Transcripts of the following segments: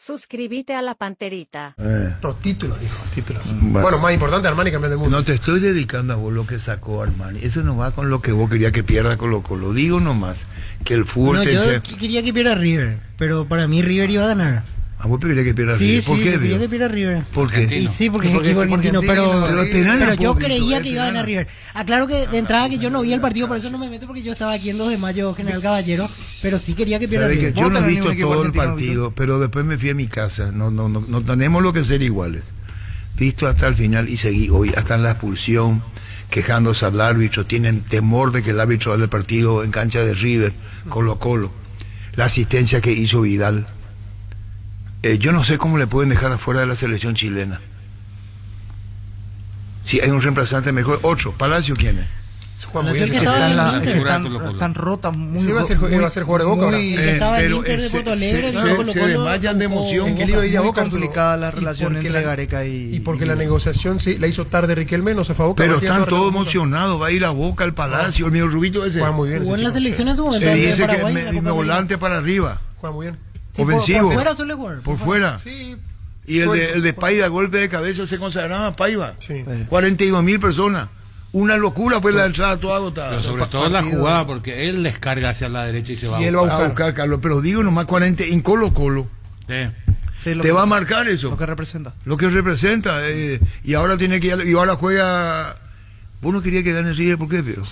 Suscríbete a la panterita. Eh. No, títulos, dijo, títulos. Bueno. Bueno, más importante, Armani campeón del mundo. No te estoy dedicando a vos lo que sacó Armani. Eso no va con lo que vos querías que pierda Colo Colo. Digo nomás que el fútbol No, te yo quería que pierda River, pero para mí River iba a ganar. A vos querías que Sí, River. sí, ¿Por qué, quería que pierda River. ¿Por qué? Y sí, porque es equipo argentino, pero, pero pero, Tirana, yo creía eh, que iba a ganar. River. Aclaro que de entrada que yo no vi el partido, por eso no me meto porque yo estaba aquí en 2 de mayo, General Caballero, pero sí quería que que River. yo no he visto todo el partido, pero después me fui a mi casa. No, no, no, no tenemos lo que ser iguales. Visto hasta el final y seguí hoy, hasta en la expulsión, quejándose al árbitro. Tienen temor de que el árbitro haga el partido en cancha de River, Colo Colo. La asistencia que hizo Vidal. Eh, yo no sé cómo le pueden dejar afuera de la selección chilena. Si hay un reemplazante mejor, otro. Palacio, ¿quién es? Juega muy Nació bien. el que Están, el la- Inter. están, están rotas muy Sí, iba a ser- muy- iba a ser jugador de Boca muy- El que estaba en pero Inter de se- Porto Alegre, se- Colo se Colo, desmayan de emoción. Que iba a ir a muy Boca, complicada la relación entre la- Gareca y- Y porque y- la negociación sí, la hizo tarde Riquelme, no se fue a Boca. Pero están todos emocionados. Va a ir a Boca, al Palacio, el mío Rubito ese. Juega muy bien. Jugó ese en la selección en su momento Se dice que me, volante para arriba, Juega muy bien. Ofensivo. Por fuera suele jugar. por fuera. Sí. Y el de, el de Paiva, golpe de cabeza, se consagraba Paiva. Sí. Eh, 42 mil personas. Una locura, pues la entrada toda agotada. Pero sobre todo la jugada, porque él descarga hacia la derecha y se va Y a él va a buscar. a buscar, Carlos. Pero digo nomás 40 en Colo Colo. Sí. Te que- va a marcar eso. Lo que representa. Lo que representa. eh, y ahora tiene que ir- y ahora juega. Vos no querías que gane River, ¿por qué, pero?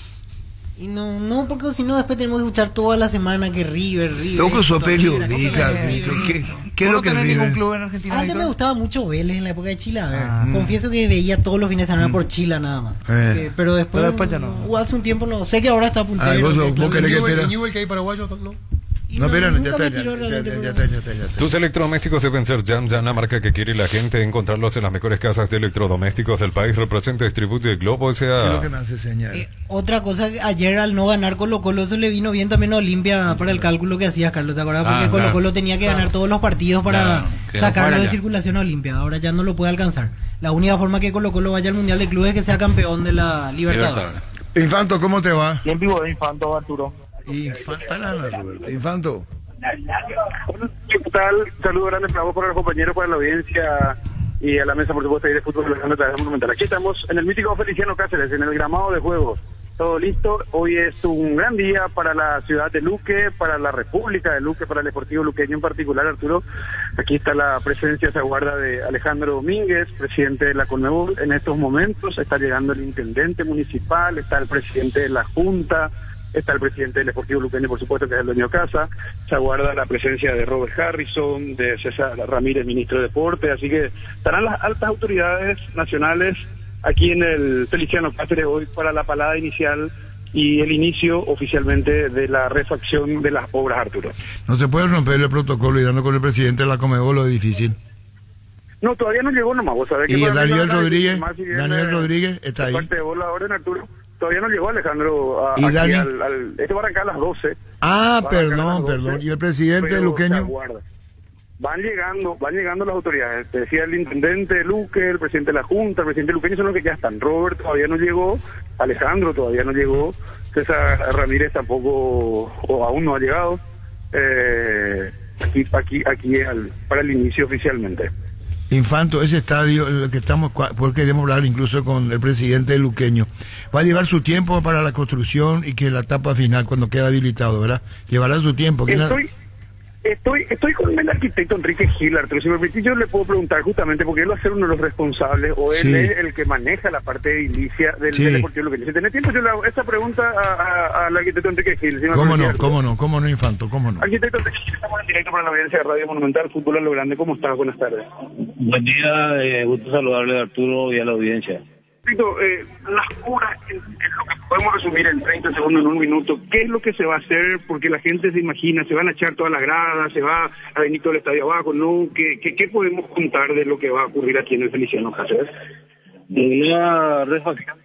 Y no, no, porque si no después tenemos que escuchar toda la semana que River, River. Loco, sos periodista. ¿Qué, qué es ¿Vos lo no que River? ningún club en Argentina, Antes Víctor? me gustaba mucho Vélez en la época de Chile. Ah. Confieso que veía todos los fines de semana por Chile nada más. Eh. Que- pero después, Pero después ya no. hace un tiempo no. Sé que ahora está puntero. Ah, vos- que vos claro, querés que Newell- espera. Y Newell que hay paraguayo, no. Y No, nunca ya está, ya, ya, ya, está, ya está, ya está. Tus electrodomésticos deben ser Jam Jam, la marca que quiere la gente, encontrarlos en las mejores casas de electrodomésticos del país. Representa Distribute Globo ¿Qué es lo S.A. que me hace señal? Eh, otra cosa, ayer al no ganar Colo Colo, eso le vino bien también a Olimpia para el cálculo que hacías, Carlos, ¿te acuerdas? Porque Ah, Colo. Colo tenía que ganar todos los partidos para sacarlo de circulación a Olimpia. Ahora ya no lo puede alcanzar. La única forma que Colo Colo vaya al Mundial de Clubes es que sea campeón de la Libertadores. Libertadores. Infanto, ¿cómo te va? ¿Quién vivo de Infanto, Arturo? Infanto, Roberto. Infanto. ¿Qué tal? Saludo grande para vos, para los compañeros, para la audiencia y a la mesa, por supuesto, ahí de fútbol de la Monumental. Aquí estamos en el mítico Feliciano Cáceres, en el gramado de juegos. Todo listo. Hoy es un gran día para la ciudad de Luque, para la República de Luque, para el Deportivo Luqueño en particular, Arturo. Aquí está la presencia, se aguarda de Alejandro Domínguez, presidente de la Conmebol. En estos momentos está llegando el intendente municipal, está el presidente de la Junta, Está el presidente del Deportivo Luqueño, por supuesto, que es el dueño de casa. Se aguarda la presencia de Robert Harrison, de César Ramírez, ministro de Deporte. Así que estarán las altas autoridades nacionales aquí en el Feliciano Cáceres hoy para la palada inicial y el inicio oficialmente de la refacción de las obras, Arturo. No se puede romper el protocolo y dando con el presidente de la Comebol lo es difícil. No, todavía no llegó nomás. Vos sabés que ¿Y para mí Daniel Rodríguez? Daniel Rodríguez está de ahí. parte de vos la orden, Arturo. Todavía no llegó Alejandro a, ¿Y aquí al, al- Este va a arrancar a las 12. Ah, perdón, 12, perdón. ¿Y el presidente luqueño? Van llegando, van llegando las autoridades. Te decía el intendente Luque, el presidente de la Junta, el presidente Luqueño son los que ya están. Robert todavía no llegó, Alejandro todavía no llegó, César Ramírez tampoco, o aún no ha llegado. Eh, aquí, aquí, aquí al- para el inicio oficialmente. Infanto, ese estadio, el que estamos, porque queremos hablar incluso con el presidente de Luqueño, va a llevar su tiempo para la construcción y que la etapa final, cuando quede habilitado, ¿verdad? Llevará su tiempo. Estoy, estoy con el arquitecto Enrique Gil, Arturo. Si me permitís, yo le puedo preguntar justamente porque él va a ser uno de los responsables o él Sí. es el que maneja la parte edilicia del, Sí. del Deportivo Luqueño. Si tenés tiempo, yo le hago esta pregunta al arquitecto Enrique Gil. si ¿Cómo no? Arturo. ¿Cómo no? ¿Cómo no, Infanto? ¿Cómo no? Arquitecto Enrique Gil, estamos en directo para la audiencia de Radio Monumental, Fútbol a lo Grande. ¿Cómo estás? Buenas tardes. Buen día, eh, gusto saludarle a Arturo y a la audiencia. Eh, las en, en lo que podemos resumir en 30 segundos, en un minuto, ¿qué es lo que se va a hacer? Porque la gente se imagina, se van a echar todas las gradas, se va a venir todo el estadio abajo, ¿no? ¿Qué, qué, podemos contar de lo que va a ocurrir aquí en el Feliciano Cáceres? Una refacción,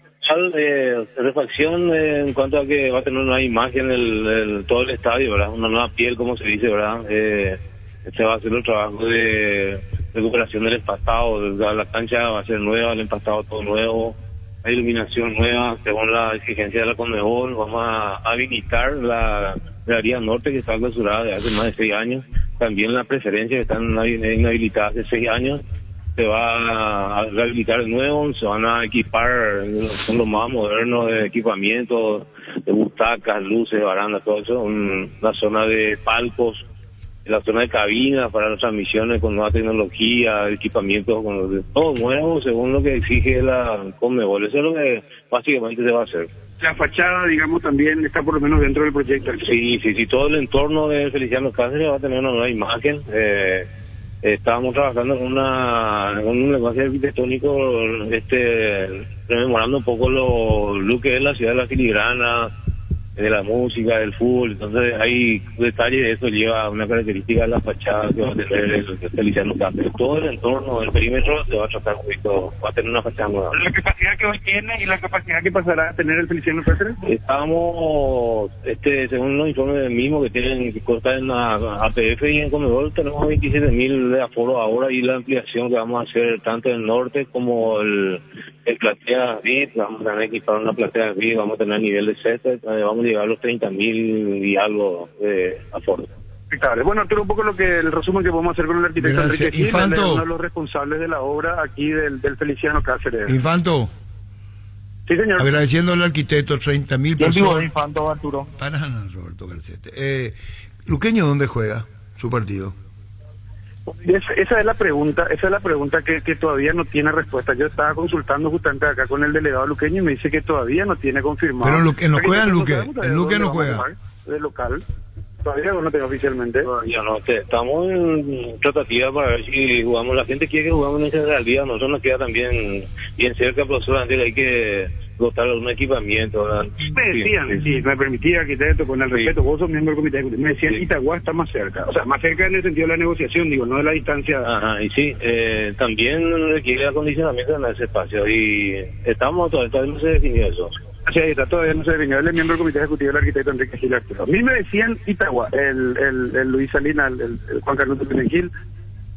eh, refacción eh, en cuanto a que va a tener una imagen el, el- todo el estadio, ¿verdad? Una nueva piel, como se dice, ¿verdad? Eh, se va a hacer el trabajo de recuperación del empastado, la, la cancha va a ser nueva, el empastado todo nuevo, la iluminación nueva, según la exigencia de la Conmebol, vamos a habilitar la galería norte que está clausurada desde hace más de seis años, también la preferencia que están inhabi- inhabilitadas hace seis años se va a rehabilitar de nuevo, se van a equipar con lo más moderno de equipamiento, de butacas, luces, barandas, todo eso, un- una zona de palcos, la zona de cabina para las transmisiones con nueva tecnología, equipamientos, con todo nuevo según lo que exige la Conmebol. Eso es lo que básicamente se va a hacer. La fachada, digamos, también está por lo menos dentro del proyecto. Sí, sí, sí, todo el entorno de Feliciano Cáceres va a tener una nueva imagen. Eh, estábamos trabajando con, una, con un lenguaje arquitectónico, este, rememorando un poco lo, lo que es la ciudad de la filigrana, de la música, del fútbol. Entonces, hay detalles de eso, lleva una característica de la fachada que va a tener el Feliciano Cáceres. Todo el entorno, el perímetro, se va a tratar un poquito, va a tener una fachada nueva. La capacidad que hoy tiene y la capacidad que pasará a tener el Feliciano Cáceres. Estamos, este, según los informes del mismo que tienen que constar en la APF y en Comedor, tenemos 27 mil de aforo ahora y la ampliación que vamos a hacer tanto en el norte como el, el platea VIP, vamos a tener que equipar una platea VIP, vamos a tener nivel de set, eh, vamos a llegar a los 30 mil y algo de aforo. Impecable. Bueno, Arturo, un poco lo que el resumen que podemos hacer con el arquitecto Gracias. Enrique Gil, Infanto. uno de los responsables de la obra aquí del, del Feliciano Cáceres. Infanto, Sí, señor. agradeciendo al arquitecto 30 mil personas. Infanto, Arturo. Para Roberto Garcete. Eh, Luqueño, ¿dónde juega su partido? Es- esa es la pregunta, esa es la pregunta que, que todavía no tiene respuesta. Yo estaba consultando justamente acá con el delegado luqueño y me dice que todavía no tiene confirmado. Pero Luque- no juega en Luque, en Luque no juega. De local. Todavía no tengo oficialmente. Ya no, te- estamos en tratativa para ver si jugamos. La gente quiere que jugamos en esa realidad. Nosotros nos queda también bien cerca, pero solamente hay que dotar un equipamiento. ¿verdad? Me decían, sí, me permitía, arquitecto, con el respeto, vos sos miembro del comité ejecutivo. Me decían. Itagua está más cerca. O sea, más cerca en el sentido de la negociación, digo, no de la distancia. Ajá, y sí, eh, también requiere acondicionamiento en ese espacio y estamos todavía, todavía no se definió eso. Sí, ahí está, todavía no se definió. Él es miembro del comité ejecutivo del arquitecto Enrique Gil Arturo. A mí me decían Itagua, el, el, el Luis Salina, el, Juan Carlos Gil,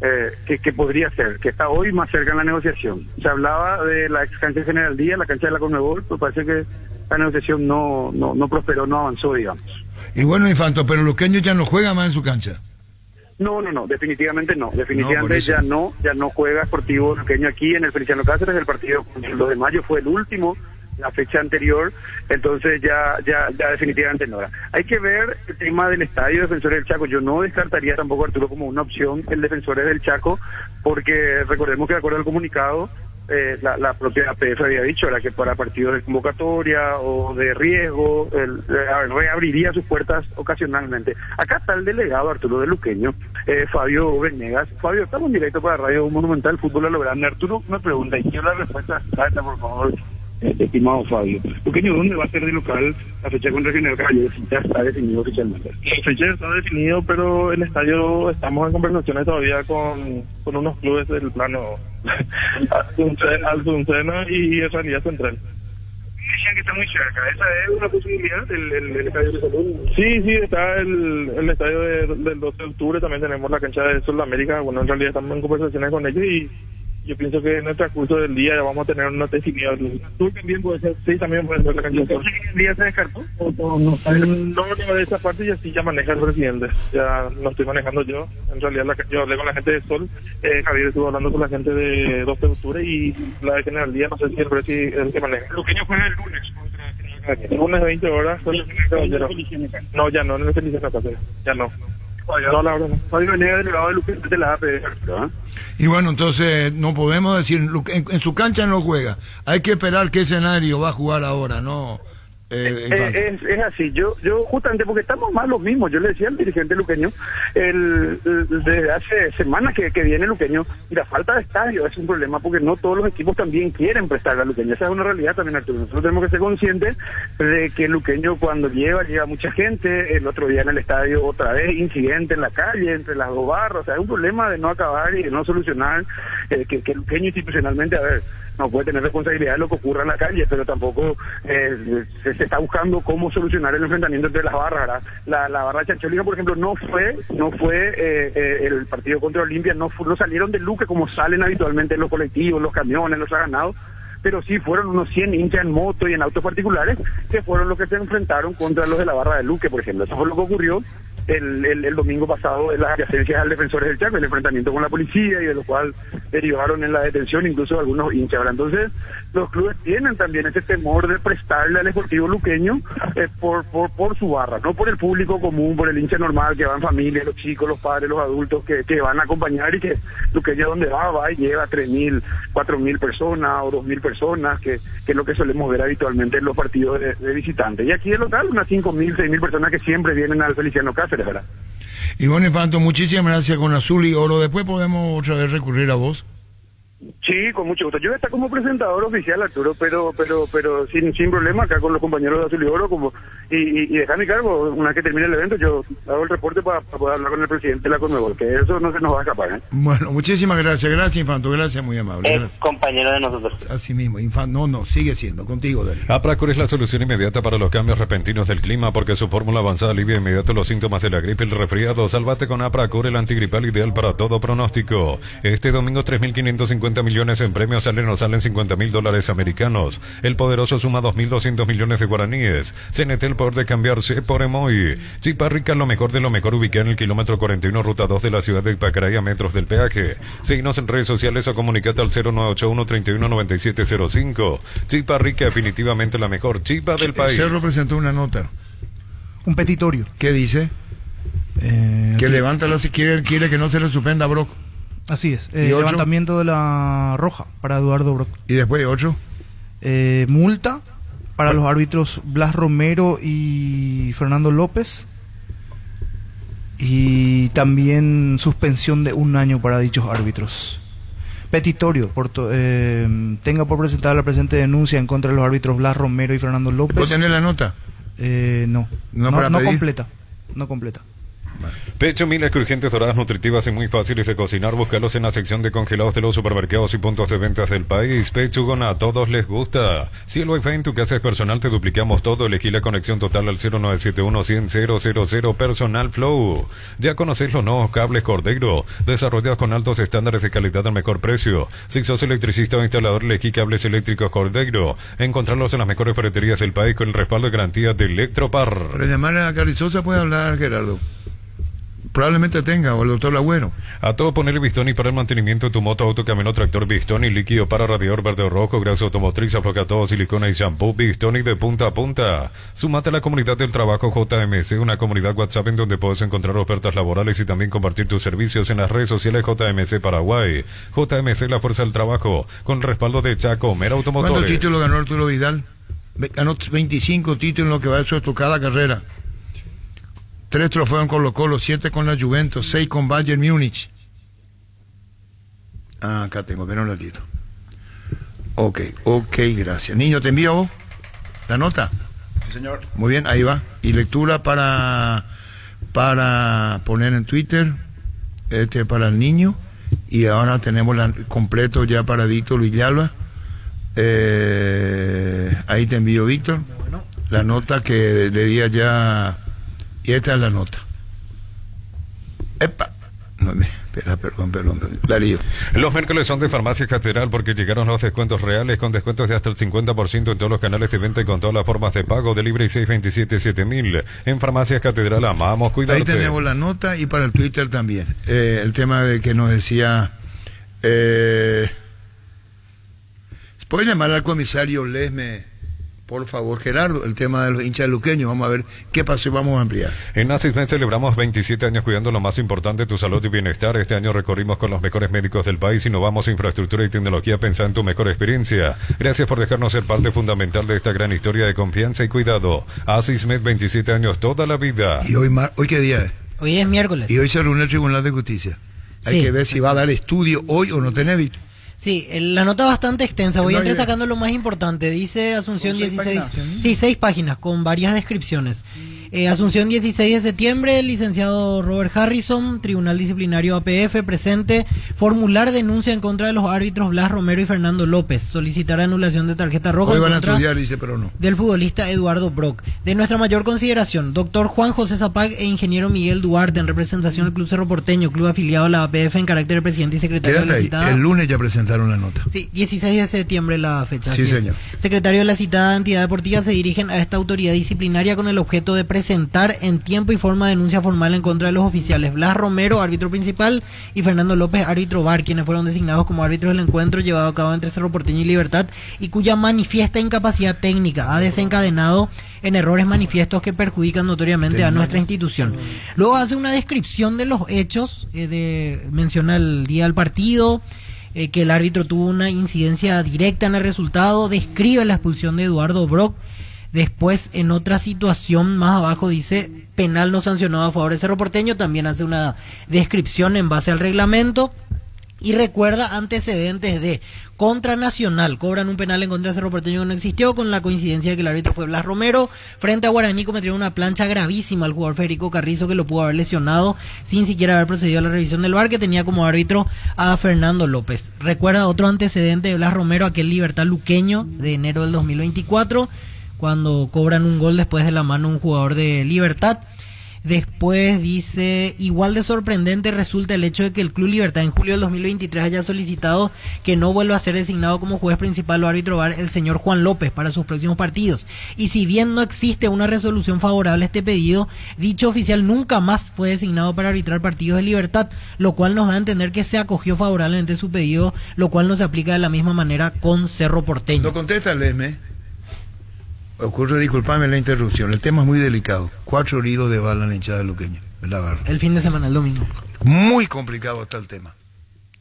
eh, que, que podría ser, que está hoy más cerca en la negociación. Se hablaba de la ex cancha General Díaz, la cancha de la Conmebol, pero parece que la negociación no, no, no prosperó, no avanzó, digamos. Y bueno, Infanto, pero Luqueño ya no juega más en su cancha. No, no, no, definitivamente no. Definitivamente ya no, ya no juega Sportivo Luqueño aquí en el Feliciano Cáceres. El partido el 2 de mayo fue el último, la fecha anterior, entonces ya, ya, ya definitivamente no. Hay que ver el tema del estadio Defensores del Chaco. Yo no descartaría tampoco Arturo como una opción el Defensores del Chaco, porque recordemos que de acuerdo al comunicado eh, la, la propia APF había dicho era que para partidos de convocatoria o de riesgo, el, eh, a ver, reabriría sus puertas ocasionalmente. Acá está el delegado Arturo de Luqueño, eh, Fabio Venegas. Fabio, estamos en directo para Radio Monumental Fútbol a lo Grande. Arturo me pregunta, y quiero la respuesta exacta, por favor, eh, estimado Fabio. Luqueño, ¿dónde va a ser de local la fecha contra General Caballero? Ya está definido oficialmente. La fecha está definido, pero el estadio estamos en conversaciones todavía con, con unos clubes del plano Alzuncena Alzuncena y Realidad Central. Decían que está muy cerca. ¿Esa es una posibilidad, el, el, el estadio de salud? Sí, sí, está el, el estadio de- del 12 de octubre, también tenemos la cancha de Sudamérica, bueno, en realidad estamos en conversaciones con ellos y yo pienso que en el transcurso del día ya vamos a tener una definición. ¿Tú también puede ser? Sí, también puede ser la Sol. ¿El día se descartó? ¿O no, no No, no, de esa parte ya sí ya maneja el presidente, ya no estoy manejando yo. En realidad la, yo hablé con la gente de Sol, eh, Javier estuvo hablando con la gente de 12 de octubre y la de General Día, no sé si el presi es el que maneja. Luqueño juega el lunes contra Caballero. Lunes 20 horas, el caballero. No, ya no, en el Feliciano Cáceres, ya no. Y bueno, entonces no podemos decir, en, en su cancha no juega. Hay que esperar qué escenario va a jugar ahora, ¿no? Eh? Eh, es, es así, yo, yo justamente porque estamos más los mismos, yo le decía al dirigente luqueño, el, el- desde hace semanas que, que viene luqueño, y la falta de estadio es un problema porque no todos los equipos también quieren prestar a luqueño, esa es una realidad también Arturo, nosotros tenemos que ser conscientes de que luqueño cuando lleva, lleva mucha gente, el otro día en el estadio otra vez, incidente en la calle, entre las dos barras, o sea, es un problema de no acabar y de no solucionar, eh, que, que luqueño institucionalmente, a ver, no puede tener responsabilidad de lo que ocurra en la calle, pero tampoco eh, se, está buscando cómo solucionar el enfrentamiento entre las barras. La, la barra chancholina, por ejemplo, no fue no fue eh, eh, el partido contra Olimpia, no, no salieron de Luque como salen habitualmente los colectivos, los camiones, los ganados pero sí fueron unos 100 hinchas en moto y en autos particulares que fueron los que se enfrentaron contra los de la barra de Luque, por ejemplo. Eso fue lo que ocurrió el, el, domingo pasado en las adyacencias al Defensores del Chaco, el enfrentamiento con la policía y de lo cual derivaron en la detención incluso algunos hinchas. Entonces, los clubes tienen también ese temor de prestarle al Esportivo Luqueño eh, por, por, por su barra, no por el público común, por el hincha normal que va en familia, los chicos, los padres, los adultos que, que van a acompañar y que Luqueño donde va, va y lleva 3.000, 4.000 personas o 2.000 personas, que, que es lo que solemos ver habitualmente en los partidos de, de visitantes. Y aquí el local, unas 5.000, 6.000 personas que siempre vienen al Feliciano Cáceres, Y bueno, Infanto, muchísimas gracias con Azul y Oro. Después podemos otra vez recurrir a vos. Sí, con mucho gusto. Yo voy a estar como presentador oficial, Arturo, pero pero pero sin sin problema acá con los compañeros de Azul y Oro como, y, y, y dejar mi cargo. Una vez que termine el evento, yo hago el reporte para, para poder hablar con el presidente de la Conmebol, que eso no se nos va a escapar. ¿eh? Bueno, muchísimas gracias. Gracias, Infanto. Gracias, muy amable. Es compañero de nosotros. Así mismo, Infanto. No, no, sigue siendo. Contigo, Dani. Apracur es la solución inmediata para los cambios repentinos del clima porque su fórmula avanzada alivia inmediato los síntomas de la gripe y el resfriado. Salvate con Apracur, el antigripal ideal para todo pronóstico. Este domingo 3.550 millones en premios salen o salen 50 mil dólares americanos. El poderoso suma 2.200 millones de guaraníes. CNT el poder de cambiarse por Emoy. Chipa Rica lo mejor de lo mejor ubicada en el kilómetro 41 ruta 2 de la ciudad de Ipacaraí a metros del peaje. Síguenos en redes sociales o comunicate al 0981 319705. Chipa Rica definitivamente la mejor chipa del país. Cerro presentó una nota. Un petitorio. ¿Qué dice? Eh, Que levántalo si quiere, quiere que no se le suspenda a Brock. Así es. ¿Y eh, levantamiento de la roja para Eduardo Brock. Y después ocho. Eh, multa para los árbitros Blas Romero y Fernando López. Y también suspensión de un año para dichos árbitros. Petitorio. Por to- eh, tenga por presentar la presente denuncia en contra de los árbitros Blas Romero y Fernando ¿Vos López. tenés la nota? Eh, no. ¿No No, para no completa. No completa. Pecho miles crujientes doradas nutritivas y muy fáciles de cocinar. Búscalos en la sección de congelados de los supermercados y puntos de ventas del país. Pechugona, a todos les gusta. Si el wifi en tu casa es personal, te duplicamos todo. Elegí la conexión total al 0971 100 Personal Flow. Ya conocéis los nuevos cables Cordero, desarrollados con altos estándares de calidad al mejor precio. Si sos electricista o instalador, elegí cables eléctricos Cordero. Encontrarlos en las mejores ferreterías del país con el respaldo y garantía de Electropar. Llamar a puede hablar, Gerardo. Probablemente tenga, o el doctor Lagüero. A todo poner Bistoni para el mantenimiento de tu moto, auto, camión tractor Bistoni, líquido para radiador verde o rojo, grasa automotriz, aflocatado, silicona y shampoo Bistoni de punta a punta. Sumate a la comunidad del trabajo JMC, una comunidad WhatsApp en donde puedes encontrar ofertas laborales y también compartir tus servicios en las redes sociales JMC Paraguay. JMC, la fuerza del trabajo, con respaldo de Chaco, Mera ¿Cuántos Automotores. títulos ganó Arturo Vidal? Ganó 25 títulos en lo que va de su cada carrera. Tres trofeos en Colo Colo, siete con la Juventus, seis con Bayern Múnich. Ah, acá tengo, pero un ratito. Ok, ok, gracias. Niño, ¿te envío vos la nota? señor. Muy bien, ahí va. Y lectura para, para poner en Twitter, este para el niño. Y ahora tenemos la, completo ya para Víctor Villalba. Eh, ahí te envío, Víctor, la nota que le di allá. Y esta es la nota. ¡Epa! No, me- espera, perdón, perdón, perdón. Darío. Los miércoles son de Farmacia Catedral porque llegaron los descuentos reales con descuentos de hasta el 50% en todos los canales de venta y con todas las formas de pago. Delivery 627-7000. En Farmacia Catedral amamos Ahí cuidarte. tenemos la nota y para el Twitter también. Eh, el tema de que nos decía. Eh, ¿Puede llamar al comisario Lesme, por favor, Gerardo? El tema de los hinchas luqueños. Vamos a ver qué pasó y vamos a ampliar. En Asismed celebramos 27 años cuidando lo más importante, tu salud y bienestar. Este año recorrimos con los mejores médicos del país, innovamos infraestructura y tecnología pensando en tu mejor experiencia. Gracias por dejarnos ser parte fundamental de esta gran historia de confianza y cuidado. Asismed 27 años toda la vida. ¿Y hoy, mar- hoy qué día es? Hoy es miércoles. Y hoy se reúne el Tribunal de Justicia. Hay Sí. que ver si va a dar estudio hoy o no visto. Sí, el- la nota bastante extensa. Voy No a entrar sacando lo más importante. Dice Asunción Son seis 16. páginas. Sí, seis páginas con varias descripciones. Eh, Asunción 16 de septiembre, licenciado Robert Harrison, Tribunal Disciplinario APF, presente, formular denuncia en contra de los árbitros Blas Romero y Fernando López, solicitar anulación de tarjeta roja Hoy en van a contra estudiar, dice, pero no. del futbolista Eduardo Brock. De nuestra mayor consideración, doctor Juan José Zapag e ingeniero Miguel Duarte en representación del Club Cerro Porteño, club afiliado a la APF en carácter de presidente y secretario de la ahí. citada. El lunes ya presentaron la nota. Sí, 16 de septiembre la fecha. Sí, señor. Secretario de la citada entidad deportiva se dirigen a esta autoridad disciplinaria con el objeto de presentar en tiempo y forma denuncia formal en contra de los oficiales Blas Romero, árbitro principal, y Fernando López, árbitro VAR, quienes fueron designados como árbitros del encuentro llevado a cabo entre Cerro Porteño y Libertad y cuya manifiesta incapacidad técnica ha desencadenado en errores manifiestos que perjudican notoriamente a nuestra institución. Luego hace una descripción de los hechos, eh, de, menciona el día del partido, eh, que el árbitro tuvo una incidencia directa en el resultado, describe la expulsión de Eduardo Brock, después en otra situación más abajo dice penal no sancionado a favor de Cerro Porteño, también hace una descripción en base al reglamento y recuerda antecedentes de contra Nacional, cobran un penal en contra de Cerro Porteño que no existió, con la coincidencia de que el árbitro fue Blas Romero, frente a Guaraní cometieron una plancha gravísima al jugador Federico Carrizo que lo pudo haber lesionado sin siquiera haber procedido a la revisión del bar que tenía como árbitro a Fernando López. Recuerda otro antecedente de Blas Romero, aquel Libertad Luqueño de enero del 2024, cuando cobran un gol después de la mano un jugador de Libertad. Después dice, igual de sorprendente resulta el hecho de que el Club Libertad en julio del 2023 haya solicitado que no vuelva a ser designado como juez principal o árbitro VAR el señor Juan López para sus próximos partidos. Y si bien no existe una resolución favorable a este pedido, dicho oficial nunca más fue designado para arbitrar partidos de Libertad, lo cual nos da a entender que se acogió favorablemente su pedido, lo cual no se aplica de la misma manera con Cerro Porteño. Lo contesta Lesme. Ocurre, disculpame la interrupción, el tema es muy delicado. Cuatro heridos de bala en la hinchada de Luqueño, en la barra. El fin de semana, el domingo. Muy complicado está el tema.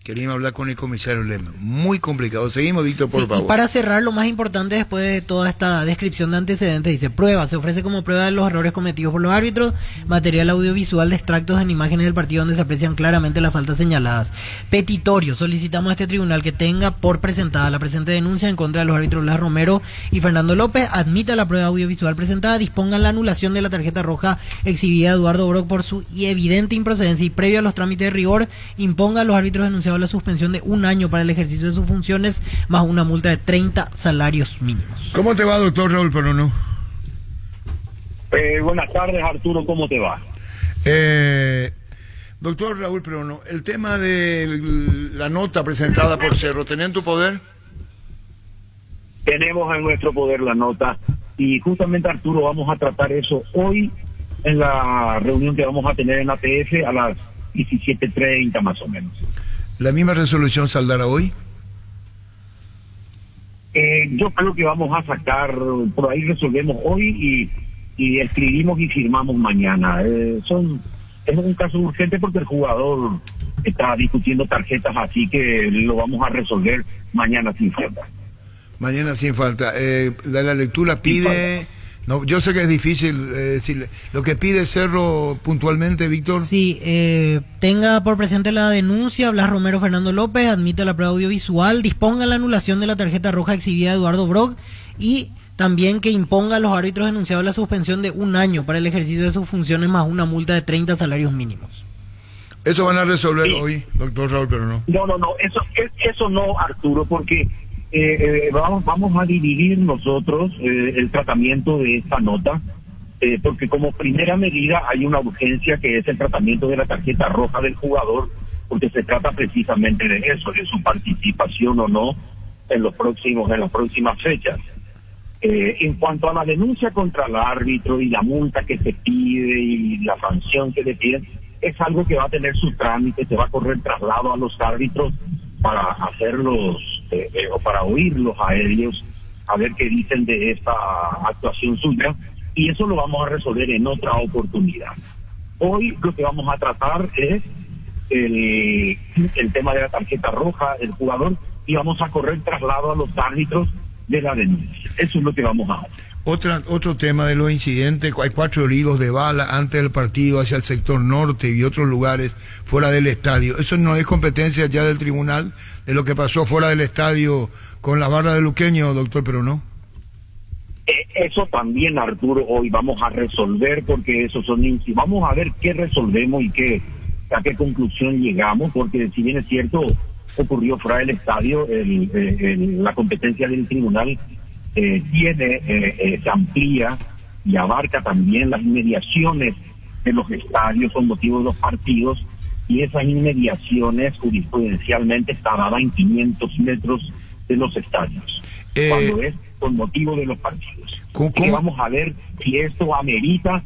Queríamos hablar con el comisario Lema. Muy complicado. Seguimos, Víctor, por Sí, favor. Y para cerrar, lo más importante después de toda esta descripción de antecedentes, dice prueba, se ofrece como prueba de los errores cometidos por los árbitros, material audiovisual de extractos en imágenes del partido donde se aprecian claramente las faltas señaladas. Petitorio, solicitamos a este tribunal que tenga por presentada la presente denuncia en contra de los árbitros Blas Romero y Fernando López, admita la prueba audiovisual presentada, disponga la anulación de la tarjeta roja exhibida a Eduardo Brock por su evidente improcedencia y previo a los trámites de rigor, imponga a los árbitros denunciados la suspensión de un año para el ejercicio de sus funciones, más una multa de 30 salarios mínimos. ¿Cómo te va, doctor Raúl Perono? Eh, buenas tardes, Arturo, ¿cómo te va? Eh, doctor Raúl Perono, el tema de la nota presentada por Cerro, ¿tenía en tu poder? Tenemos en nuestro poder la nota y justamente, Arturo, vamos a tratar eso hoy en la reunión que vamos a tener en ATF a las 17.30 más o menos. ¿La misma resolución saldrá hoy? Eh, yo creo que vamos a sacar, por ahí resolvemos hoy y, y escribimos y firmamos mañana. Eh, son Es un caso urgente porque el jugador está discutiendo tarjetas, así que lo vamos a resolver mañana sin falta. Mañana sin falta. Eh, la, la lectura pide... No, yo sé que es difícil eh, decirle. Lo que pide Cerro puntualmente, Víctor. Sí, eh, tenga por presente la denuncia, Blas Romero Fernando López, admite la prueba audiovisual, disponga la anulación de la tarjeta roja exhibida a Eduardo Brock y también que imponga a los árbitros denunciados la suspensión de un año para el ejercicio de sus funciones más una multa de 30 salarios mínimos. Eso van a resolver hoy, doctor Raúl, pero no. No, no, no, eso, es- eso no, Arturo, porque eh, eh, vamos, vamos a dividir nosotros eh, el tratamiento de esta nota, eh, porque como primera medida hay una urgencia que es el tratamiento de la tarjeta roja del jugador, porque se trata precisamente de eso, de su participación o no en los próximos, en las próximas fechas. Eh, en cuanto a la denuncia contra el árbitro y la multa que se pide y la sanción que le piden, es algo que va a tener su trámite, se va a correr traslado a los árbitros para hacerlos eh, eh, o para oírlos a ellos, a ver qué dicen de esta actuación suya, y eso lo vamos a resolver en otra oportunidad. Hoy lo que vamos a tratar es el, el tema de la tarjeta roja del jugador y vamos a correr traslado a los árbitros de la denuncia. Eso es lo que vamos a hacer. Otra, otro tema de los incidentes, hay cuatro heridos de bala antes del partido hacia el sector norte y otros lugares fuera del estadio. Eso no es competencia ya del tribunal de lo que pasó fuera del estadio con la barra de Luqueño, doctor, pero no. Eh, Eso también, Arturo, hoy vamos a resolver porque esos son Vamos a ver qué resolvemos y qué, a qué conclusión llegamos, porque si bien es cierto, ocurrió fuera del estadio, el- el- la competencia del tribunal eh, tiene, eh, eh, se amplía y abarca también las inmediaciones de los estadios con motivo de los partidos y esas inmediaciones jurisprudencialmente está dada en 500 metros de los estadios, cuando es con motivo de los partidos. Así que vamos a ver si esto amerita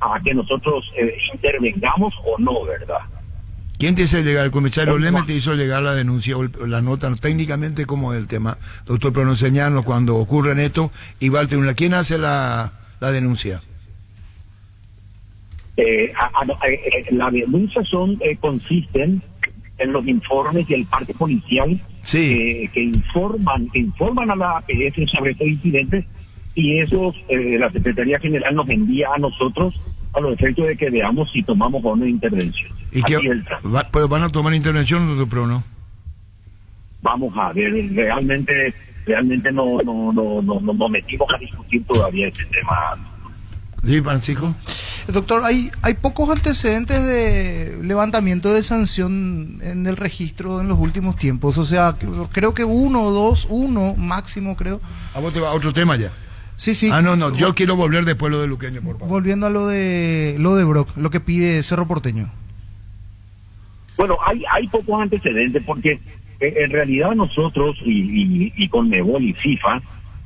a que nosotros eh, intervengamos o no, ¿verdad? ¿Quién te hizo llegar? ¿El comisario Leme te hizo llegar la denuncia o la nota? Técnicamente, ¿cómo es el tema? Doctor, pero enseñarnos cuando ocurren esto y va al tribunal. ¿Quién hace la, la denuncia? Eh, a- a- a- eh, las denuncias son eh, consisten en los informes del parte policial que, que informan que informan a la APS sobre estos incidentes y esos eh, la Secretaría General nos envía a nosotros a los efectos de que veamos si tomamos o no intervención. ¿Y qué, va- pero van a tomar intervención, doctor, pero no? Vamos a ver, realmente realmente no no no no, no nos metimos a discutir todavía ese tema. Sí, Francisco. Doctor, hay, hay pocos antecedentes de levantamiento de sanción en el registro en los últimos tiempos. O sea, creo que uno, dos, uno máximo, creo. ¿A vos te va a otro tema ya? Sí, sí. Ah, no, no, yo quiero volver después lo de Luqueño, por favor. Volviendo a lo de lo de Brock, lo que pide Cerro Porteño. Bueno, hay, hay pocos antecedentes porque eh, en realidad nosotros y, y, y con Mebol y FIFA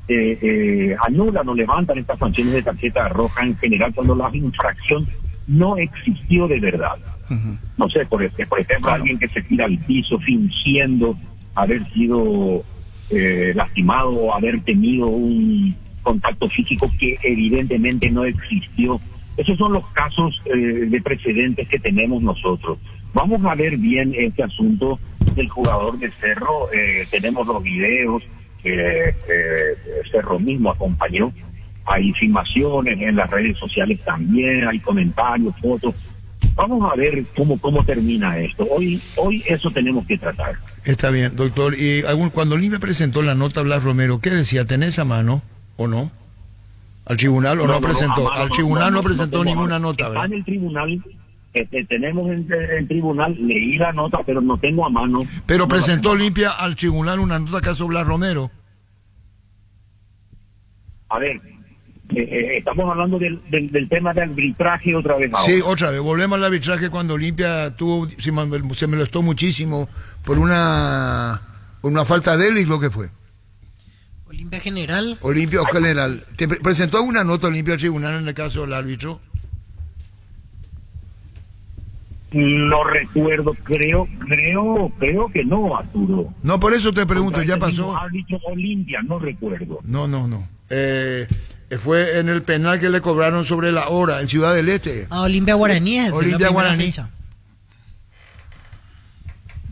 eh, eh, anulan o levantan estas sanciones de tarjeta roja en general cuando la infracción no existió de verdad. No sé, por, por ejemplo, alguien que se tira al piso fingiendo haber sido eh, lastimado o haber tenido un contacto físico que evidentemente no existió. Esos son los casos eh, de precedentes que tenemos nosotros. Vamos a ver bien este asunto del jugador de Cerro. eh, tenemos los videos, eh, Cerro mismo acompañó. Hay filmaciones en las redes sociales también, hay comentarios, fotos. Vamos a ver cómo cómo termina esto. Hoy hoy eso tenemos que tratar. Está bien, doctor. Y algún, cuando me presentó la nota Blas Romero, ¿qué decía? ¿Tenés a mano o no? ¿Al tribunal o no, presentó? Al tribunal no, presentó ninguna nota, Está en el tribunal, este, tenemos en el tribunal, leí la nota, pero no tengo a mano. Pero presentó limpia al tribunal una nota caso Blas Romero. A ver, eh, eh, estamos hablando del, del, del tema de arbitraje otra vez ahora. Sí, otra vez, volvemos al arbitraje cuando Olimpia tuvo, se me, se me molestó muchísimo por una, por una falta de él y lo que fue. Olimpia General. Olimpia General. ¿Te pre- presentó alguna nota Olimpia al tribunal en el caso del árbitro? No recuerdo, creo, creo, creo que no, Arturo. No, por eso te pregunto, ¿ya pasó? árbitro Olimpia, no recuerdo. No, no, no. Eh, fue en el penal que le cobraron sobre la hora en Ciudad del Este. A Olimpia Guaraní es Olimpia Guaraní. fecha.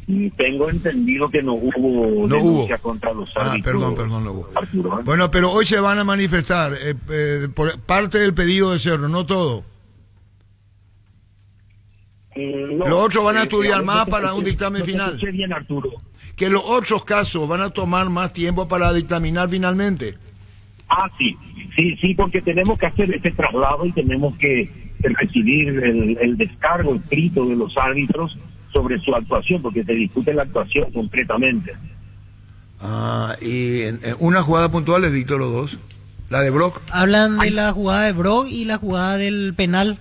Y tengo entendido que no hubo No denuncia hubo. contra los Ah, árbitros. perdón, perdón, no hubo. Arturo, ¿eh? Bueno, pero hoy se van a manifestar eh, eh, por parte del pedido de Cerro, no todo. No, Los otros van a eh, estudiar más para un dictamen final. bien, Arturo. Que los otros casos van a tomar más tiempo para dictaminar finalmente. Ah, sí, sí, sí, porque tenemos que hacer ese traslado y tenemos que recibir el, el descargo escrito de los árbitros sobre su actuación, porque se discute la actuación concretamente. Ah, y en- en una jugada puntual es Víctor los dos. La de Brock. Hablan de la jugada de Brock y la jugada del penal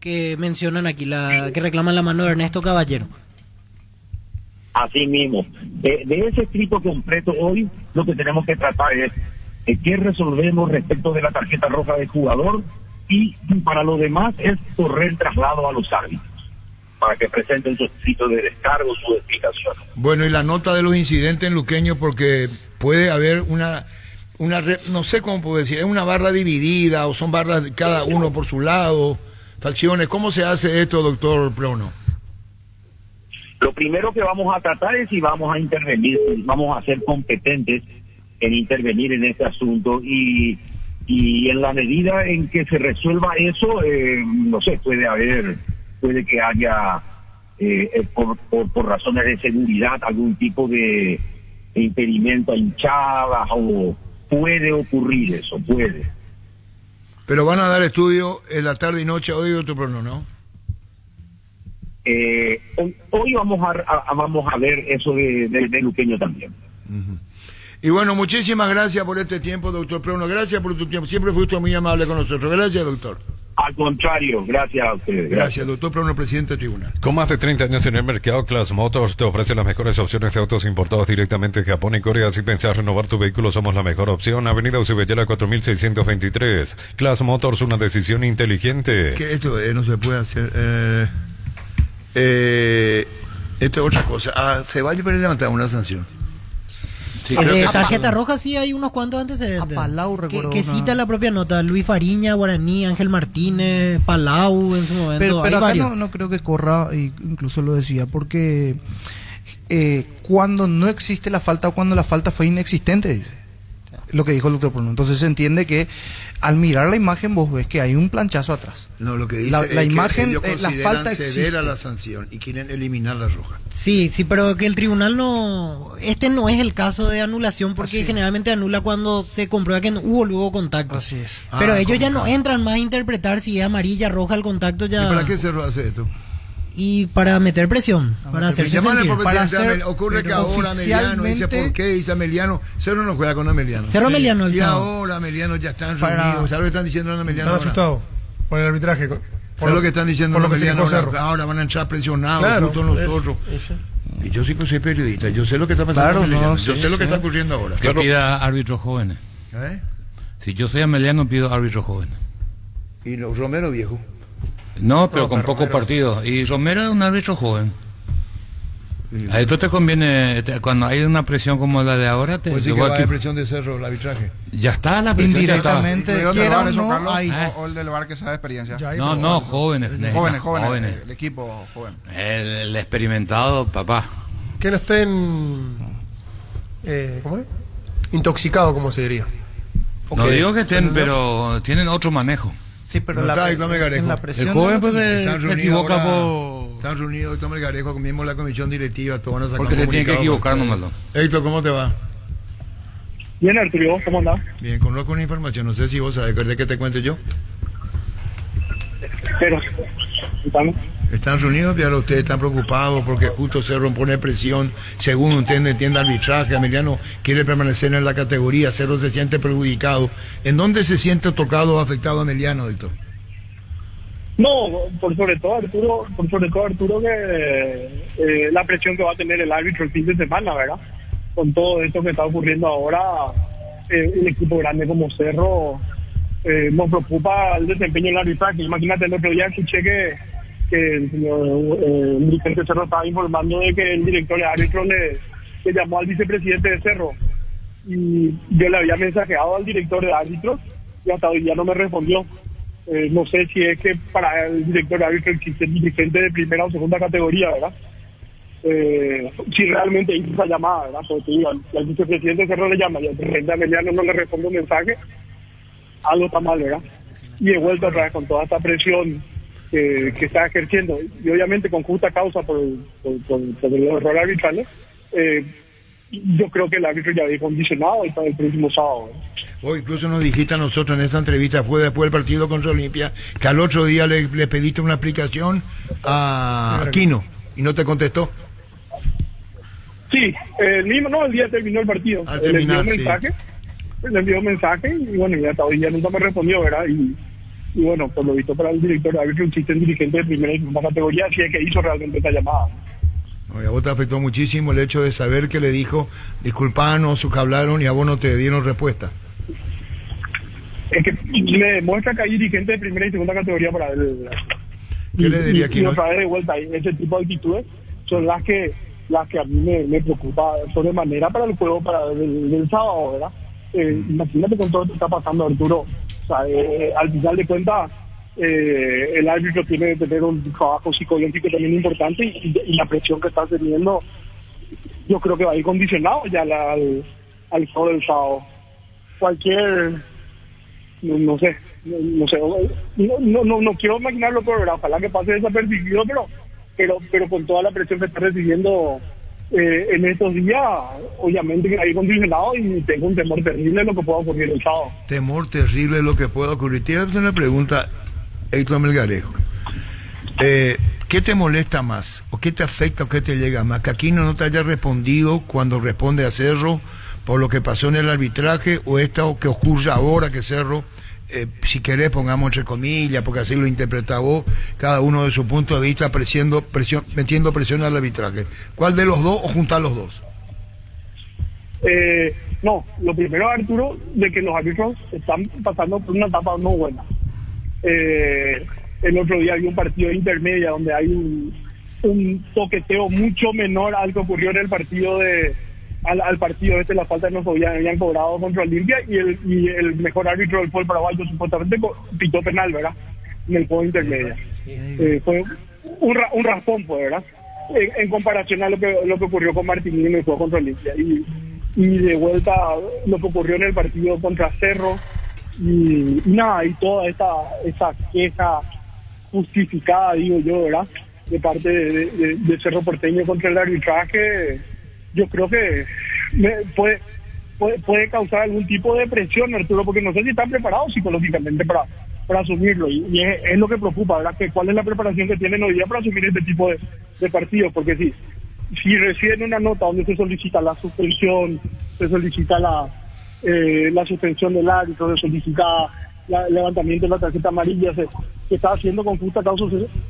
que mencionan aquí, la que reclaman la mano de Ernesto Caballero. Así mismo, de, de ese escrito completo hoy lo que tenemos que tratar es eh, qué resolvemos respecto de la tarjeta roja del jugador y para lo demás es correr traslado a los árbitros para que presenten su escrito de descargo, su explicación. Bueno, y la nota de los incidentes en Luqueño, porque puede haber una, una no sé cómo puedo decir, es una barra dividida o son barras cada uno por su lado, facciones. ¿Cómo se hace esto, doctor Prono? Lo primero que vamos a tratar es si vamos a intervenir, vamos a ser competentes en intervenir en este asunto y, y en la medida en que se resuelva eso, eh, no sé, puede haber, puede que haya, eh, eh, por, por, por razones de seguridad, algún tipo de, impedimento a hinchadas o puede ocurrir eso, puede. Pero van a dar estudio en la tarde y noche hoy, doctor Prono, ¿no? Eh, hoy, hoy vamos a, a- vamos a ver eso de, de, de Luqueño también. Y bueno, muchísimas gracias por este tiempo, doctor Prono. Gracias por tu tiempo. Siempre fuiste muy amable con nosotros. Gracias, doctor. Al contrario, gracias a ustedes. Gracias, doctor Bruno, presidente del tribunal. Con más de 30 años en el mercado, Class Motors te ofrece las mejores opciones de autos importados directamente de Japón y Corea. Si pensás renovar tu vehículo, somos la mejor opción. Avenida Usibellera 4623. Class Motors, una decisión inteligente. Que esto eh, no se puede hacer. Eh, eh, esto es otra cosa. Ah, se va a levantar una sanción. Sí, de tarjeta roja sí hay unos cuantos antecedentes. A Palau, que, recuerdo que una- cita la propia nota. Luis Fariña, Guaraní, Ángel Martínez, Palau en su momento. Pero, pero acá no, no creo que corra, y incluso lo decía, porque eh, cuando no existe la falta o cuando la falta fue inexistente, dice. Lo que dijo el doctor Bruno. Entonces se entiende que al mirar la imagen vos ves que hay un planchazo atrás. No, lo que dice La- es la que imagen, ellos eh, la falta ceder existe. a la sanción y quieren eliminar la roja. Sí, sí, pero que el tribunal no... Este no es el caso de anulación porque Así. generalmente anula cuando se comprueba que no hubo luego contacto. Así es. Pero Ah, ellos ya no entran más a interpretar si es amarilla, roja el contacto ya... ¿Y para qué Cerro hace esto? Y para meter presión, para por Para presidente hacer- Amel- ocurre que ahora Ameliano dice por qué dice Ameliano Cerro no juega con Ameliano Cerro Ameliano el y sábado. ahora Ameliano ya están Para- reunidos ¿sabes lo que están diciendo en Ameliano Están asustados por el arbitraje. Por ¿Sabes lo que están diciendo por en lo que se Ameliano quejó ahora? Ahora van a entrar presionados Claro, justo nosotros es- eso. y yo sí que soy periodista yo sé lo que está pasando Claro, no, yo sí, sé lo que sí. está ocurriendo ahora Que pida árbitros jóvenes. ¿Eh? Si yo soy ameliano, pido árbitros jóvenes. y los Romero viejo No, pero No, con pocos partidos. Y Romero es un árbitro joven. A esto te conviene, te- cuando hay una presión como la de ahora, te, pues sí que va a presión de Cerro el arbitraje ya está la presión. está. Indirectamente, ¿De dónde quiera o no, Carlos? hay. ¿Eh? O, o el del bar que sabe experiencia. No, no, jóvenes. jóvenes, necesitas jóvenes, El equipo joven. El, el experimentado, papá. Que no estén. Eh, ¿Cómo es? Intoxicados, como se diría. No Ok. digo que estén, pero tienen otro manejo. Sí, pero No la, está, en la presión. El joven, pues, están se reunidos equivoca por... están reunidos Héctor Melgarejo mismo la comisión directiva todos van a sacar Porque se tiene que equivocar nomás. ¿no? Héctor ¿cómo te va? Bien, Arturo, ¿vos ¿cómo andás? Bien, conozco una información, no sé si vos sabés, ¿querés que te cuente yo? Pero, ¿estamos? Están reunidos, ya ustedes están preocupados porque justo Cerro pone presión, según usted entiende arbitraje, Emiliano quiere permanecer en la categoría, Cerro se siente perjudicado. ¿En dónde se siente tocado o afectado Emiliano, Héctor? No, por sobre todo Arturo, por sobre todo Arturo que eh, la presión que va a tener el árbitro el fin de semana, ¿verdad? Con todo esto que está ocurriendo ahora, eh, un equipo grande como Cerro eh, nos preocupa el desempeño del arbitraje. Imagínate, el otro día escuché que, que el señor eh, Cerro estaba informando de que el director de árbitro le, le llamó al vicepresidente de Cerro y yo le había mensajeado al director de árbitros y hasta hoy día no me respondió. Eh, no sé si es que para el director de árbitro existe el dirigente de primera o segunda categoría, ¿verdad? Eh, si realmente hizo esa llamada, ¿verdad? Porque al, al vicepresidente Cerro le llama y al presidente Ameliano no le responde un mensaje, algo está mal, ¿verdad? Y he vuelto vez con toda esta presión que, que está ejerciendo, y obviamente con justa causa por, el- por, por- por el error arbitral, eh, yo creo que el árbitro ya había condicionado y para el próximo sábado. O incluso nos dijiste a nosotros en esa entrevista, fue después del partido contra Olimpia, que al otro día le, le pediste una explicación a Aquino y no te contestó. Sí, el mismo, no, el día terminó el partido. Al le terminar, un sí. Mensaje, le envió un mensaje y bueno, ya hasta hoy ya nunca me respondió, ¿verdad? Y, y bueno, por lo visto para el director de árbitro existe un dirigente de primera y segunda categoría, así es que hizo realmente esta llamada. Oye, a vos te afectó muchísimo el hecho de saber que le dijo, disculpanos, que hablaron y a vos no te dieron respuesta. Es que me demuestra que hay dirigentes de primera y segunda categoría para él. ¿Qué le diría y, aquí, y no? otra vez de vuelta, y ese tipo de actitudes son las que las que a mí me, me preocupa sobremanera para el juego para el, del sábado, ¿verdad? Eh, imagínate con todo lo que está pasando, Arturo. O sea, eh, al final de cuentas, eh, el árbitro tiene que tener un trabajo psicológico también importante y, la presión que está teniendo, yo creo que va a ir condicionado ya la- al, al juego del sábado. Cualquier no, sé, no, sé, no, no, no, quiero imaginarlo, pero ojalá que pase desapercibido, pero, pero, pero con toda la presión que está recibiendo eh, en estos días, obviamente que hay condicionado y tengo un temor terrible de lo que pueda ocurrir el sábado. Temor terrible lo que pueda ocurrir. Tienes una pregunta, Héctor Melgarejo. Eh, ¿Qué te molesta más? ¿O qué te afecta o qué te llega más? ¿Que Aquino no te haya respondido cuando responde a Cerro por lo que pasó en el arbitraje? ¿O esto que ocurre ahora que Cerro eh, si querés pongamos entre comillas, porque así lo interpreta vos, cada uno de su punto de vista, presiendo, metiendo presión al arbitraje. ¿Cuál de los dos o juntar los dos? Eh, no, lo primero, Arturo, de que los árbitros están pasando por una etapa no buena. Eh, el otro día había un partido intermedia donde hay un toqueteo mucho menor al que ocurrió en el partido de al, al partido este la falta no podían habían cobrado contra Olimpia y el y el mejor árbitro del fútbol paraguayo supuestamente pitó penal verdad en el juego intermedia Eh, fue un, ra- un raspón pues verdad en, en comparación a lo que lo que ocurrió con Martín en el juego contra Olimpia. Y y de vuelta lo que ocurrió en el partido contra Cerro y, y nada y toda esta esa queja justificada digo yo verdad de parte de, de- de Cerro Porteño contra el arbitraje yo creo que puede, puede puede causar algún tipo de presión Arturo porque no sé si están preparados psicológicamente para para asumirlo. Y, es, lo que preocupa verdad que cuál es la preparación que tienen hoy día para asumir este tipo de, de partidos porque si si reciben una nota donde se solicita la suspensión, se solicita la eh, la suspensión del árbitro, se solicita la- el levantamiento de la tarjeta amarilla, se, está haciendo con justa causa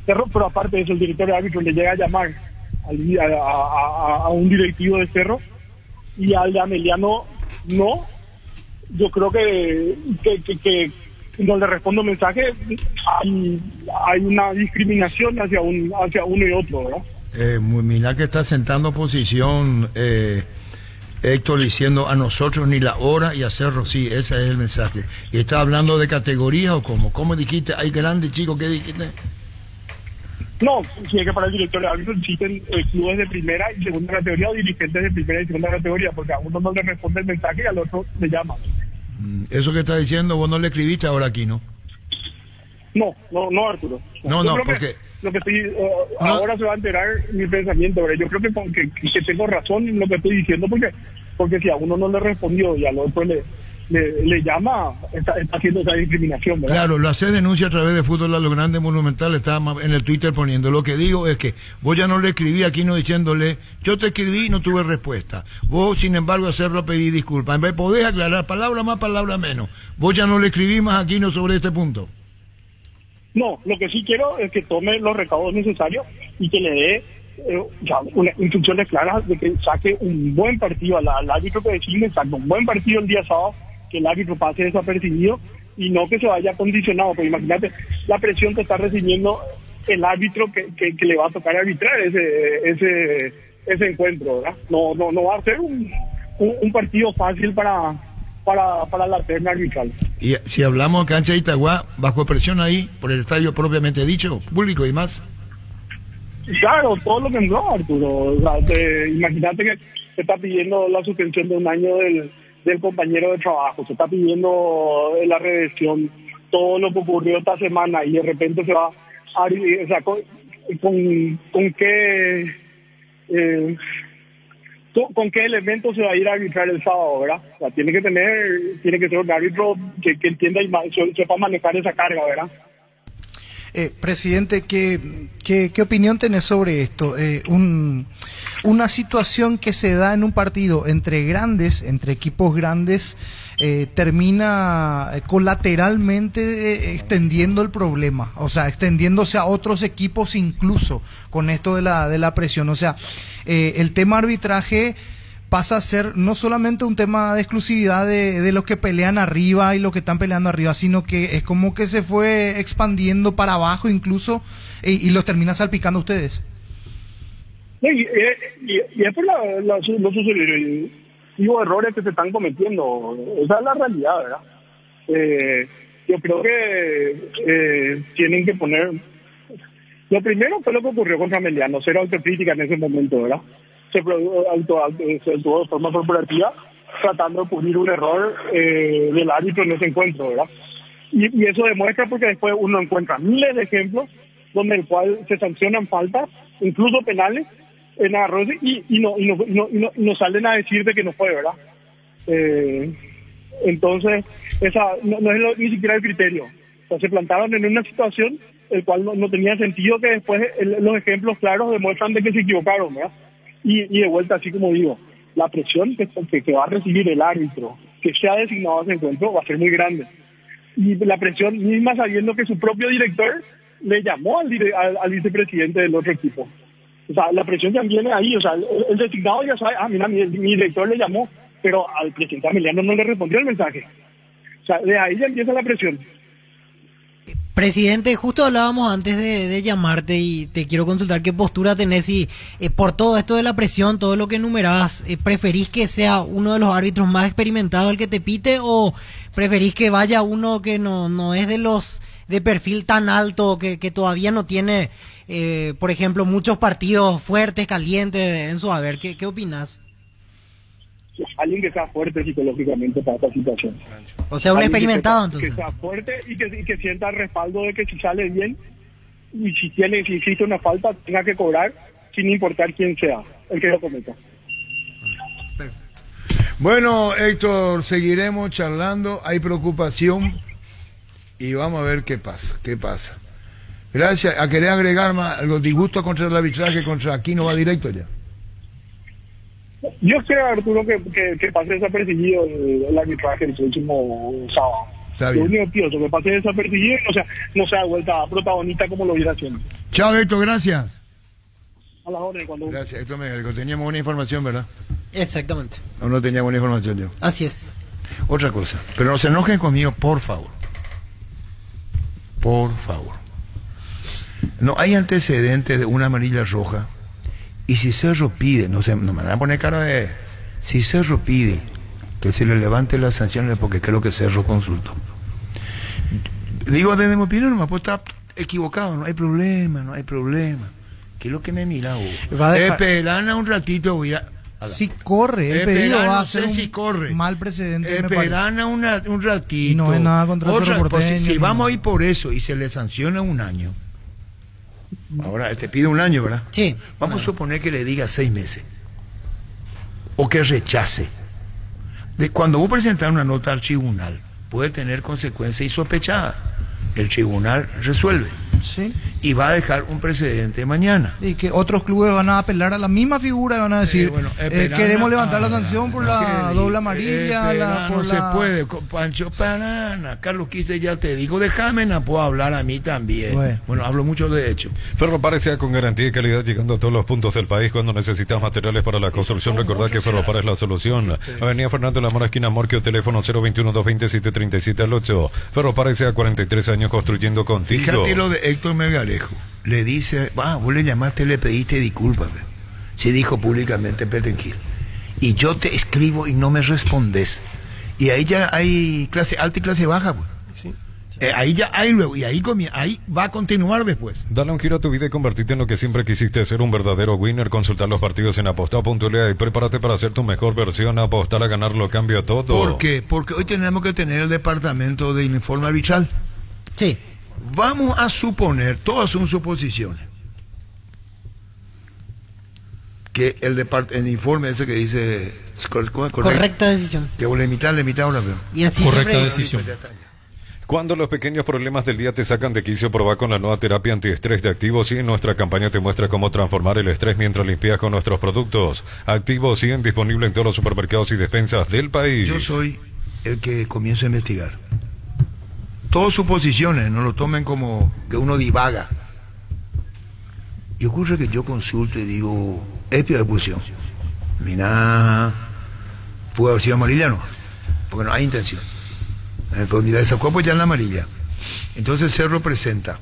pero aparte de eso el director de árbitro le llega a llamar a, a- un directivo de Cerro y al de Ameliano no, yo creo que, que, que, donde respondo mensaje hay, una discriminación hacia un hacia uno y otro, ¿verdad? Eh, mirá que está sentando posición eh, Héctor diciendo a nosotros ni la hora y a Cerro sí, ese es el mensaje. ¿Y está hablando de categoría o cómo? ¿Cómo dijiste? ¿Hay grandes chicos? ¿Qué dijiste? No, si es que para el director de árbitros existen eh, clubes de primera y segunda categoría o dirigentes de primera y segunda categoría, porque a uno no le responde el mensaje y al otro le llama. Mm, Eso que está diciendo vos no le escribiste ahora aquí, ¿no? No, no, no, Arturo. No, no, que porque- Lo que estoy, eh, ahora se va a enterar mi pensamiento, ¿verdad? Yo creo que, con- que, que tengo razón en lo que estoy diciendo, porque porque si a uno no le respondió y al otro le, le, le llama, está, está haciendo esa discriminación, ¿verdad? Claro, lo hace denuncia a través de Fútbol a lo Grande Monumental, estaba en el Twitter poniendo. Lo que digo es que vos ya no le escribí aquí no diciéndole, yo te escribí y no tuve respuesta. Vos, sin embargo, hacerlo pedí disculpas. En vez podés aclarar palabra más, palabra menos. Vos ya no le escribí más aquí no sobre este punto. No, lo que sí quiero es que tome los recaudos necesarios y que le dé eh, ya, una, instrucciones claras de que saque un buen partido al, al árbitro que decide, saque un buen partido el día sábado, que el árbitro pase desapercibido y no que se vaya condicionado. Porque imagínate la presión que está recibiendo el árbitro que, que, que le va a tocar arbitrar ese ese ese encuentro, ¿verdad? No no no va a ser un, un, un partido fácil para para para la terna arbitral. Y si hablamos de cancha de Itagua, bajo presión ahí, por el estadio propiamente dicho, público y más. Claro, todo lo que engloba, Arturo. O sea, imagínate que se está pidiendo la suspensión de un año del, del compañero de trabajo, se está pidiendo la redención, todo lo que ocurrió esta semana y de repente se va a... O con, con, qué... eh, con, qué elementos se va a ir a arbitrar el sábado, ¿verdad? Tiene que tener, tiene que ser un árbitro que, entienda y sepa manejar esa carga, ¿verdad? Eh, presidente, ¿qué, qué, qué opinión tenés sobre esto? Eh, un- una situación que se da en un partido entre grandes, entre equipos grandes, eh, termina eh, colateralmente eh, extendiendo el problema, o sea, extendiéndose a otros equipos incluso con esto de la, de la presión. O sea, eh, el tema arbitraje pasa a ser no solamente un tema de exclusividad de, de los que pelean arriba y los que están peleando arriba, sino que es como que se fue expandiendo para abajo incluso y, y los termina salpicando ustedes. Y, y- y es por la, la- los errores que se están cometiendo. Esa es la realidad, ¿verdad? Eh, yo creo que eh, tienen que poner... Lo primero fue lo que ocurrió contra Meliano, cero autocrítica en ese momento, ¿verdad? Se produjo se actuó de forma corporativa tratando de cubrir un error eh, del árbitro en ese encuentro, ¿verdad? Y, y eso demuestra porque después uno encuentra miles de ejemplos donde el cual se sancionan faltas, incluso penales, en arroz y, y, no, y, no, y, no, no- y no salen a decir de que no fue, ¿verdad? Eh, entonces, esa no, es lo- ni siquiera el criterio. O sea, se plantaron en una situación el cual no, no tenía sentido que después el- los ejemplos claros demuestran de que se equivocaron, ¿verdad? Y, y de vuelta, así como digo, la presión que, que, va a recibir el árbitro que se ha designado a ese encuentro va a ser muy grande. y la presión misma sabiendo que su propio director le llamó al, al, al vicepresidente del otro equipo. O sea, la presión también viene ahí, o sea, el, designado ya sabe, ah, mira, mi, mi director le llamó, pero al presidente Ameliano no le respondió el mensaje. O sea, de ahí ya empieza la presión. Presidente, justo hablábamos antes de, de llamarte y te quiero consultar qué postura tenés y eh, por todo esto de la presión, todo lo que enumerabas, eh, ¿preferís que sea uno de los árbitros más experimentados el que te pite o preferís que vaya uno que no, no es de los de perfil tan alto, que, que todavía no tiene, eh, por ejemplo, muchos partidos fuertes, calientes en su haber? ¿Qué, qué opinas? Alguien que sea fuerte psicológicamente para esta situación. O sea, un Alguien que experimentado sea- entonces. Que sea fuerte y que, y que sienta el respaldo de que si sale bien y si tiene si existe una falta tenga que cobrar sin importar quién sea el que lo cometa. Bueno, Héctor, seguiremos charlando. Hay preocupación y vamos a ver qué pasa, qué pasa. Gracias. ¿A querer agregar más algo disgusto contra el arbitraje contra aquí no va directo ya? Yo creo, Arturo, que, que, que pase desapercibido el, el arbitraje el próximo sábado. Está Lo bien. único que pase desapercibido no sea, no sea vuelta protagonista como lo hubiera haciendo. Chao, Héctor, gracias. A las órdenes cuando... Gracias, Héctor Miguel. Teníamos buena información, ¿verdad? Exactamente. No, no tenía buena información yo. Así es. Otra cosa, pero no se enojen conmigo, por favor. Por favor. No hay antecedentes de una amarilla roja. Y si Cerro pide, no, se, no me van a poner cara de... Si Cerro pide que se le levante las sanciones, porque creo que Cerro consultó. Digo desde mi opinión, no me puedo estar equivocado, no hay problema, no hay problema. ¿Qué es lo que me mira vos? Va a dejar- Esperana un ratito, voy a... Si corre, el pedido va a ser sé un si corre. mal precedente. Esperan a una- un ratito. Y no es nada contra Otra, Cerro pues, si- si, vamos a ir por eso y se le sanciona un año, ahora te pide un año, ¿verdad? Sí. Vamos a suponer que le diga seis meses. O que rechace. De cuando vos presentas una nota al tribunal, puede tener consecuencias insospechadas. El tribunal resuelve. Sí. Y va a dejar un precedente mañana. Y que otros clubes van a apelar a la misma figura y van a decir, bueno, eh, queremos levantar la sanción por no, la doble di- amarilla, la, por no la... se puede, Pancho Panana, Carlos Quise ya te digo, déjame, no puedo hablar a mí también. Bueno. Bueno, hablo mucho de hecho. Ferro Pares con garantía y calidad llegando a todos los puntos del país cuando necesitas materiales para la construcción. Recordad que Ferro Pares es la solución. Avenida Fernando Lamora, esquina Morquio, teléfono 021 227 37 al 8. Ferro Pares a 43 años construyendo contigo. Fíjate lo de Héctor Melgarejo. Le dice, va, vos le llamaste, le pediste disculpas. ve". Se dijo públicamente Petengil. Y yo te escribo y no me respondes. Y ahí ya hay clase alta y clase baja. pues. Eh, ahí ya hay luego, y ahí, ahí va a continuar después. Dale un giro a tu vida y convertirte en lo que siempre quisiste ser un verdadero winner. Consultar los partidos en aposta.lea y prepárate para hacer tu mejor versión. Apostar a ganar lo cambia todo. ¿Por qué? Porque hoy tenemos que tener el departamento de informe arbitral. Sí. Vamos a suponer, todas son suposiciones, que el, depart- el informe ese que dice cor- cor- Correcta decisión. Que le mitad, le mitad ahora, pero. Y así Correcta siempre- decisión. Cuando los pequeños problemas del día te sacan de quicio, probá con la nueva terapia antiestrés de Activo 100. Nuestra campaña te muestra cómo transformar el estrés mientras limpias con nuestros productos. Activo 100 disponible en todos los supermercados y despensas del país. Yo soy el que comienzo a investigar. Todas suposiciones, no lo tomen como que uno divaga. Y ocurre que yo consulto y digo, es de expulsión. Mira, pudo haber sido amarilla, no, porque no hay intención. Eh, Pues mira, esa pues ya en la amarilla. Entonces Cerro presenta.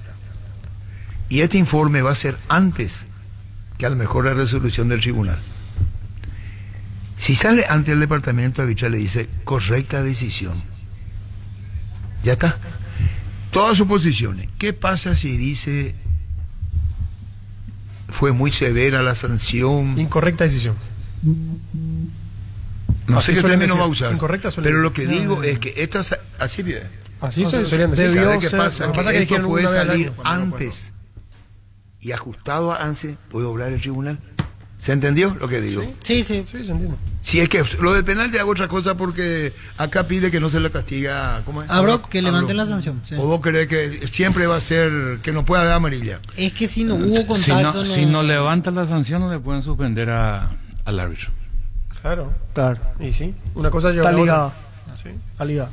Y este informe va a ser antes que a lo mejor la resolución del tribunal. Si sale ante el departamento arbitral le dice correcta decisión. Ya está. Todas suposiciones. ¿Qué pasa si dice fue muy severa la sanción? Incorrecta decisión. No Así sé qué término va a usar. Incorrecta Pero lo que No, digo no, es que estas así bien. Así No, se suelen decir. ¿sabe Debió qué ser- pasa? lo que pasa que esto puede salir año. antes y ajustado a ANSE puede obrar el tribunal. ¿Se entendió lo que digo? Sí, sí. Sí, se entiende. Si es que lo del penal ya hago otra cosa porque acá pide que no se le castiga. ¿cómo es? A Brock que levanten la sanción. sí. ¿O vos crees que siempre va a ser que no pueda haber amarilla? Es que si no hubo Si contacto, no, no, si no levanta la sanción, no le pueden suspender a, al árbitro. Claro. Claro. Y sí, una cosa lleva Está ligada. Sí, está ligada.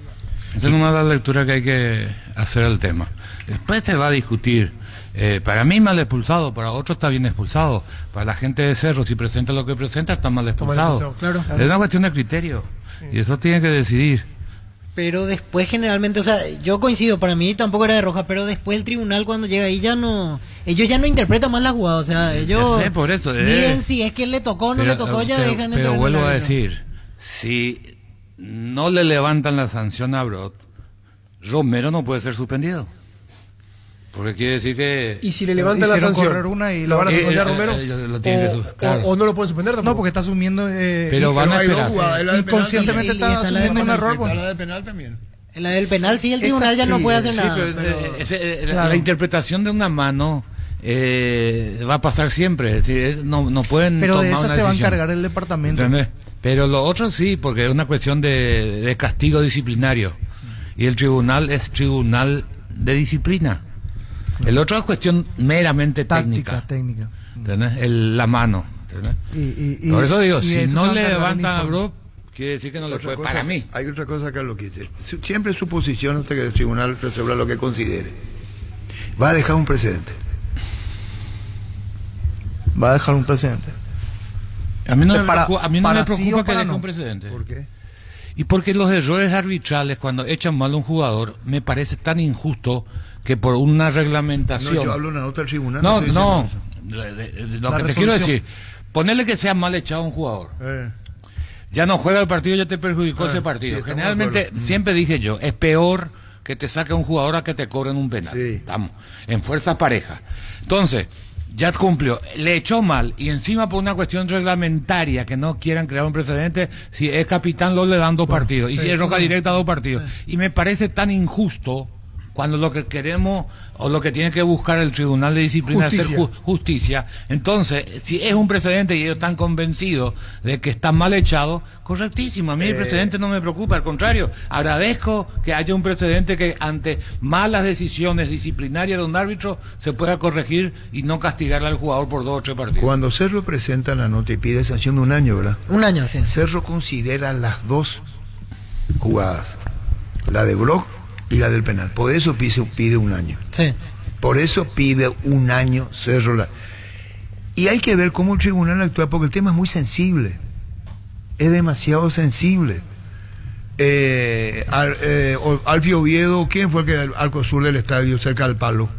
Esa es una de las lecturas que hay que hacer al tema. Después se va a discutir. Eh, para mí mal expulsado, para otros está bien expulsado. Para la gente de Cerro, si presenta lo que presenta, está mal mal expulsado. expulsado, claro. Es una cuestión de criterio. Y eso tiene que decidir. Pero después generalmente, o sea, yo coincido, para mí tampoco era de roja, pero después el tribunal cuando llega ahí ya no, ellos ya no interpretan más la jugada, o sea, ellos Ya sé, por eso, eh. miren si es que le tocó o no le tocó, ya pero- dejan pero entrar en vuelvo el a decir, si no le levantan la sanción a Brot, Romero no puede ser suspendido. Porque quiere decir que... Y si le levantan la sanción, correr una y ¿lo van a suspender eh, Romero? eh, o, sus- claro. o- o no lo pueden suspender tampoco. No, porque está asumiendo. Eh, Pero van a esperar. la Inconscientemente está la asumiendo un penal, error. Está la del penal también. En la del penal sí, el tribunal ya no puede hacer Sí, nada. pero, pero- ese, la- Claro. la interpretación de una mano eh, va a pasar siempre. Es decir, no, no pueden Pero de esa una se va a encargar el departamento. ¿Entendés? Pero lo otro sí, porque es una cuestión de, de castigo disciplinario. Y el tribunal es tribunal de disciplina. El otro es cuestión meramente Táctica, técnica. técnica. El- la mano. Y, y- y- Por eso digo, y si eso no le levantan a. Brock, quiere decir que no le Otra puede. cosa- Para mí. Hay otra cosa lo dice. Su- Siempre su posición hasta que el tribunal resuelva lo que considere. Va a dejar un precedente. Va a dejar un precedente. A mí no, me, para- preocupa, a mí no me sí preocupa o que deje no. un precedente. ¿Por qué? Y porque los errores arbitrales, cuando echan mal a un jugador, me parece tan injusto que por una No, reglamentación. yo hablo nota del tribunal. No, no. Lo La que te quiero decir, ponerle que sea mal echado un jugador. Eh, Ya no juega el partido, ya te perjudicó Ah, ese partido. Generalmente. Mm. siempre dije yo, es peor que te saque un jugador a que te cobren un penal. Sí. Estamos en fuerza pareja. Entonces, ya cumplió, le echó mal y encima por una cuestión reglamentaria que no quieran crear un precedente, si es capitán lo le dan dos partidos y si es roja directa dos partidos. Y me parece tan injusto cuando lo que queremos o lo que tiene que buscar el Tribunal de Disciplina es hacer Justicia. ju- justicia. Entonces, si es un precedente y ellos están convencidos de que está mal echado, correctísimo. A mí el Eh. precedente no me preocupa, al contrario, agradezco que haya un precedente que ante malas decisiones disciplinarias de un árbitro se pueda corregir y no castigarle al jugador por dos o tres partidos. Cuando Cerro presenta la nota y pide sanción de un año, ¿verdad? Un año, sí. Cerro considera las dos jugadas, la de Brock y la del penal. Por eso pide, pide un año. Sí. Por eso pide un año Cerro. La... Y hay que ver cómo el tribunal actúa, porque el tema es muy sensible. Es demasiado sensible. Eh, Al- eh, Alfio Oviedo, ¿quién fue el que al arco sur del estadio, cerca del palo,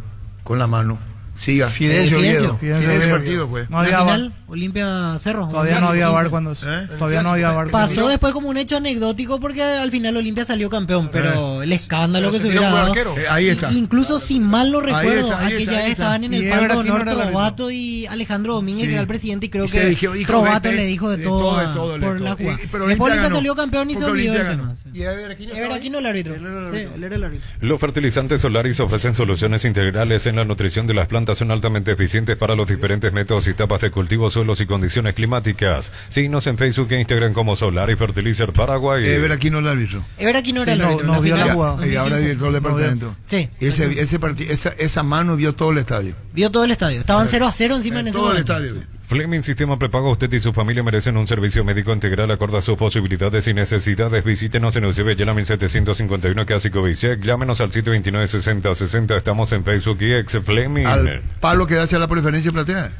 con la mano? Siga. Fidencio Oviedo. Fidencio Fidencio partido fue. No había bar. Olimpia Cerro. Todavía no había bar cuando. Todavía no había bar. Pasó después como un hecho anecdótico porque al final Olimpia salió campeón, pero el escándalo Pero que se hubiera dado. arquero. Eh, ahí está. Incluso si mal lo recuerdo, está, ahí está, estaban en Y el palco aquí no honor. Trovato y Alejandro Domínguez, Sí. que era el presidente, y creo Y que dijo- Trovato vete, le dijo de de todo, a- de por todo. la jugada. Después Olimpia salió campeón y se olvidó del tema. sí. Y Ever Aquino Ever estaba Aquino el árbitro. Sí. Los fertilizantes Solaris ofrecen soluciones integrales en la nutrición de las plantas, son altamente eficientes para los diferentes métodos y etapas de cultivo, suelos y condiciones climáticas. Síguenos en Facebook e Instagram como Solaris Fertilizer Paraguay. Eh, ver aquí no el árbitro. Ever Aquino era Sí, el no- árbitro. no en vio final, jugada. Y ahora 2015. director del departamento. Sí. Ese, ese esa, esa mano vio todo el estadio. Vio todo el estadio. Estaban 0 a 0 encima en ese todo el estadio. Fleming Sistema Prepago, usted y su familia merecen un servicio médico integral acorde a sus posibilidades y necesidades. Visítenos en UCB Yela 1751 Clásico Bisec. Llámenos al 729-6060. Estamos en Facebook y ex Fleming. Al palo que hacia la preferencia platea.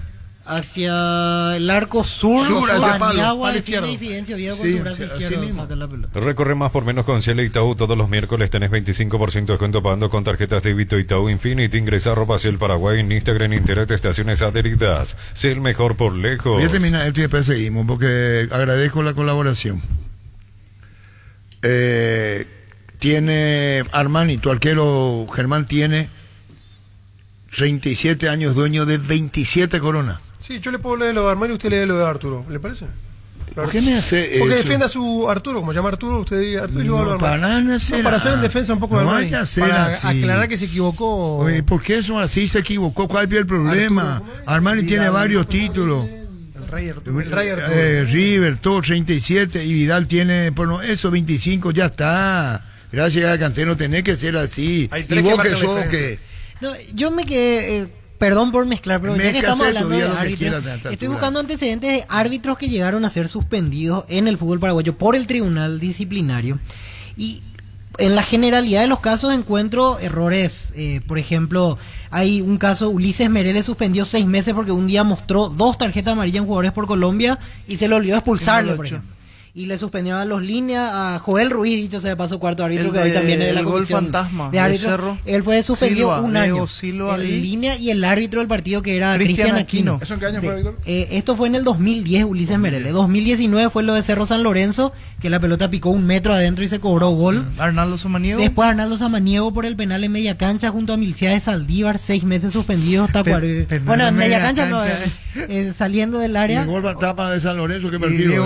Hacia el arco sur, Sur, hacia Paniagua, palo Oviedo con Sí, brazo izquierdo saca la pelota. Recorre más por menos con Cielo Itaú. Todos los miércoles tenés 25% de descuento pagando con tarjetas débito Itaú Infinity. Ingresa arroba Ciel Paraguay en Instagram, Internet, estaciones adheridas. Sé el mejor por lejos. Voy a terminar esto y después seguimos porque agradezco la colaboración. Eh, tiene Armani, tu arquero Germán tiene 37 años, dueño de 27 coronas. Sí, yo le puedo leer lo de Armani y usted lee lo de Arturo. ¿Le parece? ¿Por qué me hace Porque eso? defienda a su Arturo, como se llama Arturo, usted diga Arturo y yo No, hablo de Armani. para no hacer para hacer en defensa un poco de no Armani. ser para así. aclarar que se equivocó. Oye, ¿por qué eso así se equivocó? ¿Cuál fue el problema? Arturo. Armani tiene varios títulos. El rey Arturo. El rey Arturo. Eh, River, todo 37 y Vidal tiene, bueno, eso 25 ya está. Gracias a Cantero, tenés que ser así. Hay Y tres vos que que sos que... No, yo me quedé, eh, perdón por mezclar, pero ya que estamos hablando de árbitros, quieras estoy buscando antecedentes de árbitros que llegaron a ser suspendidos en el fútbol paraguayo por el tribunal disciplinario. Y en la generalidad de los casos encuentro errores. Eh, por ejemplo, hay un caso, Ulises Mereles suspendió seis meses porque un día mostró dos tarjetas amarillas en jugadores por Colombia y se le olvidó expulsarle, por ejemplo. Y le suspendieron a los líneas, a Joel Ruiz, dicho sea de paso, cuarto árbitro, El que hoy de- también es de la el gol comisión fantasma de árbitro. Cerro. Él fue suspendido Silva, un año. Silva en y- línea y el árbitro del partido que era Cristian Cristian Aquino. Aquino. ¿Eso en qué año Sí. fue, Víctor? Eh, esto fue en el 2010, Ulises Mereles. 2019 fue lo de Cerro San Lorenzo, que la pelota picó un metro adentro y se cobró gol. Arnaldo Samaniego. Después Arnaldo Samaniego por el penal en media cancha junto a Milciades Saldívar, seis meses suspendidos. Tacuare- penal bueno, en media media cancha, no, cancha. eh, eh, saliendo del Y área. el gol tapa de San Lorenzo, ¿qué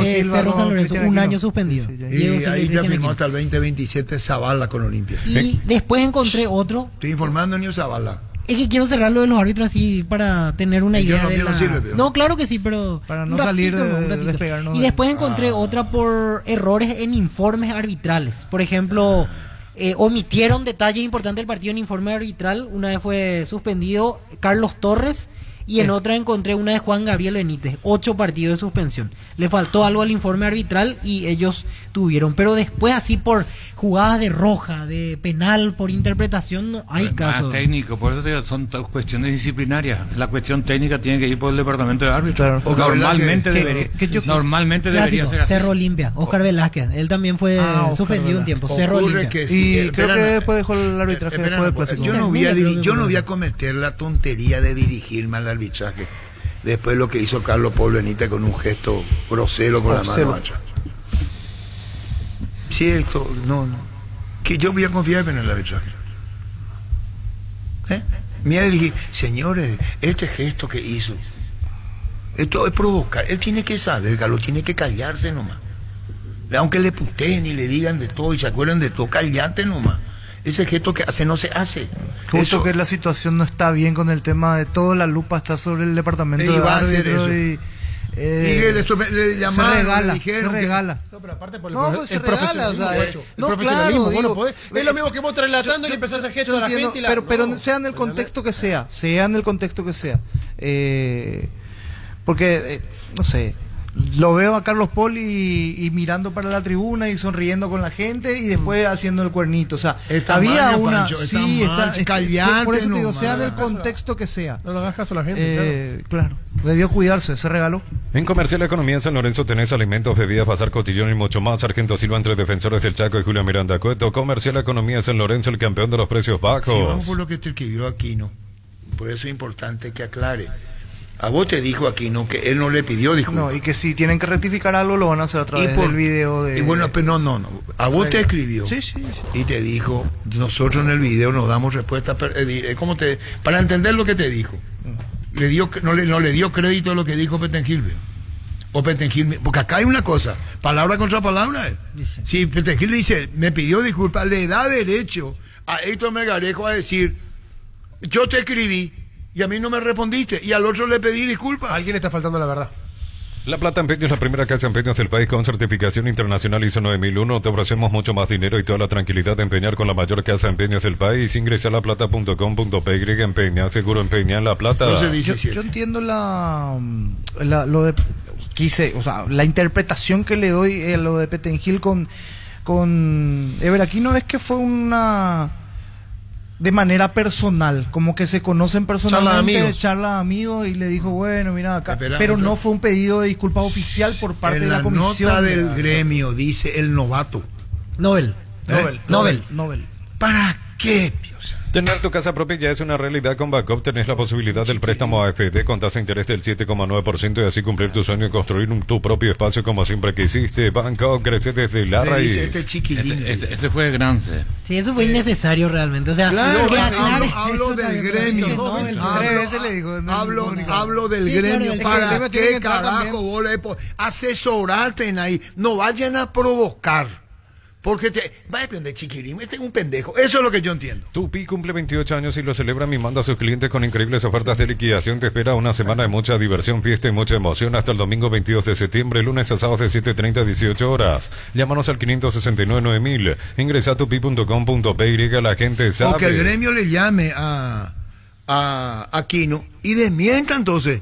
Y Eh, Silva Cerro con San Lorenzo, un año suspendido. Sí, sí, Y ahí ya firmó hasta el 2027 Zavala con Olimpia. Y después encontré otro. Estoy informando ni Zavala. Es que quiero cerrar lo de los árbitros así para tener una Y yo idea no- de yo no la... sirve, pero- No, claro que sí, pero... Para no salir de- un ratito. despegarnos Y de- después encontré Ah. otra por errores en informes arbitrales. Por ejemplo, eh, omitieron detalles importantes del partido en informe arbitral. Una vez fue suspendido Carlos Torres y en otra encontré una de Juan Gabriel Benítez. Ocho partidos de suspensión. Le faltó algo al informe arbitral y ellos tuvieron. Pero después así por jugadas de roja, de penal, por interpretación, no hay Más caso. técnico, por eso te digo, son cuestiones disciplinarias. La cuestión técnica tiene que ir por el departamento de árbitros. Claro. O la verdad Normalmente que- debería, que yo- normalmente debería ser así. Cerro Limpia, Oscar Velázquez. Él también fue Ah, suspendido un tiempo. Cerro Limpia. que sí, Y eh, creo que después dejó el arbitraje eh, después del. Yo no, voy a, yo no voy a cometer la tontería de dirigirme al arbitraje. Después lo que hizo Carlos Benítez con un gesto grosero con la mano ancha. Sí, esto, no, no. Que yo voy a confiar en el arbitraje. ¿Eh? Mira, dije, señores, este gesto que hizo, esto es provocar. Él tiene que saber, Carlos, tiene que callarse nomás. Aunque le puteen y le digan de todo y se acuerden de todo, callate nomás. Ese gesto que hace no se hace. Justo Eso- que la situación no está bien con el tema de todo, la lupa está sobre el departamento Y de eso. y... eh, Y le le se llamaron, regala, le se que- regala. No, pero aparte por el, No, pues se el regala, profesionalismo, o sea, eh, el no, profesionalismo, claro, no es lo mismo que vos relatando y empezás a hacer gestos a la entiendo, gente y la... pero, pero no. sea en el contexto que sea, sea en el contexto que sea. Eh, porque, eh, no sé, lo veo a Carlos Paul y, y mirando para la tribuna y sonriendo con la gente y después haciendo el cuernito. O sea, Está había mal, una... Pancho, está sí, mal, está, callate por eso te digo, sea en el contexto que sea. No le hagas caso a la gente, Eh, claro. debió cuidarse, se regaló. En Comercial Economía en San Lorenzo tenés alimentos, bebidas, bazar, cotillón y mucho más. Sargento Silva entre defensores del Chaco y Julio Miranda Cueto. Comercial Economía en San Lorenzo, el campeón de los precios Si vamos bajos. por lo que te escribió Aquino, por eso es importante que aclare. A vos te dijo Aquino que él no le pidió disculpas. No, y que si tienen que rectificar algo lo van a hacer a través por- del video de... Y bueno, pero no, no, no. A vos te escribió. Sí, sí, sí. Y te dijo, nosotros en el video nos damos respuesta, eh, eh, ¿cómo te, para entender lo que te dijo. Le dio, no, le, no le dio crédito a lo que dijo Petengil. O Petengil, porque acá hay una cosa, palabra contra palabra. eh. Dice. Si Petengil dice, me pidió disculpas, le da derecho a Héctor Melgarejo a decir, yo te escribí y a mí no me respondiste y al otro le pedí disculpas. Alguien está faltando la verdad. La Plata Empeño es la primera casa de empeños del país con certificación internacional ISO 9001. Te ofrecemos mucho más dinero y toda la tranquilidad de empeñar con la mayor casa de empeños del país. Ingresa a laplata.com.py, empeña, seguro empeña en La Plata. Yo, 17. yo entiendo la, la- lo de quise, o sea, la interpretación que le doy a lo de Petengil con con Ever Aquino es que fue una de manera personal, como que se conocen personalmente, amigos. charla de amigos y le dijo, bueno, mira acá, Espera, pero otro. no fue un pedido de disculpa oficial por parte en de la, la comisión. nota de del la- gremio dice el novato. Nobel. ¿Eh? Nobel, Nobel. ¿Para qué, Piosa? Tener tu casa propia ya es una realidad con Backup. Tenés la posibilidad del préstamo AFD con tasa de interés del 7,9% y así cumplir tu sueño y construir un- tu propio espacio como siempre quisiste. Bangkok crece desde la Le raíz. dice este chiquilín. Este, este- este fue grande. Sí, eso fue innecesario realmente. O sea, Claro, que hablo, aclare hablo eso del también, gremio. no, el- Hablo- tres veces le dijo, no, hablo, del Sí, claro, gremio. el ¿Para gremio tiene que qué entrar carajo también. vos le po- asesorarte en ahí? No vayan a provocar. Porque te va a depender, chiquilín. Este es un pendejo. Eso es lo que yo entiendo. Tupi cumple 28 años y lo celebra mimando a sus clientes con increíbles ofertas de liquidación. Te espera una semana de mucha diversión, fiesta y mucha emoción hasta el domingo 22 de septiembre, lunes a sábados de 7.30 a 18 horas. Llámanos al 569-9000. Ingresa a tupi.com.py, la gente sabe. O que el gremio le llame a, a Aquino y desmienta entonces.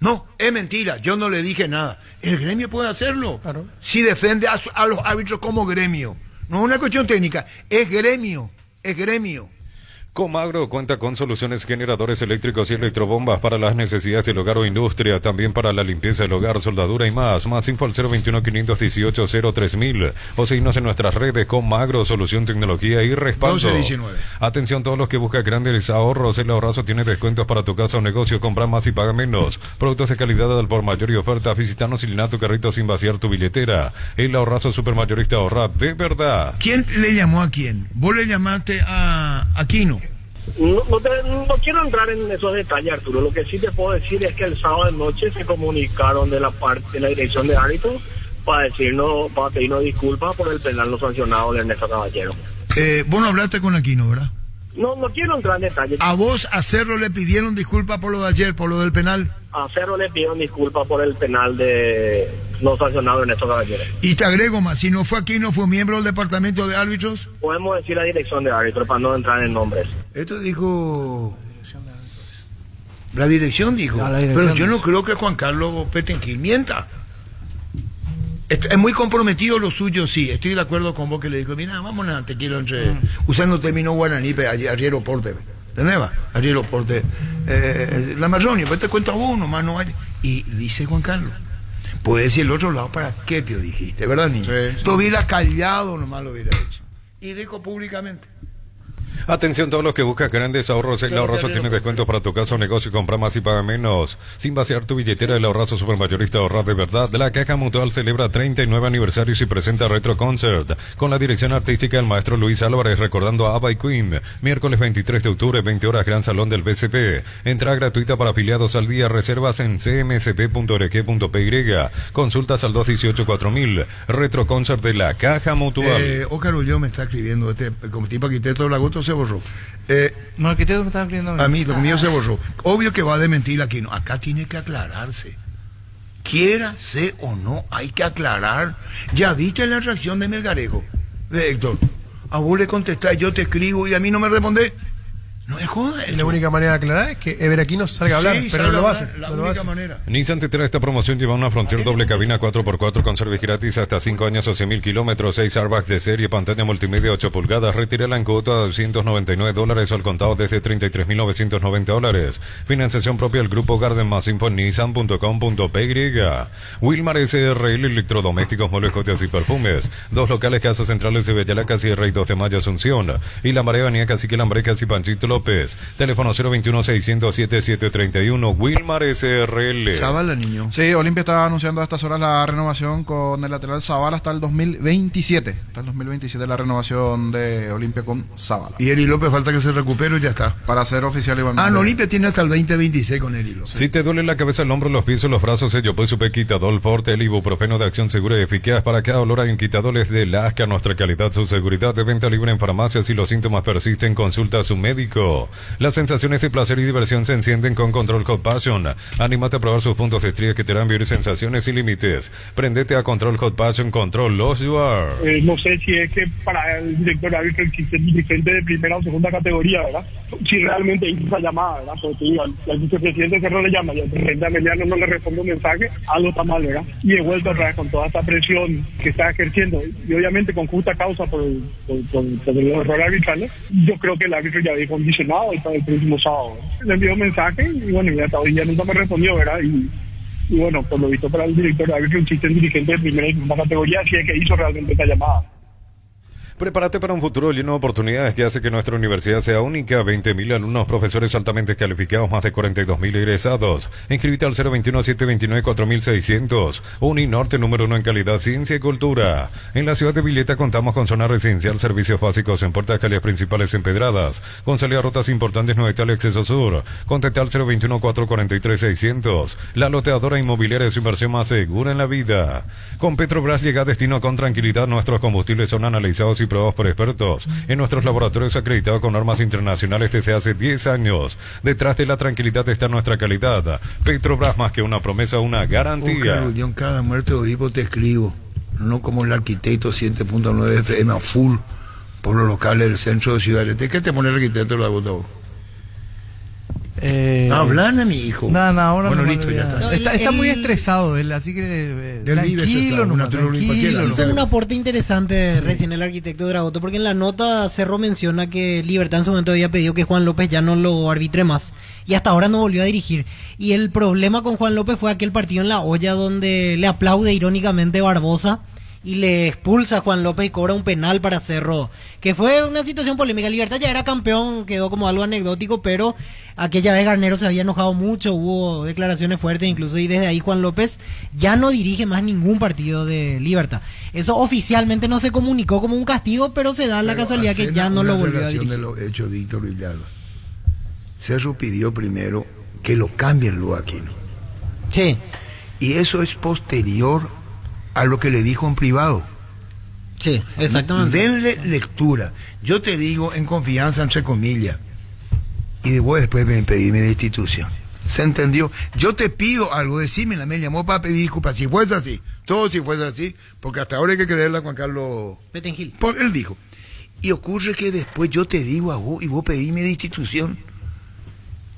No, es mentira, yo no le dije nada. El gremio puede hacerlo. Claro. Si defiende a, a los árbitros como gremio. No es una cuestión técnica, es gremio, es gremio. Comagro cuenta con soluciones generadores eléctricos y electrobombas para las necesidades del hogar o industria, también para la limpieza del hogar, soldadura y más. Más info al 021 518 03000 o seguirnos en nuestras redes Comagro, solución tecnología y respaldo. 1219. Atención todos los que buscan grandes ahorros, el ahorrazo tiene descuentos para tu casa o negocio, compra más y paga menos. Productos de calidad al por mayor y oferta, visitanos y llena tu carrito sin vaciar tu billetera. El ahorrazo supermayorista ahorra de verdad. ¿Quién le llamó a quién? Vos le llamaste a Aquino. No, no, te- no quiero entrar en esos detalles, Arturo. Lo que sí te puedo decir es que el sábado de noche se comunicaron de la parte de la dirección de árbitros para decirnos, para pedirnos disculpas por el penal no sancionado de Ernesto Caballero. Eh, vos hablaste con Aquino, ¿verdad? No, no quiero entrar en detalles. A vos, a Cerro, le pidieron disculpas por lo de ayer, por lo del penal. A Cerro le pidieron disculpas por el penal de no sancionado de Ernesto Caballero. Y te agrego más, si no fue Aquino, fue miembro del departamento de árbitros. Podemos decir la dirección de árbitros para no entrar en nombres. Esto dijo... La dirección dijo. La dirección Pero yo no creo que Juan Carlos Petenquil mienta. Es, muy comprometido lo suyo, sí. Estoy de acuerdo con vos que le dijo, mira, vámonos, te quiero entre... Mm. Usando término guaraní, ayer oporte. ¿Entendés? oporte. Eh, la marronia, pues te cuento a vos, nomás no hay... Y dice Juan Carlos. Puede decir el otro lado, ¿para qué, Pio, dijiste? ¿Verdad, niño? Sí, sí. Tú hubieras callado, nomás lo hubiera hecho. Y dijo públicamente. Atención todos los que buscan grandes ahorros, el ahorrazo tiene descuentos para tu casa o negocio, compra más y paga menos. Sin vaciar tu billetera, el ahorrazo supermayorista ahorrar de verdad. La Caja Mutual celebra 39 aniversarios y presenta Retro Concert con la dirección artística del maestro Luis Álvarez recordando a Abba y Queen. Miércoles 23 de octubre, 20 horas, Gran Salón del BCP. Entrada gratuita para afiliados al día, reservas en cmsp.org.py. Consultas al 218-4000. Retro Concert de la Caja Mutual. Eh, Óscar Ulloa me está escribiendo, este, como tipo arquitecto de la gota se borró. Eh, No, aquí te me están escribiendo a mí, lo mío se borró. Obvio que va a desmentir aquí, no. Acá tiene que aclararse. Quiera, sé o no, hay que aclarar. ¿Ya viste la reacción de Melgarejo? De Héctor. A vos le contestás, yo te escribo y a mí no me responde. No es joda. La única manera de aclarar es que Ever Aquino salga a hablar, Sí, pero no lo hace. La no lo única hace. manera. Nissan te trae esta promoción, lleva una Frontier doble cabina 4x4 con servicio gratis hasta 5 años o 100.000 kilómetros, 6 airbags de serie, pantalla multimedia 8 pulgadas, retírala en cuota de 299 dólares o al contado desde 33.990 dólares. Financiación propia del Grupo Garden más info en nissan.com.py. Wilmar SRL Electrodomésticos, muebles, coches y perfumes. Dos locales, casas centrales de Bellalacas y Rey 2 de Mayo Asunción. Y la Marea Avenida Cacique Lambrecas y Panchito López. Teléfono 021 607 731 Wilmar SRL. Chavala, niño. Sí, Olimpia está anunciando a estas horas la renovación con el lateral Zavala hasta el 2027. Hasta el 2027 la renovación de Olimpia con Zavala. Y Eri López falta que se recupere y ya está. Para ser oficial igualmente. Ah, no, Olimpia tiene hasta el 2026 con Eri López. Si te duele la cabeza, el hombro, los pies o los brazos, ello pues supe quitadol forte, el ibuprofeno de acción segura y eficaz para cada dolor en quitadoles de Lasca, nuestra calidad, su seguridad de venta libre en farmacias si los síntomas persisten, consulta a su médico. Las sensaciones de placer y diversión se encienden con Control Hot Passion. Anímate a probar sus puntos de estría que te harán vivir sensaciones y límites. Prendete a Control Hot Passion, Control Los You Are. Eh, no sé si es que para el director árbitro existe un dirigente de primera o segunda categoría, ¿verdad? Si realmente hizo esa llamada, ¿verdad? Porque te digo, al, al vicepresidente Cerro le llama y al presidente Ameliano no le responde un mensaje, algo está mal, ¿verdad? Y de vuelta otra vez con toda esta presión que está ejerciendo, y obviamente con justa causa por, el- por, por, por los errores arbitrales, yo creo que el árbitro ya había condicionado y para el próximo sábado. Le envió un mensaje y bueno, y hasta hoy ya nunca me respondió, ¿verdad? Y, bueno, por lo visto para el director de árbitro existe un dirigente de primera y segunda categoría, si es que hizo realmente esta llamada. Prepárate para un futuro lleno de oportunidades que hace que nuestra universidad sea única. 20.000 alumnos, profesores altamente calificados, más de 42.000 egresados. Inscríbete al 021-729-4600. Uninorte número uno en calidad, ciencia y cultura. En la ciudad de Villeta contamos con zona residencial, servicios básicos en puertas calles principales empedradas. Con salida a rutas importantes, no y acceso sur. Contacta al 021-443-600. La loteadora inmobiliaria es su inversión más segura en la vida. Con Petrobras llega a destino con tranquilidad. Nuestros combustibles son analizados y probados por expertos en nuestros laboratorios acreditados con normas internacionales desde hace 10 años. Detrás de la tranquilidad está nuestra calidad. Petrobras más que una promesa, una garantía. yo en cada muerte de obispo te escribo, no como el arquitecto 7.9 FM a full por los locales del centro de Ciudad. ¿De qué te pone el arquitecto la vota Eh, Hablan a mi hijo. No, no, ahora Bueno, no listo, ya está. No, está, el- está muy el- estresado él, así que eh, Él vive tranquilo, trolula tranquilo. Hizo un aporte interesante recién el arquitecto Dragoto, porque en la nota Cerro menciona que Libertad en su momento había pedido que Juan López ya no lo arbitre más. Y hasta ahora no volvió a dirigir. Y el problema con Juan López fue aquel partido en la olla donde le aplaude irónicamente Barbosa y le expulsa a Juan López y cobra un penal para Cerro. Que fue una situación polémica. Libertad ya era campeón, quedó como algo anecdótico, pero aquella vez Garnero se había enojado mucho, hubo declaraciones fuertes incluso, y desde ahí Juan López ya no dirige más ningún partido de Libertad. Eso oficialmente no se comunicó como un castigo, pero se da la Pero casualidad que ya no lo volvió a dirigir. de los hechos, Víctor Villalba. Cerro pidió primero que lo cambien lo Aquino. Sí. Y eso es posterior a lo que le dijo en privado. Sí, exactamente. Denle lectura. Yo te digo en confianza, entre comillas. Y después, después me pedí mi destitución. ¿Se entendió? Yo te pido algo, decímela, me llamó para pedir disculpas. Si fuese así, todo si fuese así, porque hasta ahora hay que creerle a Juan Carlos. Petengil. Porque él dijo. Y ocurre que después yo te digo a vos y vos pedís mi destitución.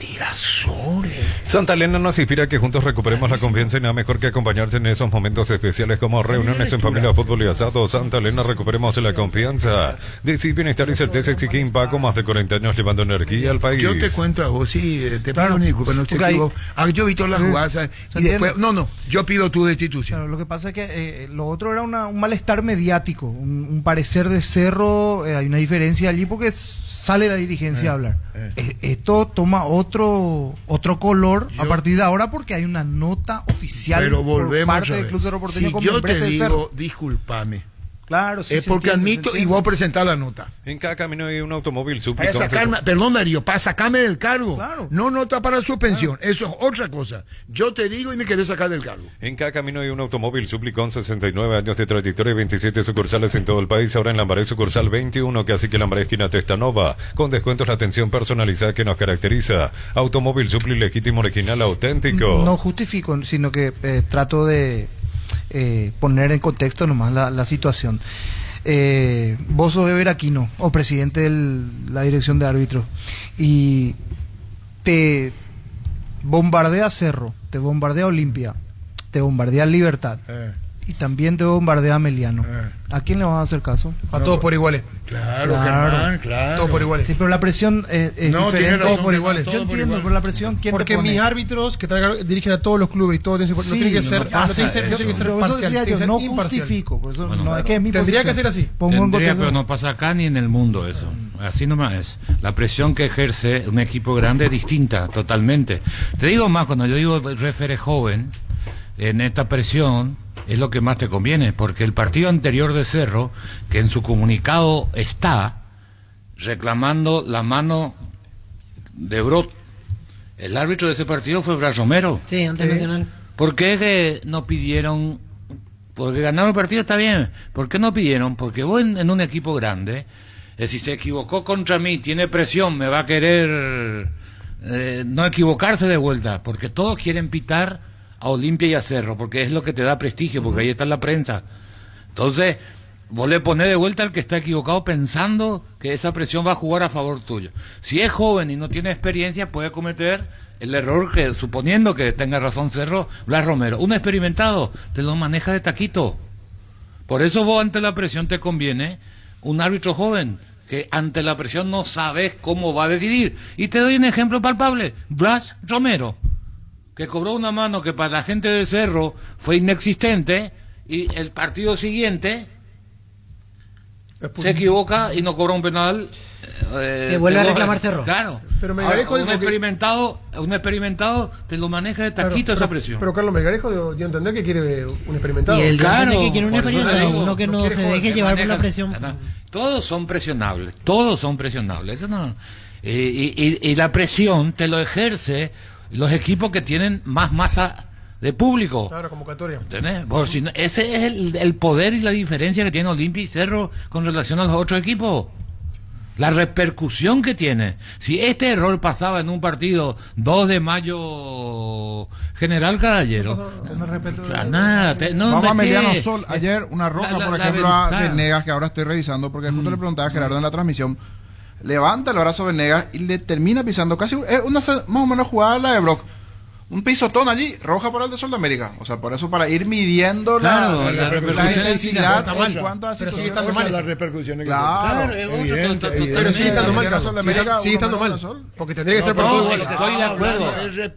Tirasores. Santa Elena nos inspira a que juntos recuperemos la confianza y nada mejor que acompañarte en esos momentos especiales como reuniones en familia, fútbol y asado. Santa Elena, recuperemos la confianza. Decir bienestar y certeza exige Impaco, más de 40 años llevando energía al país. Yo te cuento a vos, sí, eh, te pido una disculpa, no te equivoco. Ah, yo he visto las Eh, jugadas ¿se y después, no, no, yo pido tu destitución. Claro, lo que pasa es que eh, lo otro era una- un malestar mediático, un, un parecer de cerro, eh, hay una diferencia allí porque sale la dirigencia a hablar. Eh, esto toma otro otro color a partir de ahora porque hay una nota oficial Pero por volvemos parte a del. Club Cerro Porteño Si con yo te digo, discúlpame, Claro, sí es se porque entiende, admito y voy a presentar la nota. En cada camino hay un automóvil sacarme, perdón Darío, para sacarme del cargo. Claro. No nota para suspensión, eso es otra cosa. Yo te digo y me quedé sacar del cargo. En cada camino hay un automóvil Suplicón, 69 años de trayectoria y 27 sucursales en todo el país. Ahora en Lambaré sucursal 21, que así que Lambaré esquina Testanova, con descuentos la atención personalizada que nos caracteriza. Automóvil Supli legítimo, original, auténtico. No justifico, sino que eh, trato de eh, poner en contexto nomás la, la situación. Eh, vos sos o presidente de la dirección de árbitros, y te bombardea Cerro, te bombardea Olimpia, te bombardea Libertad, y también te bombardea Meliano. ¿A quién le vas a hacer caso? A todos por iguales. Claro, Germán, claro. Todos por iguales. Sí, pero la presión eh, es No, diferente. razón, Todos por iguales. Yo entiendo, iguales. pero la presión, ¿quién Porque te pone? mis árbitros que traigan- dirigen a todos los clubes y todos tienen, no Sí, tienen que no, no no, tienen que ser, no eso. tienen que ser parcial, yo, ser no imparcial. justifico, por eso Bueno, no, es que es mi Tendría que ser así. Pongo en Tendría, pero no pasa acá ni en el mundo eso. Así nomás es. La presión que ejerce un equipo grande es distinta, totalmente. Te digo más, cuando yo digo referee joven, en esta presión es lo que más te conviene, porque el partido anterior de Cerro, que en su comunicado está reclamando la mano de Brot, el árbitro de ese partido fue Bras Romero. Sí, ante Nacional. ¿Por qué que no pidieron? Porque ganaron el partido está bien. ¿Por qué no pidieron? Porque vos en, en un equipo grande, eh, si se equivocó contra mí, tiene presión, me va a querer eh, no equivocarse de vuelta. Porque todos quieren pitar a Olimpia y a Cerro, porque es lo que te da prestigio, porque ahí está la prensa. Entonces, vos le ponés de vuelta al que está equivocado pensando que esa presión va a jugar a favor tuyo. Si es joven y no tiene experiencia, puede cometer el error que, suponiendo que tenga razón Cerro, Blas Romero. Un experimentado te lo maneja de taquito. Por eso vos ante la presión te conviene un árbitro joven que ante la presión no sabes cómo va a decidir. Y te doy un ejemplo palpable. Blas Romero, que cobró una mano que para la gente de Cerro fue inexistente y el partido siguiente se equivoca y no cobra un penal. eh, Que vuelve a reclamar Cerro. Claro. Pero Ahora, un que- experimentado, un experimentado te lo maneja de taquito Claro, esa pero- presión. Pero Carlos Melgarejo dio, dio a entender que quiere un experimentado. Y el Claro, que quiere un experimentado, uno que no se deje llevar por la presión. No, Todos son presionables, todos son presionables. Eso no. eh, y, y- y la presión te lo ejerce los equipos que tienen más masa de público. Claro, convocatoria. No- ese es el, el poder y la diferencia que tiene Olimpia y Cerro con relación a los otros equipos. La repercusión que tiene. Si este error pasaba en un partido 2 de mayo General Caballero. De- Ah, nada, te- no, Vamos a. Mediano Sol. Ayer una roja, La- la- por la ejemplo, a. Venegas, que ahora estoy revisando, porque justo le preguntaba a Gerardo en la transmisión. Levanta el brazo Venegas y le termina pisando casi es una más o menos jugada la de Brock. Un pisotón allí, roja por el de Sol de América. O sea, por eso para ir midiendo Claro, la, la la, repercusión intensidad está mal. en cuanto a Pero sigue estando mal las repercusiones que Claro, evidente, evidente. Pero sigue estando mal, Sol de. Sigue, América, sigue uno estando mal. Porque tendría que ser por No, todo estoy de acuerdo. Es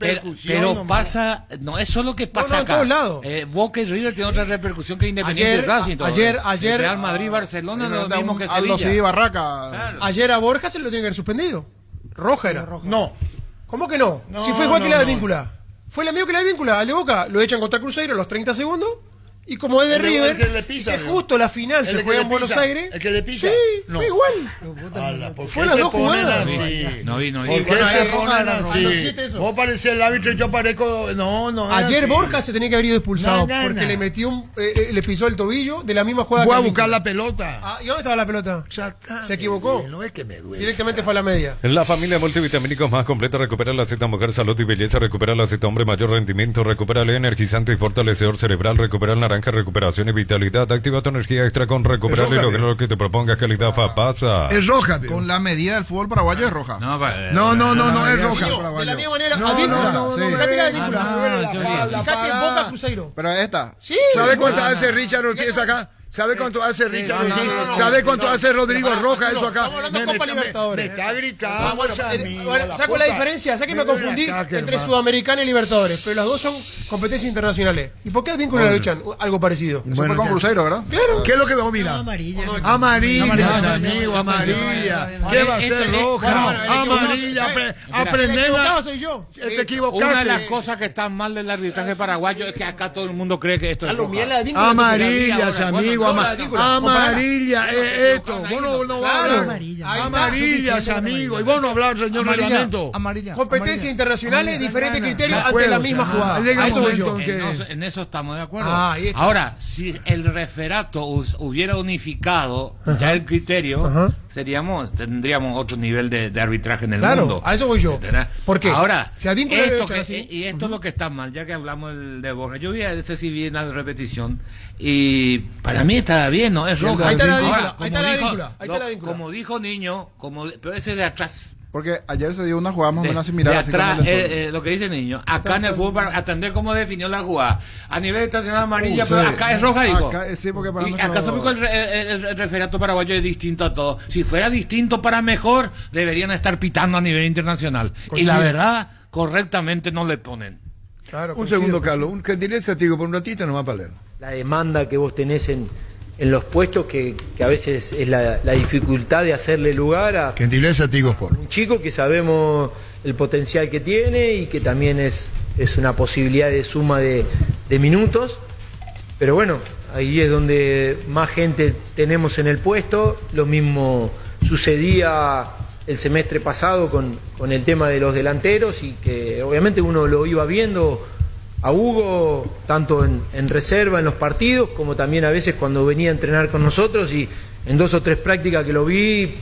Pero, pasa, no es solo que pasa acá. todos lados. Eh, Boca y River tienen otra repercusión que Independiente Racing. ayer- ayer- Real Madrid, Barcelona, no lo mismo que Sevilla. Barraca. Claro. Ayer a Borja se lo tiene que haber suspendido. Roja era. No. ¿Cómo que no? No, si fue igual no, que la de no. víncula. Fue la misma que la de víncula. Al de Boca lo echan contra Cruzeiro a los 30 segundos. Y como es de El River, el que le pisa, y que ¿no? justo la final se juega en Buenos pisa, Aires. el que le pisa. Sí, No. fue igual. Ala, ¿por qué Fue las dos jugadas. así? No vi, no vi. ¿Por qué Bueno, se ayer- ponen no, así? eso. Vos parecés el árbitro y yo parezco... No, no. Ayer así. Borja se tenía que haber ido expulsado No, no, porque no. le metió un, eh, eh, le pisó el tobillo de la misma jugada Fue a buscar la pelota. Ah, ¿Y dónde estaba la pelota? Se equivocó. No es que me duele. Directamente fue a la media. La familia multivitamínicos más completa recupera la Z Mujer Salud y Belleza, recupera la Z Hombre Mayor Rendimiento, recupera el energizante y fortalecedor cerebral, recupera el naranja, recuperación y vitalidad, activa tu energía extra con recuperar y lograr lo que te propongas, calidad pasa. Es roja. Con la medida del fútbol paraguayo es roja. No, pa- No, no, no, no, es roja. de la misma manera, No, a víncula. no, no, la yo- Fíjate en Boca Cruzeiro. Pero esta. Sí. ¿Sabe cuánto No, no, hace no. Richard Ortiz acá? ¿Sabe cuánto hace Richard ¿Sabe cuánto hace Rodrigo no, Roja eso acá? Estamos hablando de Copa Libertadores. Me está gritando. Ah, bueno, ese eh, bueno, la saco diferencia, sé que me confundí entre. Sudamericana y Libertadores, pero las dos son competencias internacionales. ¿Y por qué al vínculo lo echan? Algo parecido. Fue con Cruzeiro, ¿verdad? Claro. ¿Qué es lo que vamos a mirar? amarilla. Amarilla, Amarilla, amigo, amarilla. ¿Qué va a ser roja? bueno, el Amarilla. El Aprender soy yo. Te Una de equivocaste. las cosas que están mal del arbitraje paraguayo es que acá todo el mundo cree que esto es lo roja. mío es la de víncula. Amarillas, Ahora, amigo, bueno, ama- no, la víncula, amarilla, eh, esto. Vos no, no Claro. Amarilla. Amarillas, amigo. Y vos no hablar, señor Amarilla, reglamento. amarilla. Competencias amarilla. internacionales, diferentes criterios ante la misma jugada. llega A un eso voy momento yo. en eso- estamos de acuerdo. Ah. Ahora, si el referato hubiera unificado ya el criterio, Ajá. Seríamos tendríamos otro nivel de, de arbitraje en el Claro, mundo. a eso voy yo. ¿Entendés? ¿Por qué? Ahora, Si a Víncula le esto que- así. y esto es lo que está mal, ya que hablamos de Borja. Yo vi a este sí vi la repetición y para mí está bien, ¿no? Es roja. Ahí está la víncula, ahí está la dijo- víncula, ahí está la lo- víncula. Como dijo niño, como pero ese de atrás. Porque ayer se dio una jugada más o menos similar. de así atrás, Sol. eh, eh, lo que dice el niño. Acá en el fútbol, para atender cómo definió la jugada. A nivel estacional amarilla, Uh, pero sí. acá es roja, digo. Acá, eh, sí, porque para Y acá tampoco el, re- el- el- el referato paraguayo es distinto a todo. Si fuera distinto para mejor, deberían estar pitando a nivel internacional. Y la verdad, correctamente no le ponen. Claro, Un segundo. Carlos. Un gentileza, te digo, por un ratito nomás para leer. la demanda que vos tenés en, en los puestos, que, que a veces es la, la dificultad de hacerle lugar a Gentileza, te digo, por. un chico que sabemos el potencial que tiene y que también es, es una posibilidad de suma de, de minutos. Pero bueno, ahí es donde más gente tenemos en el puesto. Lo mismo sucedía el semestre pasado con, con el tema de los delanteros y que obviamente uno lo iba viendo a Hugo tanto en, en reserva en los partidos como también a veces cuando venía a entrenar con nosotros y en dos o tres prácticas que lo vi,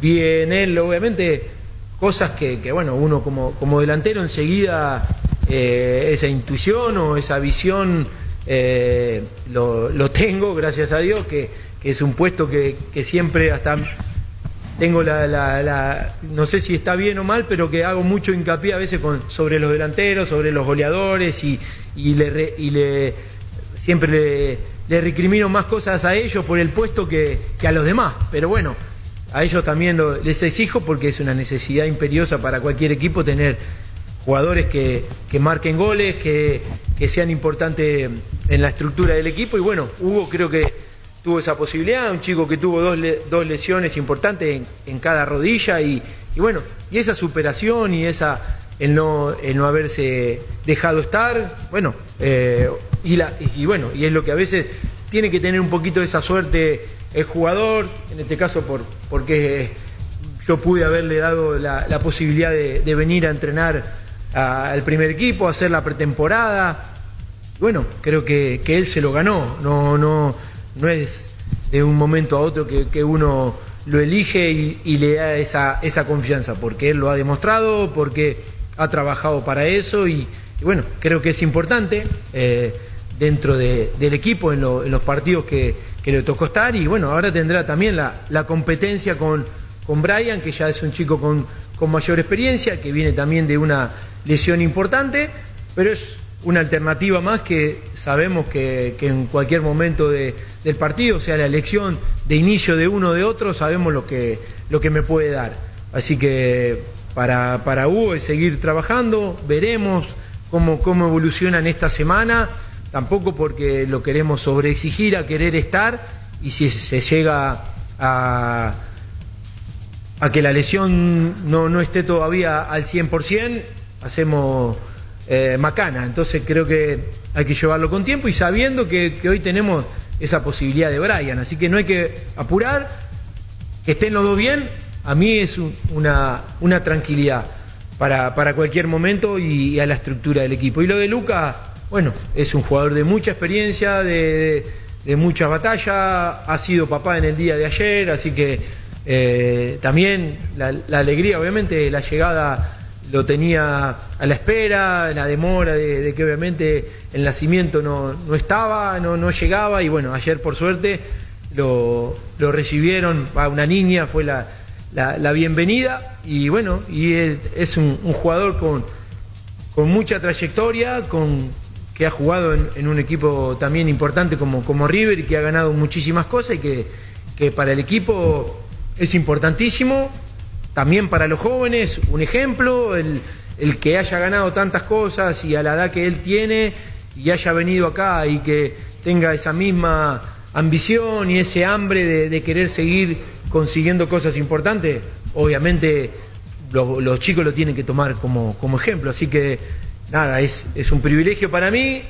vi en él obviamente cosas que, que, bueno, uno como, como delantero enseguida eh, esa intuición o esa visión eh, lo, lo tengo, gracias a Dios, que, que es un puesto que, que siempre hasta tengo la, la- la- no sé si está bien o mal, pero que hago mucho hincapié a veces con, sobre los delanteros, sobre los goleadores y, y le, y le siempre le, le recrimino más cosas a ellos por el puesto que, que a los demás. Pero bueno, a ellos también lo- les exijo porque es una necesidad imperiosa para cualquier equipo tener jugadores que, que marquen goles, que, que sean importantes en la estructura del equipo. Y bueno, Hugo creo que tuvo esa posibilidad, un chico que tuvo dos, le- dos lesiones importantes en, en cada rodilla y, y bueno, y esa superación y esa el no, el no haberse dejado estar, bueno, eh, y, la, y bueno, y es lo que a veces tiene que tener un poquito de esa suerte el jugador, en este caso por, porque yo pude haberle dado la, posibilidad de, venir a entrenar al primer equipo, hacer la pretemporada. Bueno, creo que, que él se lo ganó, no, no, no es de un momento a otro que, uno lo elige y, y le da esa, esa confianza, porque él lo ha demostrado, porque ha trabajado para eso y, y bueno, creo que es importante eh, dentro de- del equipo en, lo- en los partidos que, que le tocó estar y bueno, ahora tendrá también la, la competencia con, con Brian, que ya es un chico con, con mayor experiencia, que viene también de una lesión importante, pero es una alternativa más que sabemos que, que en cualquier momento de- del partido, sea, la elección de inicio de uno o de otro, sabemos lo que, lo que me puede dar. Así que para, para Hugo es seguir trabajando, veremos cómo, cómo evolucionan esta semana, tampoco porque lo queremos sobreexigir a querer estar y si se llega a, a que la lesión no, no esté todavía al 100%, hacemos eh, macana. Entonces creo que hay que llevarlo con tiempo y sabiendo que, hoy tenemos esa posibilidad de Brian. Así que no hay que apurar, que estén los dos bien, a mí es un- una, una tranquilidad para, para cualquier momento y, a la estructura del equipo. Y lo de Luca, bueno, es un jugador de mucha experiencia, de, de, de mucha batalla, ha sido papá en el día de ayer, así que eh, también la, la alegría, obviamente, la llegada lo tenía a la espera, la demora de, que obviamente el nacimiento no, no estaba, no, no llegaba y bueno, ayer por suerte lo, lo recibieron, a una niña fue la, la, la bienvenida y bueno, y es un, un jugador con, con mucha trayectoria, con que ha jugado en, en un equipo también importante como, como River y que ha ganado muchísimas cosas y que, que para el equipo es importantísimo, también para los jóvenes, un ejemplo, el, el que haya ganado tantas cosas y a la edad que él tiene y haya venido acá y que tenga esa misma ambición y ese hambre de, querer seguir consiguiendo cosas importantes, obviamente lo- los chicos lo tienen que tomar como, como ejemplo. Así que nada, es, es un privilegio para mí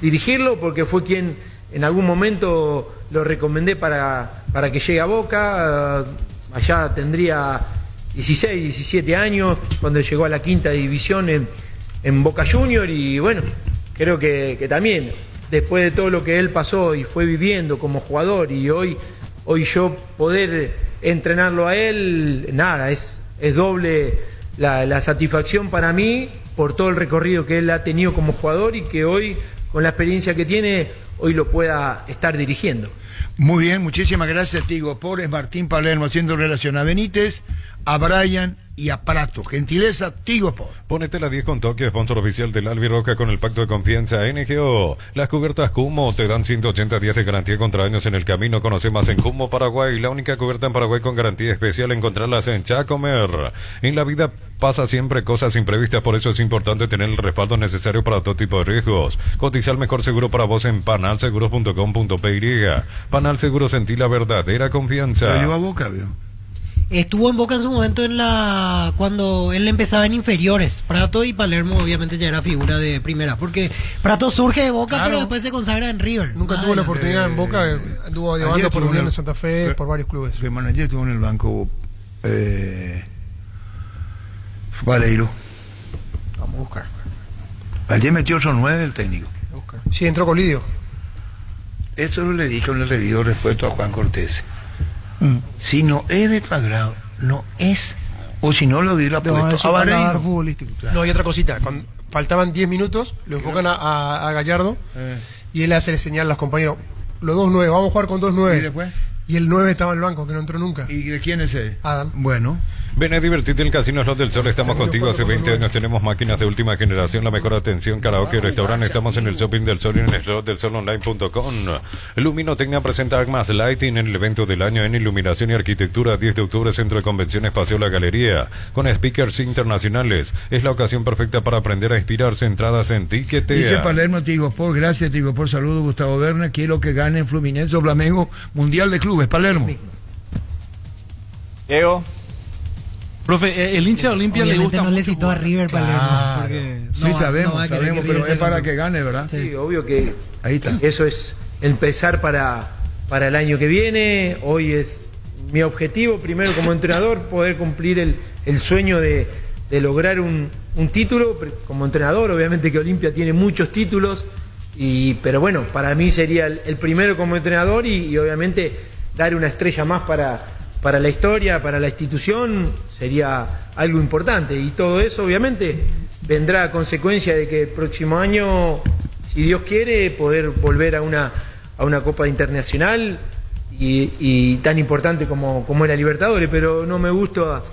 dirigirlo porque fue quien en algún momento lo recomendé para, para que llegue a Boca. Allá tendría 16, 17 años cuando llegó a la quinta división en, Boca Junior y bueno, creo que, que también después de todo lo que él pasó y fue viviendo como jugador y hoy, hoy yo poder entrenarlo a él, nada, es, es doble la, la satisfacción para mí por todo el recorrido que él ha tenido como jugador y que hoy, con la experiencia que tiene, hoy lo pueda estar dirigiendo. Muy bien, muchísimas gracias, Tigo Pores, Martín Palermo haciendo relación a Benítez, a Brian y a Prato. Gentileza, Tigo Por. Ponete la 10 con Tokio, sponsor oficial del Albiroca con el pacto de confianza NGO. Las cubiertas Cumo te dan 180 días de garantía contra daños en el camino. Conoce más en Cumo, Paraguay. La única cubierta en Paraguay con garantía especial. Encontrarlas en Chacomer. En la vida pasa siempre cosas imprevistas, por eso es importante tener el respaldo necesario para todo tipo de riesgos. Cotiza el mejor seguro para vos en panalseguros.com.py. Panal Seguros en ti la verdadera confianza. Lo llevó a Boca. Estuvo en Boca en su momento en la cuando él empezaba en inferiores. Prato y Palermo obviamente ya era figura de primera, porque Prato surge de Boca, Claro. pero después se consagra en River. Nunca tuvo la oportunidad en Boca, eh, anduvo llevando por Unión de Santa Fe, por varios clubes. El manager estuvo en el banco eh, Valeiro. Vamos a buscar. Ayer metió otro nueve el técnico. Sí, entró Colidio. Eso lo le dijo en el debido respuesto a Juan Cortés. Si no es de tu agrado, no es. O si no lo hubiera a puesto a Vareiro. futbolístico. No, hay otra cosita. Cuando faltaban 10 minutos, lo enfocan a, a- a Gallardo Eh. y él hace señal a los compañeros. Los dos nueve, vamos a jugar con dos nueve. ¿Y después? Y el 9 estaba en el banco, que no entró nunca. ¿Y de quién es él? Adam. Bueno. Ven a divertirte en el Casino Slot del Sol. Estamos contigo hace 20 años. Tenemos máquinas de última generación, la mejor atención, karaoke, restaurante. Estamos en el Shopping del Sol y en el slotdelsononline.com. Luminotecnia presenta Agmas Lighting en el evento del año en iluminación y arquitectura. 10 de octubre, Centro de Convenciones, Paseo La Galería. Con speakers internacionales. Es la ocasión perfecta para aprender a inspirarse. Entradas en Dice Tiquetea. Palermo Tigo por gracias Tigo por saludo Gustavo Berna, quiero que gane Fluminense o Flamengo Mundial de Clubes, Palermo. Diego. Profe, eh, el hincha de Olimpia le gusta no le mucho citó a. River Palermo. Claro. porque Sí, no va- sabemos, no sabemos, pero es para que gane, ¿verdad? Sí, obvio que Ahí está. eso es empezar para, para el año que viene. Hoy es mi objetivo, primero como entrenador, poder cumplir el, el sueño de, de lograr un, un título. Como entrenador, obviamente que Olimpia tiene muchos títulos, y, pero bueno, para mí sería el, el primero como entrenador y, y obviamente dar una estrella más para, para la historia, para la institución, sería algo importante. Y todo eso, obviamente, vendrá a consecuencia de que el próximo año, si Dios quiere, poder volver a una, a una Copa Internacional y, tan importante como, como es la Libertadores, pero no me gusta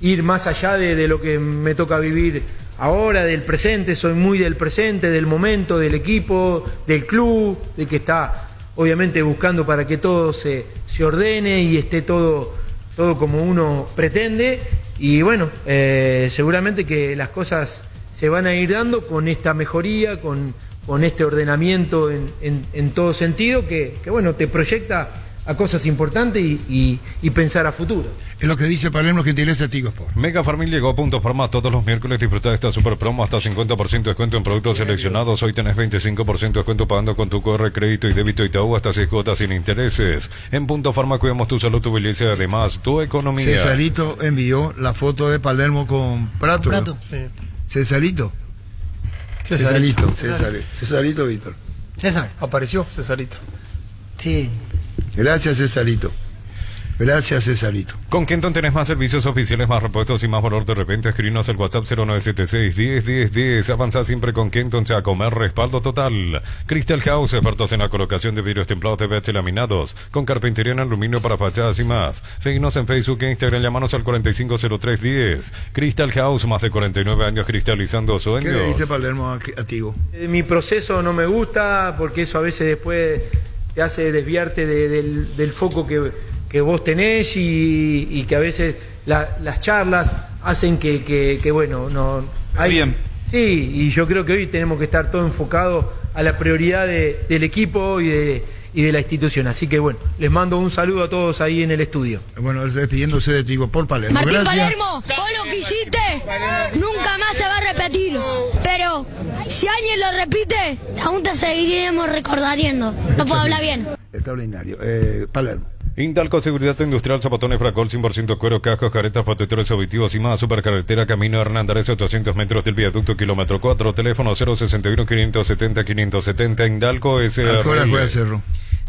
ir más allá de, de lo que me toca vivir ahora, del presente, soy muy del presente, del momento, del equipo, del club, de que está obviamente buscando para que todo se, se ordene y esté todo, todo como uno pretende. Y bueno, eh, seguramente que las cosas se van a ir dando con esta mejoría, con, con este ordenamiento en, en- en todo sentido, que, que bueno, te proyecta a cosas importantes y, y- y pensar a futuro. Es lo que dice Palermo, gentileza Tigos por. Mega Farmil llegó a Punto Farma todos los miércoles. Disfruta de esta super promo hasta 50% de descuento en productos seleccionados. Hoy tenés 25% de descuento pagando con tu QR crédito y débito Itaú hasta 6 cuotas sin intereses. En Punto Farma cuidamos tu salud, tu belleza y además tu economía. Cesarito envió la foto de Palermo con Prato. Prato, sí. Cesarito. Cesarito. Cesarito. Cesarito, Cesarito Víctor. César. Apareció Cesarito. Sí. Gracias, Cesarito. Gracias, Cesarito. Con Kenton tenés más servicios oficiales, más repuestos y más valor de repente. Escribinos al WhatsApp 0976 10 10 10. Avanza siempre con Kenton, sea comer respaldo total. Crystal House, expertos en la colocación de vidrios templados de PVC laminados, con carpintería en aluminio para fachadas y más. Seguinos en Facebook e Instagram, llámanos al 450310. Crystal House, más de 49 años cristalizando ¿Qué sueños. le dice Palermo a, a Tigo? Eh, Mi proceso no me gusta porque eso a veces después te hace desviarte de- del, del foco que, que vos tenés y, y que a veces la- las charlas hacen que, que- que, bueno, no... Hay, Bien. Sí, y yo creo que hoy tenemos que estar todo enfocado a la prioridad de- del equipo y de, y de la institución. Así que bueno, les mando un saludo a todos ahí en el estudio. Bueno, despidiéndose de Tigo por Palermo. Martín Gracias. Palermo, vos lo que hiciste nunca más se va a repetir. Si alguien lo repite, aún te seguiremos recordando. No puedo hablar bien. Extraordinario. Eh, Palermo. Indalco Seguridad Industrial, Zapatones Fracol, 100% cuero, cascos, caretas, protectores auditivos y más. Supercarretera, Camino Hernandez, 800 metros del viaducto, kilómetro 4, teléfono 061-570-570. Indalco ¿A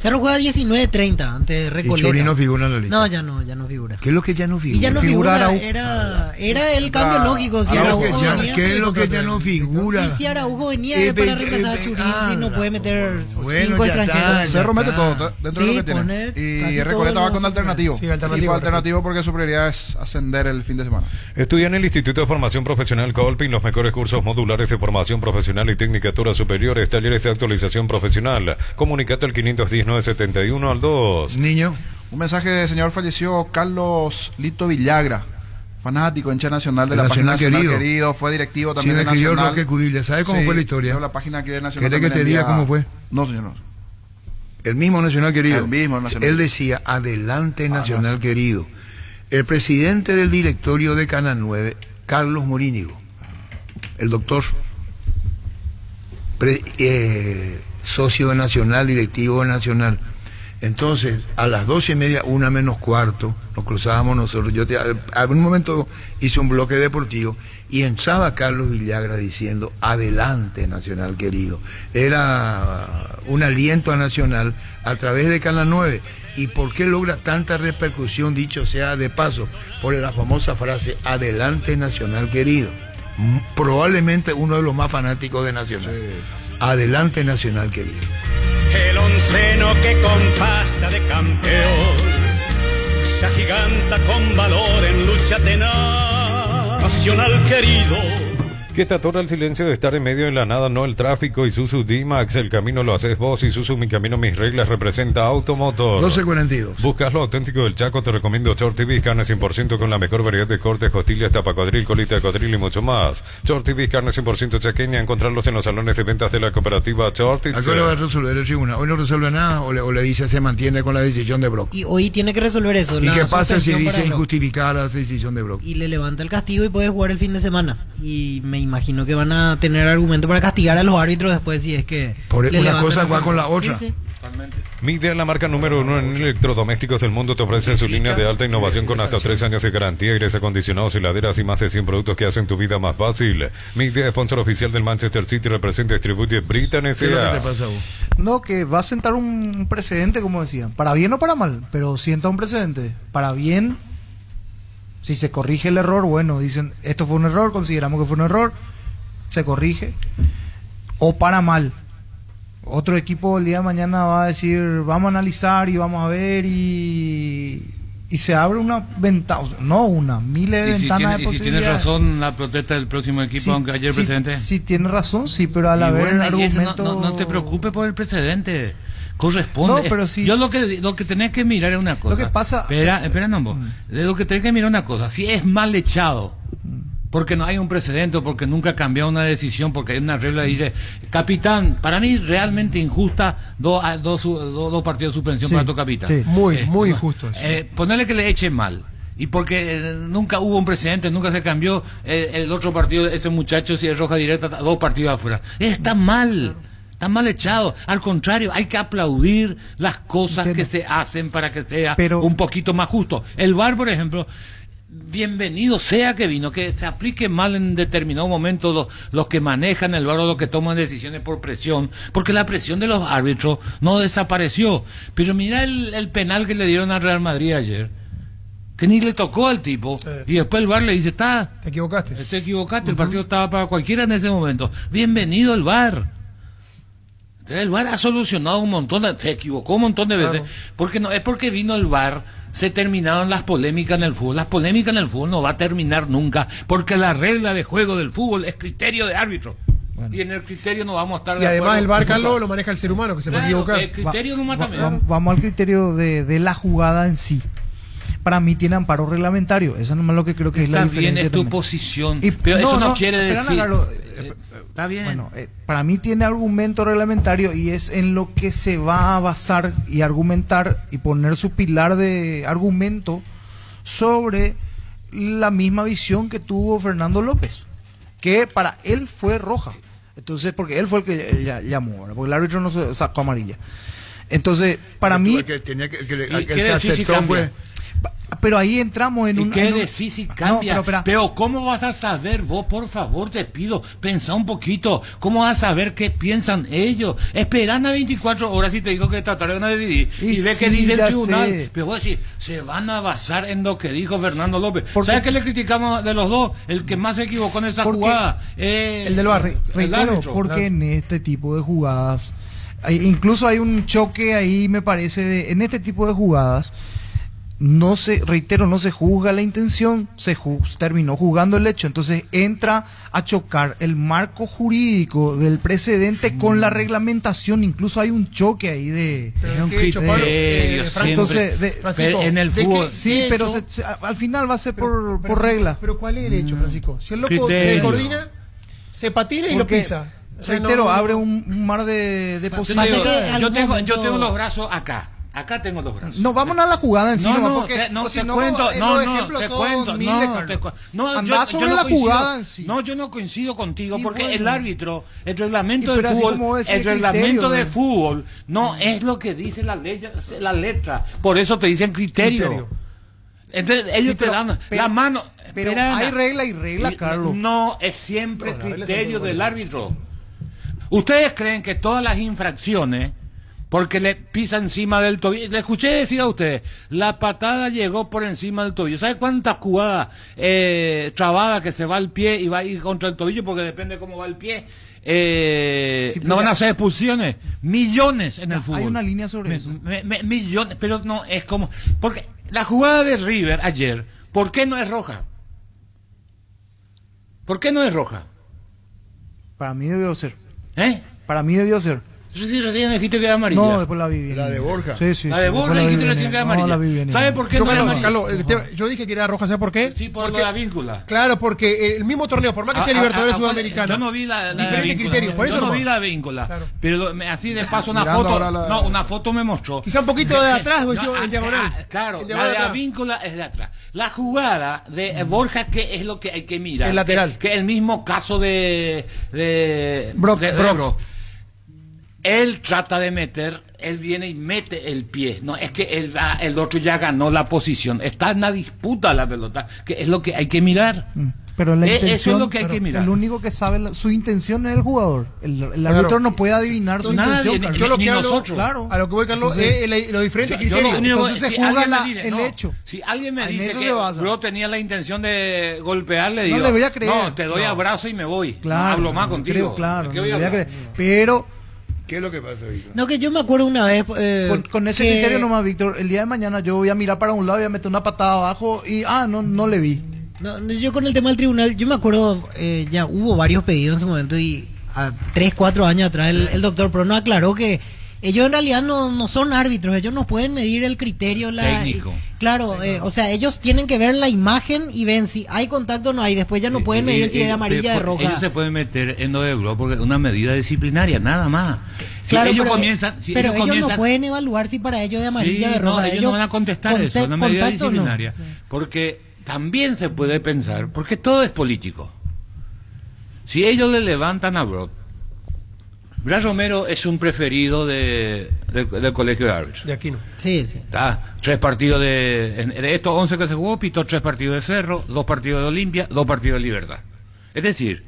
Cerro? Juega 19.30 ante Recoleta. Churi no figura en la lista. No, ya no, ya no figura. ¿Qué es lo que ya no figura? Y ya no Figura figura, Araujo. era, era el cambio lógico. Si Ah, Araujo que ya- venía, ¿Qué es lo que ya no figura? Y si Araujo venía Eh, era para pe- reemplazar a eh, Churín, ah, si no puede meter Bueno, cinco ya está, extranjeros. ya Cerro mete está. todo de- dentro de Sí, lo que tiene. Y Recoleta va con alternativo. Sí, alternativo. Alternativo porque su prioridad es ascender el fin de semana. Estudia en el Instituto de Formación Profesional Colpin los mejores cursos modulares de formación profesional y tecnicatura superiores, talleres de actualización profesional. Comunicate al 510-971 al 2. Niño. Un mensaje, señor, falleció Carlos Lito Villagra, fanático, hincha nacional de la página Nacional Nacional querido. querido. fue directivo también de Nacional. Roque Cudilla. ¿Sabe cómo Sí, fue la historia? la página que de Nacional ¿Quiere que te diga envía- cómo fue? No, señor. no. El mismo Nacional Querido. El mismo Nacional. Él decía, adelante Ah, Nacional Querido. El presidente del directorio de Canal 9, Carlos Morínigo, el doctor, pre- eh, socio Nacional, directivo Nacional. Entonces, a las doce y media, una menos cuarto, nos cruzábamos nosotros. Yo te, a un momento hice un bloque deportivo y entraba Carlos Villagra diciendo, adelante Nacional querido. Era un aliento a Nacional a través de Canal 9. ¿Y por qué logra tanta repercusión, dicho sea de paso? Por la famosa frase, adelante Nacional querido. Probablemente uno de los más fanáticos de Nacional. Adelante Nacional querido. El onceno que con pasta de campeón se agiganta con valor en lucha tenaz. Nacional querido. Que te atora el silencio de estar en medio de la nada, no el tráfico. Isuzu D-Max, el camino lo haces vos. Isuzu, mi camino, mis reglas, representa Automotor. 1242. Buscas lo auténtico del Chaco, te recomiendo Short TV, carne 100% con la mejor variedad de cortes, costillas, tapa cuadril, colita de cuadril y mucho más. Short TV, carne 100% chaqueña, encontrarlos en los salones de ventas de la cooperativa Short ¿A qué hora va a resolver el tribunal? Hoy no resuelve nada o le, o le dice se mantiene con la decisión de Brock. Y hoy tiene que resolver eso. ¿Y qué pasa si dice injustificada la decisión de Brock? Y le levanta el castigo y puede jugar el fin de semana. Y me imagino que van a tener argumento para castigar a los árbitros después si es que... Por le una cosa va con la otra. Sí, la marca número uno en electrodomésticos del mundo, te ofrece su línea de alta innovación con hasta tres años de garantía, aires acondicionados, heladeras y más de 100 productos que hacen tu vida más fácil. Midea, sponsor oficial del Manchester City, representa y distribuye Britain ¿Qué es lo que te S.A. pasa a vos? No, que va a sentar un precedente, como decían. Para bien o para mal, pero sienta un precedente. Para bien, si se corrige el error, bueno, dicen, esto fue un error, consideramos que fue un error, se corrige. O para mal, Otro equipo el día de mañana va a decir, vamos a analizar y vamos a ver y, y se abre una ventana, no una, miles de Y si, ventanas tiene, de y si tiene posibilidades. razón la protesta del próximo equipo, Sí, aunque ayer sí, presidente. Sí, tiene razón, sí, pero al Y haber bueno, argumentos... no, no, no te preocupes por el precedente. Corresponde. No, pero sí. Yo lo que lo que tenés que mirar es una cosa. que pasa- Espera, espera, no, vos. De lo que tenés que mirar una cosa. Si es mal echado, porque no hay un precedente, porque nunca cambió una decisión, porque hay una regla que dice, capitán, para mí realmente injusta, dos dos dos- dos partidos de suspensión Sí, para tu capitán. sí. Muy, Eh, muy no, injusto eh, ponerle que le eche mal. Y porque eh, nunca hubo un precedente, nunca se cambió eh, el otro partido, ese muchacho, si es roja directa, dos partidos afuera. Está mal, está mal echado. Al contrario, hay que aplaudir las cosas que se hacen para que sea un poquito más justo. El VAR, por ejemplo, bienvenido sea que vino, que se aplique mal en determinado momento los, los que manejan el VAR o los que toman decisiones por presión, porque la presión de los árbitros no desapareció. Pero mira el, el penal que le dieron al Real Madrid ayer, que ni le tocó al tipo, y después el VAR le dice, está... Te equivocaste. Te equivocaste, el partido estaba para cualquiera en ese momento. Bienvenido el VAR. Entonces, el VAR ha solucionado un montón, de, se equivocó un montón de veces, Claro. porque no es porque vino el VAR, se terminaron las polémicas en el fútbol. Las polémicas en el fútbol no va a terminar nunca, porque la regla de juego del fútbol es criterio de árbitro. Y en el criterio no vamos a estar Y de además el bar, Carlos, lo maneja el ser humano, que se puede Claro, equivocar. el criterio no mata Va- va- vamos al criterio de, de la jugada en sí. Para mí tiene amparo reglamentario. Eso nomás lo que creo que es la Está bien, diferencia. es tu también. posición, Y- pero eso no, quiere decir... Carlos, Eh, está bien. Bueno, eh, para mí tiene argumento reglamentario y es en lo que se va a basar y argumentar y poner su pilar de argumento sobre la misma visión que tuvo Fernando López, que para él fue roja. Entonces, porque él fue el que ll- llamó, ¿verdad? porque el árbitro no se sacó amarilla. Entonces, para mí... el que tenía que- el que le- ¿Y el que se aceptó fue- Pero ahí entramos en ¿Y un... qué en decís si No, cambia? pero espera. pero, ¿cómo vas a saber vos, por favor, te pido, pensá un poquito, ¿cómo vas a saber qué piensan ellos? Esperan a 24 horas y te digo que trataron de decidir y, Y ve que sí, dice el tribunal. sé. Pero vos decís, se van a basar en lo que dijo Fernando López. ¿Sabes qué le criticamos de los dos? El que más se equivocó en esa jugada. eh, el del barrio, el reitero, árbitro. porque en este tipo de jugadas, hay- incluso hay un choque ahí, me parece, de- en este tipo de jugadas, no se, reitero, no se juzga la intención, se ju- terminó jugando el hecho, entonces entra a chocar el marco jurídico del precedente con la reglamentación, incluso hay un choque ahí de... En el de fútbol- que- sí, ¿qué pero se- se- al final va a ser por, Pero- por regla. Pero ¿cuál es el hecho, Francisco? Si el loco se coordina, se patina y lo pisa. O sea, reitero, no- no- abre un, mar de, de posibilidades. yo tengo, yo tengo los brazos acá. Acá tengo los brazos. No, vamos a la jugada en sí, No, no, porque te, no te cuento, no, no, te cuento, miles, no, Carlos. te cu- no, Andá yo- no la coincido- jugada en sí. No, yo no coincido contigo porque bueno. el árbitro, el reglamento del fútbol, el el reglamento criterio, de ¿no? fútbol no es lo que dice la ley, la letra. Por eso te dicen criterio. Criterio. Entonces ellos Sí, pero- te dan pero- la mano. pero Espera, hay regla y regla, y- Carlos. No, es siempre criterio del árbitro. ¿Ustedes creen que todas las infracciones, porque le pisa encima del tobillo, le escuché decir a ustedes, la patada llegó por encima del tobillo. ¿Sabe cuántas jugadas eh, trabadas que se va al pie y va a ir contra el tobillo porque depende cómo va el pie? eh, Sí, no van a hacer expulsiones, millones en el fútbol. Hay una línea sobre Me- eso. me- me- millones, pero no es como porque la jugada de River ayer, ¿por qué no es roja? ¿Por qué no es roja? Para mí debió ser. ¿Eh? Para mí debió ser. Sí, recién dijiste que era amarilla. No, después la vi bien. La de Borja. Sí, sí. La de Borja la dijiste recién que era No, amarilla. la vi bien. ¿Sabe por qué Yo, no es Carlos, amarilla? Carlos, el tema- yo dije que era roja, ¿sabes por qué? Sí, por Porque- lo de la víncula. Claro, porque el mismo torneo, por más que sea Ah, Libertadores ah, ah, Sudamericano, Yo no vi la, la diferentes víncula. criterios, por eso yo no vi la víncula. Claro. Pero así de paso una Mirando foto, la- no, una foto me mostró. Quizá un poquito de atrás, vos no, en ah, diagonal. ah, claro, En la de la víncula es de atrás. La jugada de eh, Borja, que es lo que hay que mirar. El lateral. Que, que el mismo caso de de. Brock. Él trata de meter, él viene y mete el pie. No, es que el, el otro ya ganó la posición. Está en la disputa la pelota, que es lo que hay que mirar. Mm. Pero la Eh, eso es intención, lo que hay que mirar. El único que sabe la- su intención es el jugador. El, el Claro. árbitro no puede adivinar su Nadie, intención. ni-. Yo lo ni que hablo, nosotros. Claro. a lo que voy, Carlos, Entonces- es el- los diferentes Yo- yo lo Entonces se si juzga alguien me la- dice- el no, hecho. Si alguien me En dice que se. Bro tenía la intención de golpearle, No digo, le voy a creer. no, te doy No. abrazo y me voy. Claro, no hablo más no contigo. creo, claro, ¿De qué no voy a voy creer. Pero ¿Qué es lo que pasa, Víctor? No, que yo me acuerdo una vez. eh, Con, con ese que- criterio nomás, Víctor, el día de mañana yo voy a mirar para un lado voy a meter una patada abajo y, ah, no, no le vi. No, yo con el tema del tribunal, yo me acuerdo, eh, ya hubo varios pedidos en su momento y a tres, cuatro años atrás el, el doctor Pro nos aclaró que ellos en realidad no, no son árbitros, ellos no pueden medir el criterio. La, Técnico. Claro, eh, o sea, ellos tienen que ver la imagen y ven si hay contacto o no hay, después ya no pueden medir si Eh, es eh, amarilla eh, de roja. Ellos se pueden meter en lo de Globo porque es una medida disciplinaria, nada más. Si Claro, ellos pero, comienzan, si pero ellos ellos no pueden evaluar si para ellos de amarilla Sí, de roja. no, ellos, no van a contestar conte- eso, es una medida no. disciplinaria. Porque también se puede pensar, porque todo es político. Si ellos le levantan a Brock, Blas Romero es un preferido de, del, del colegio de árbitros. De aquí no. Sí, sí. ¿Tá? Tres partidos de, en- de estos 11 que se jugó, pitó tres partidos de Cerro, dos partidos de Olimpia, dos partidos de Libertad. Es decir,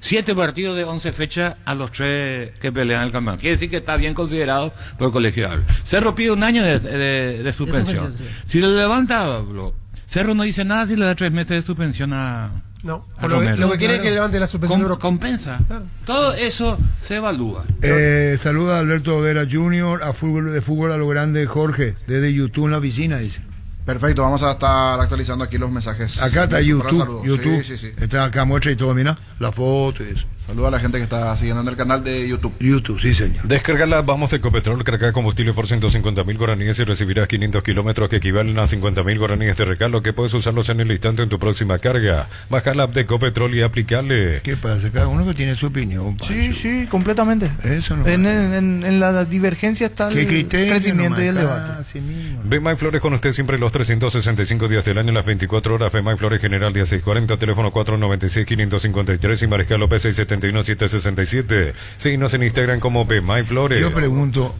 siete partidos de 11 fechas a los tres que pelean el campeonato. Quiere decir que está bien considerado por el colegio de árbitros. Cerro pide un año de, de- de suspensión. suspensión, Si le levanta, lo- Cerro no dice nada si le da tres meses de suspensión a, No, por lo, que, Romero. lo que quiere es que levante la suspensión Com- compensa. Todo eso se evalúa. Eh, saluda a Alberto Vera Jr., a fútbol, de fútbol a lo grande Jorge, desde YouTube en la oficina, dice. Perfecto, vamos a estar actualizando aquí los mensajes. Acá está YouTube. YouTube. Sí, sí, sí. Está acá muestra y todo, mira, la foto y eso. Saluda a la gente que está siguiendo en el canal de YouTube. YouTube, sí, señor. Descarga la Vamos de Ecopetrol, carga combustible por 150 mil guaraníes y recibirás 500 kilómetros que equivalen a 50 mil guaraníes de regalo que puedes usarlos en el instante en tu próxima carga. Baja la app de Ecopetrol y aplicarle. ¿Qué pasa? Cada uno que tiene su opinión. Sí, sí, completamente. Eso no En, en, en la divergencia está ¿Qué el criterio crecimiento y el debate. Así mismo. Bemay Flores con usted siempre los 365 días del año, las 24 horas. Bemay Flores General 1640, teléfono 496-553 y Mariscal López 671-767. Síguenos en Instagram como Bemay Flores. Yo pregunto,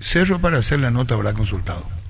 Cerro para hacer la nota habrá consultado.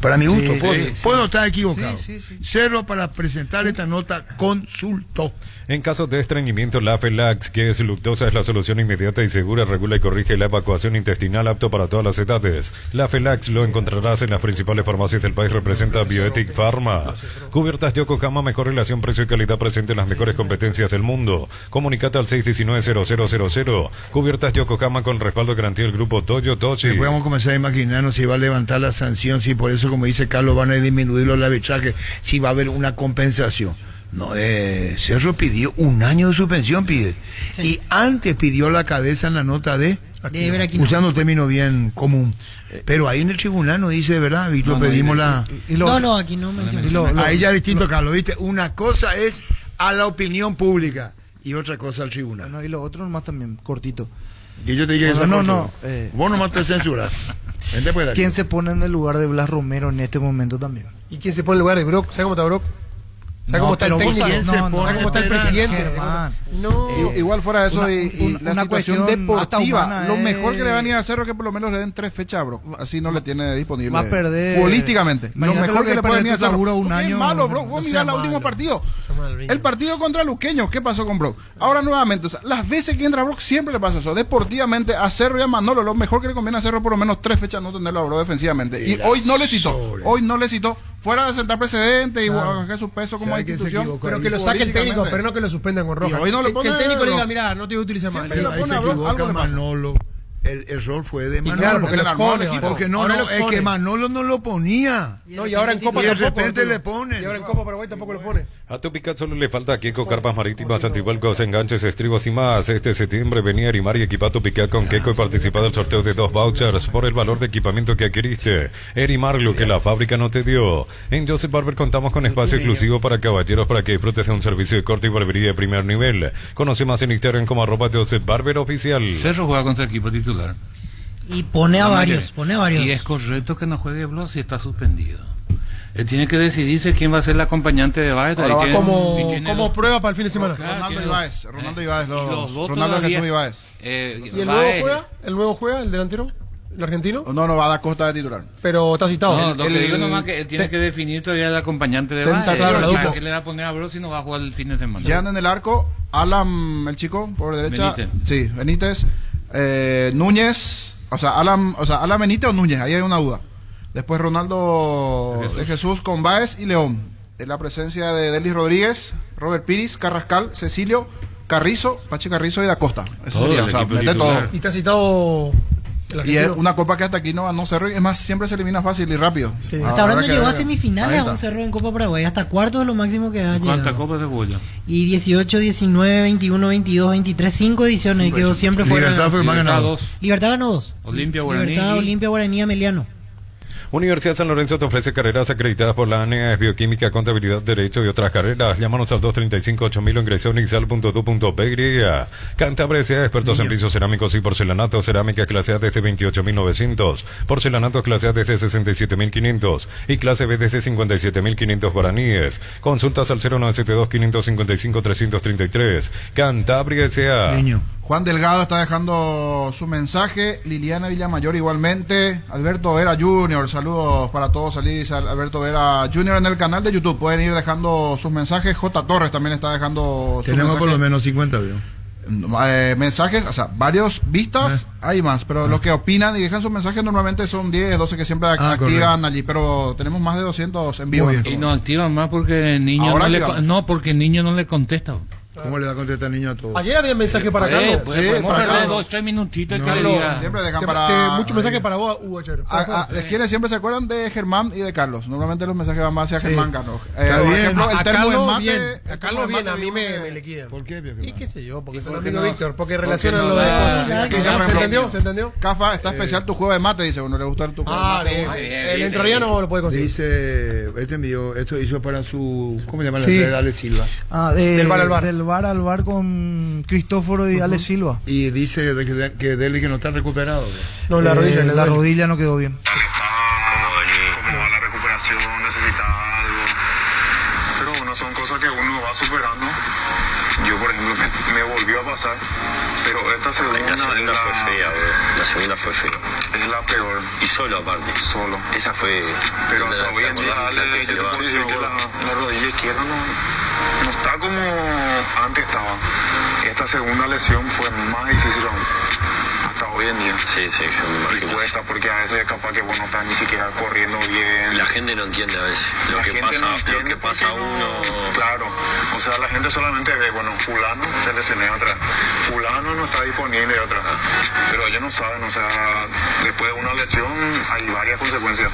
Para mi gusto, Sí, puedo, sí, sí. puedo estar equivocado. Sí, sí, sí. Cerro para presentar esta nota consultó. En caso de estreñimiento, la FELAX, que es luctosa, es la solución inmediata y segura, regula y corrige la evacuación intestinal apto para todas las edades. La FELAX lo encontrarás en las principales farmacias del país, representa Bioethic Pharma. Cubiertas Yokohama, mejor relación precio y calidad presente en las mejores competencias del mundo. Comunicate al 619-0000. Cubiertas Yokohama con respaldo garantía del grupo Toyo Tochi. A comenzar a imaginarnos si va a levantar la sanción, si por eso, como dice Carlos, van a disminuir los arbitrajes, si va a haber una compensación. No, eh, Cerro pidió un año de suspensión, pide. Y antes pidió la cabeza en la nota de, usando un término bien común. Pero ahí en el tribunal no dice, ¿verdad? Y lo No, no, pedimos la... Y lo- no, no, aquí no lo- lo- Ahí ya es distinto, Carlos, ¿viste? Una cosa es a la opinión pública y otra cosa al tribunal. Y lo otro más también, cortito. Y yo te dije No, esa no, cosa. no, eh. Vos nomás te censuras. Vente pues. ¿Quién se pone en el lugar de Blas Romero en este momento también? ¿Y quién se pone en el lugar de Brock? ¿Sabe cómo está Brock? ¿Sabe No, cómo está el cómo está el presidente? No. Igual fuera de eso, Una- y, y una- la una situación deportiva, humana lo es- mejor que le van a ir a Cerro es que por lo menos le den tres fechas a Brock. Así no le tiene disponible. Va a perder- Políticamente. Lo mejor que, le pueden ir a Cerro. seguro un año, Es malo, Brock. no Vos mirá el último partido. El partido contra Luqueño, ¿qué pasó con Brock? Ahora nuevamente, o sea, las veces que entra Brock siempre le pasa eso. Deportivamente, a Cerro y a Manolo, lo mejor que le conviene a Cerro por lo menos tres fechas no tenerlo a Brock defensivamente. Y hoy no le citó. Hoy no le citó. Fuera de sentar precedente y Claro. bajar su peso como ¿Sabe quién se institución. equivocó Pero que lo saque el técnico, pero no que lo suspendan con roja. Hoy no le Que- que pone el técnico le diga, mira, no te voy a utilizar más. Pero lo ahí pone se equivoca. Manolo. El error fue de Y Manolo. claro, porque el lo el expone. equipo. ahora. Porque no, no, lo es que. Manolo no lo ponía. No, y ahora en Copa Y de tampoco. repente le ponen. Y ahora en Copa Paraguay tampoco lo pone. A tu picat solo le falta Keko, carpas marítimas, antivuelcos, enganches, estribos y más. Este septiembre venía a Arimar y equipa tu picat con Keko y participa del sorteo de dos vouchers por el valor de equipamiento que adquiriste. Erimar lo que la fábrica no te dio. En Joseph Barber contamos con espacio exclusivo para caballeros para que disfrutes de un servicio de corte y barbería de primer nivel. Conoce más en Instagram como arroba Joseph Barber oficial. Cerro juega con su equipo titular. Y pone a No, varios, pone a varios. Y es correcto que no juegue Blos si está suspendido. Él tiene que decidirse quién va a ser el acompañante de Baeta. Ahora va Como, prueba para el fin de semana. Claro, Ronaldo Ibáez, Ronaldo eh, Ibáez, y los- los dos Ronaldo todavía- Jesús Ibáez. eh, ¿Y el Baez- nuevo juega? ¿El nuevo juega, el delantero? ¿El argentino? No, no va a dar costa de titular. Pero está citado. No, lo el- que digo el- nomás que él tiene te- que definir todavía el acompañante de Baez. claro la ¿Para dupla. qué le va a poner a Bros si no va a jugar el fin de semana? Ya en el arco, Alan, el chico, por derecha. Benítez. Sí, Benítez. Eh, Núñez, o sea, Alan, o sea, Alan Benítez o Núñez, ahí hay una duda. Después Ronaldo de Jesús con Baez y León. En la presencia de Delis Rodríguez, Robert Piris, Carrascal, Cecilio, Carrizo, Pachi Carrizo y Da Costa. Eso Todo sería, o sea, mete todo. Y te ha citado Y es una copa que hasta aquí no ganó Cerro es más, siempre se elimina fácil y rápido. Hasta ahora no llegó a semifinales a un cerro en Copa Paraguay. Hasta cuartos es lo máximo que ha ¿Cuántas llegado. copas de Goya? Y 18, 19, 21, 22, 23, 5 ediciones. y quedó siempre fuera. Libertad fue más ganado. dos. Libertad ganó dos. Olimpia, Guaraní. Libertad, Olimpia, Guaraní, Ameliano. Universidad San Lorenzo te ofrece carreras acreditadas por la ANEA, Bioquímica, Contabilidad, Derecho y otras carreras. Llámanos al 235-8000 o ingresa. Cantabria sea expertos en pisos cerámicos y porcelanato, cerámica clase A desde 28.900, porcelanato clase A desde 67.500 y clase B desde 57.500 guaraníes. Consultas al 0972-555-333. Cantabria sea. Juan Delgado está dejando su mensaje. Liliana Villamayor igualmente. Alberto Vera Junior. Saludos para todos. Salís al- Alberto Vera Junior en el canal de YouTube. Pueden ir dejando sus mensajes. J. Torres también está dejando sus Tenemos por lo mensajes. menos 50, veo. Eh, mensajes, o sea, varios vistas, hay más, pero los que opinan y dejan sus mensajes normalmente son 10, 12 que siempre Ah, activan allí, pero tenemos más de 200 en vivo. Y no activan más porque el niño Ahora no le, no porque el niño no le contesta. ¿Cómo le va a contestar el niño a todos? Ayer había mensaje para Eh, Carlos. pues, podemos perder dos, tres minutitos le Carlos. Siempre dejan para- que muchos mensajes para vos. A, a- les quienes siempre se acuerdan de Germán y de Carlos. Normalmente los mensajes van más hacia Sí. Germán Carlos. Eh, Está por bien. ejemplo, el a termo Carlos de mate. bien, el a Carlos de bien, a mí me, me liquidan. ¿Por qué? Y qué sé yo, porque es un por qué amigo no? Víctor, porque ¿Por qué relacionan no lo de... da- ¿Se entendió? ¿Se entendió? Cafa, está especial tu juego de mate, dice uno, le gusta tu juego Ah, de bien, mate. bien, el entrerriano lo puede conseguir. Dice, este envió, esto hizo para su, ¿cómo se llama? Sí. La red Ale Silva. Ah, de- Del bar al bar. Del bar al bar con Cristóforo y Ale Silva. Y dice que, que Deli que no está recuperado. No, la rodilla, la rodilla no quedó bien. cómo va la recuperación, necesita algo. Pero bueno, son cosas que uno va superando. Yo, por ejemplo, me, me volvió a pasar, pero esta segunda, La segunda es fue fea, bro. La segunda fue fea. es la peor. Y solo aparte. Solo. Esa fue. Pero la- hasta hoy en la día, la, la rodilla izquierda no, no está como antes estaba. Esta segunda lesión fue más difícil aún. Hasta hoy en día. Sí, sí, me Y cuesta porque a veces capaz que vos no estás ni siquiera corriendo bien. La gente no entiende a veces lo La que gente pasa, no lo entiende que pasa a uno. Claro, o sea, la gente solamente ve, bueno, fulano se lesionó otra, fulano no está disponible otra, pero ellos no saben, o sea, después de una lesión hay varias consecuencias.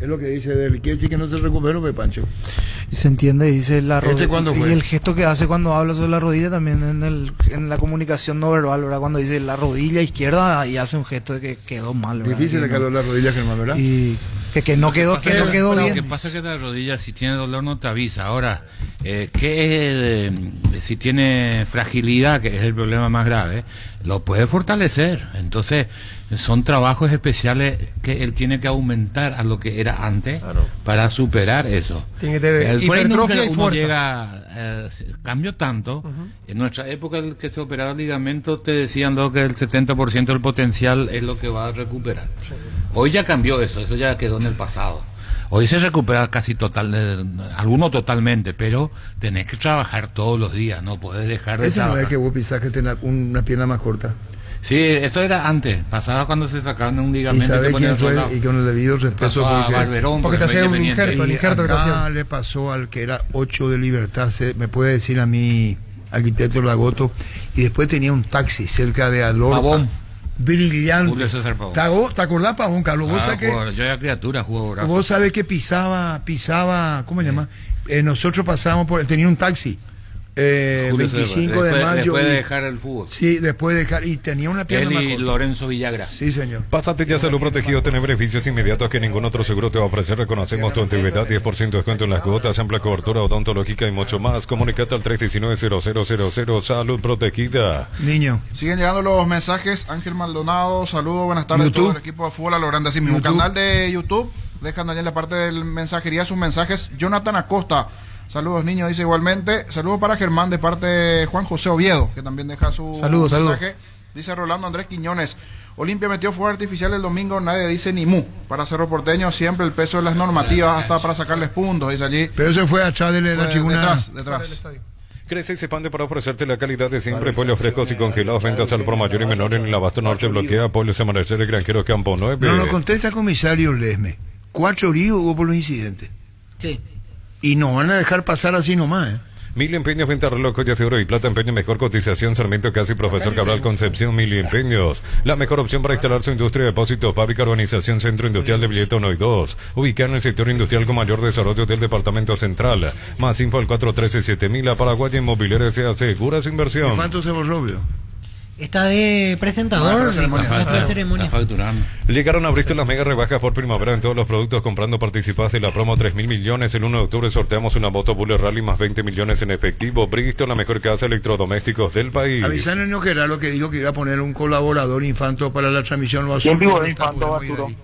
Es lo que dice Deli. Quiere decir que no se recuperó, pe Pancho. Y se entiende, dice la ¿Este rodilla. cuándo fue? Y el gesto que hace cuando habla sobre la rodilla también en, el, en la comunicación no verbal, ¿verdad? Cuando dice la rodilla izquierda y hace un gesto de que quedó mal, ¿verdad? Difícil le no- la rodilla, Germán, ¿verdad? Y que, que no quedó, que no quedó Lo bien. que pasa es que la rodilla, si tiene dolor, no te avisa. Ahora, eh, ¿qué, eh, si tiene fragilidad, que es el problema más grave, lo puede fortalecer. Entonces, son trabajos especiales que él tiene que aumentar a lo que era antes para superar eso. Tiene que tener El- hipertrofia y fuerza. llega, eh, cambió tanto. En nuestra época, el que se operaba el ligamento, te decían lo que el 70% del potencial es lo que va a recuperar. Hoy ya cambió eso, eso ya quedó en el pasado. Hoy se recupera casi total, eh, alguno totalmente, pero tenés que trabajar todos los días, no podés dejar de no trabajar. es que vos pisás que tenés una pierna más corta. Sí, esto era antes, pasaba cuando se sacaban un ligamento y te ponían fue y con el debido respeto Pasó a porque, Barberón, Porque te hacían un injerto, el injerto acá le pasó al que era 8 de libertad, se- me puede decir a mí, arquitecto Lagoto, y después tenía un taxi cerca de Alorca. Pavón. Brillante. Julio César Pavón. ¿Te, acordás, Pavón, Carlos? Vos Ah, sabés que- jugó- yo era criatura, brazo. Vos sabés que pisaba, pisaba, ¿cómo se llama? Eh, nosotros pasábamos por, tenía un taxi, eh, Julio César, 25 de mayo. Después de dejar el fútbol. Sí, después de dejar, y tenía una pierna Él y corta. Lorenzo Villagra. Sí, señor. Pásate ya Salud Protegido, tiene beneficios inmediatos que ningún otro seguro te va a ofrecer. Reconocemos tu antigüedad, 10% de descuento en las cuotas, amplia cobertura odontológica y mucho más. Comunicate al 319-0000 Salud Protegida. Niño. Siguen llegando los mensajes. Ángel Maldonado, saludos, buenas tardes a todo el equipo de fútbol a lo grande. Así mismo, YouTube. canal de YouTube. Dejan allá en la parte del mensajería sus mensajes. Jonathan Acosta, saludos niños, dice igualmente. Saludos para Germán de parte de Juan José Oviedo, que también deja su Saludos, mensaje. Dice Rolando Andrés Quiñones. Olimpia metió fuego artificial el domingo, nadie dice ni mu. Para Cerro Porteño siempre el peso de las normativas hasta para sacarles puntos, dice allí. Pero eso fue atrás de la tribuna. detrás, detrás. Crece y se expande para ofrecerte la calidad de siempre. Pollos frescos y congelados, ventas al por mayor y menor en el abasto norte. Bloquea pollos amanecer de Granjero Campo 9. No lo contesta comisario Lesme. Cuatro heridos hubo por los incidentes. Sí. Y nos van a dejar pasar así nomás, ¿eh? Mil empeños, venta reloj, joyas de oro y plata, empeño, mejor cotización, Sarmiento Casi, Profesor Cabral, Concepción, Mil empeños. La mejor opción para instalar su industria de depósito, fábrica, urbanización, centro industrial de billete 1 y 2. Ubicado en el sector industrial con mayor desarrollo del departamento central. Más info al 413-7000, a Paraguay Inmobiliaria se asegura su inversión. ¿Cuánto se borró? Está de presentador. Ceremonia. Está de ceremonia. Llegaron a Bristol las mega rebajas por primavera en todos los productos comprando participadas de la promo 3 mil millones. El 1 de octubre sorteamos una moto Bullet Rally más 20 millones en efectivo. Bristol, la mejor casa de electrodomésticos del país. Avisaron que era lo que dijo que iba a poner un colaborador infanto para la transmisión. Lo ¿Quién de ahorita infanto, podemos ir Arturo? ahí.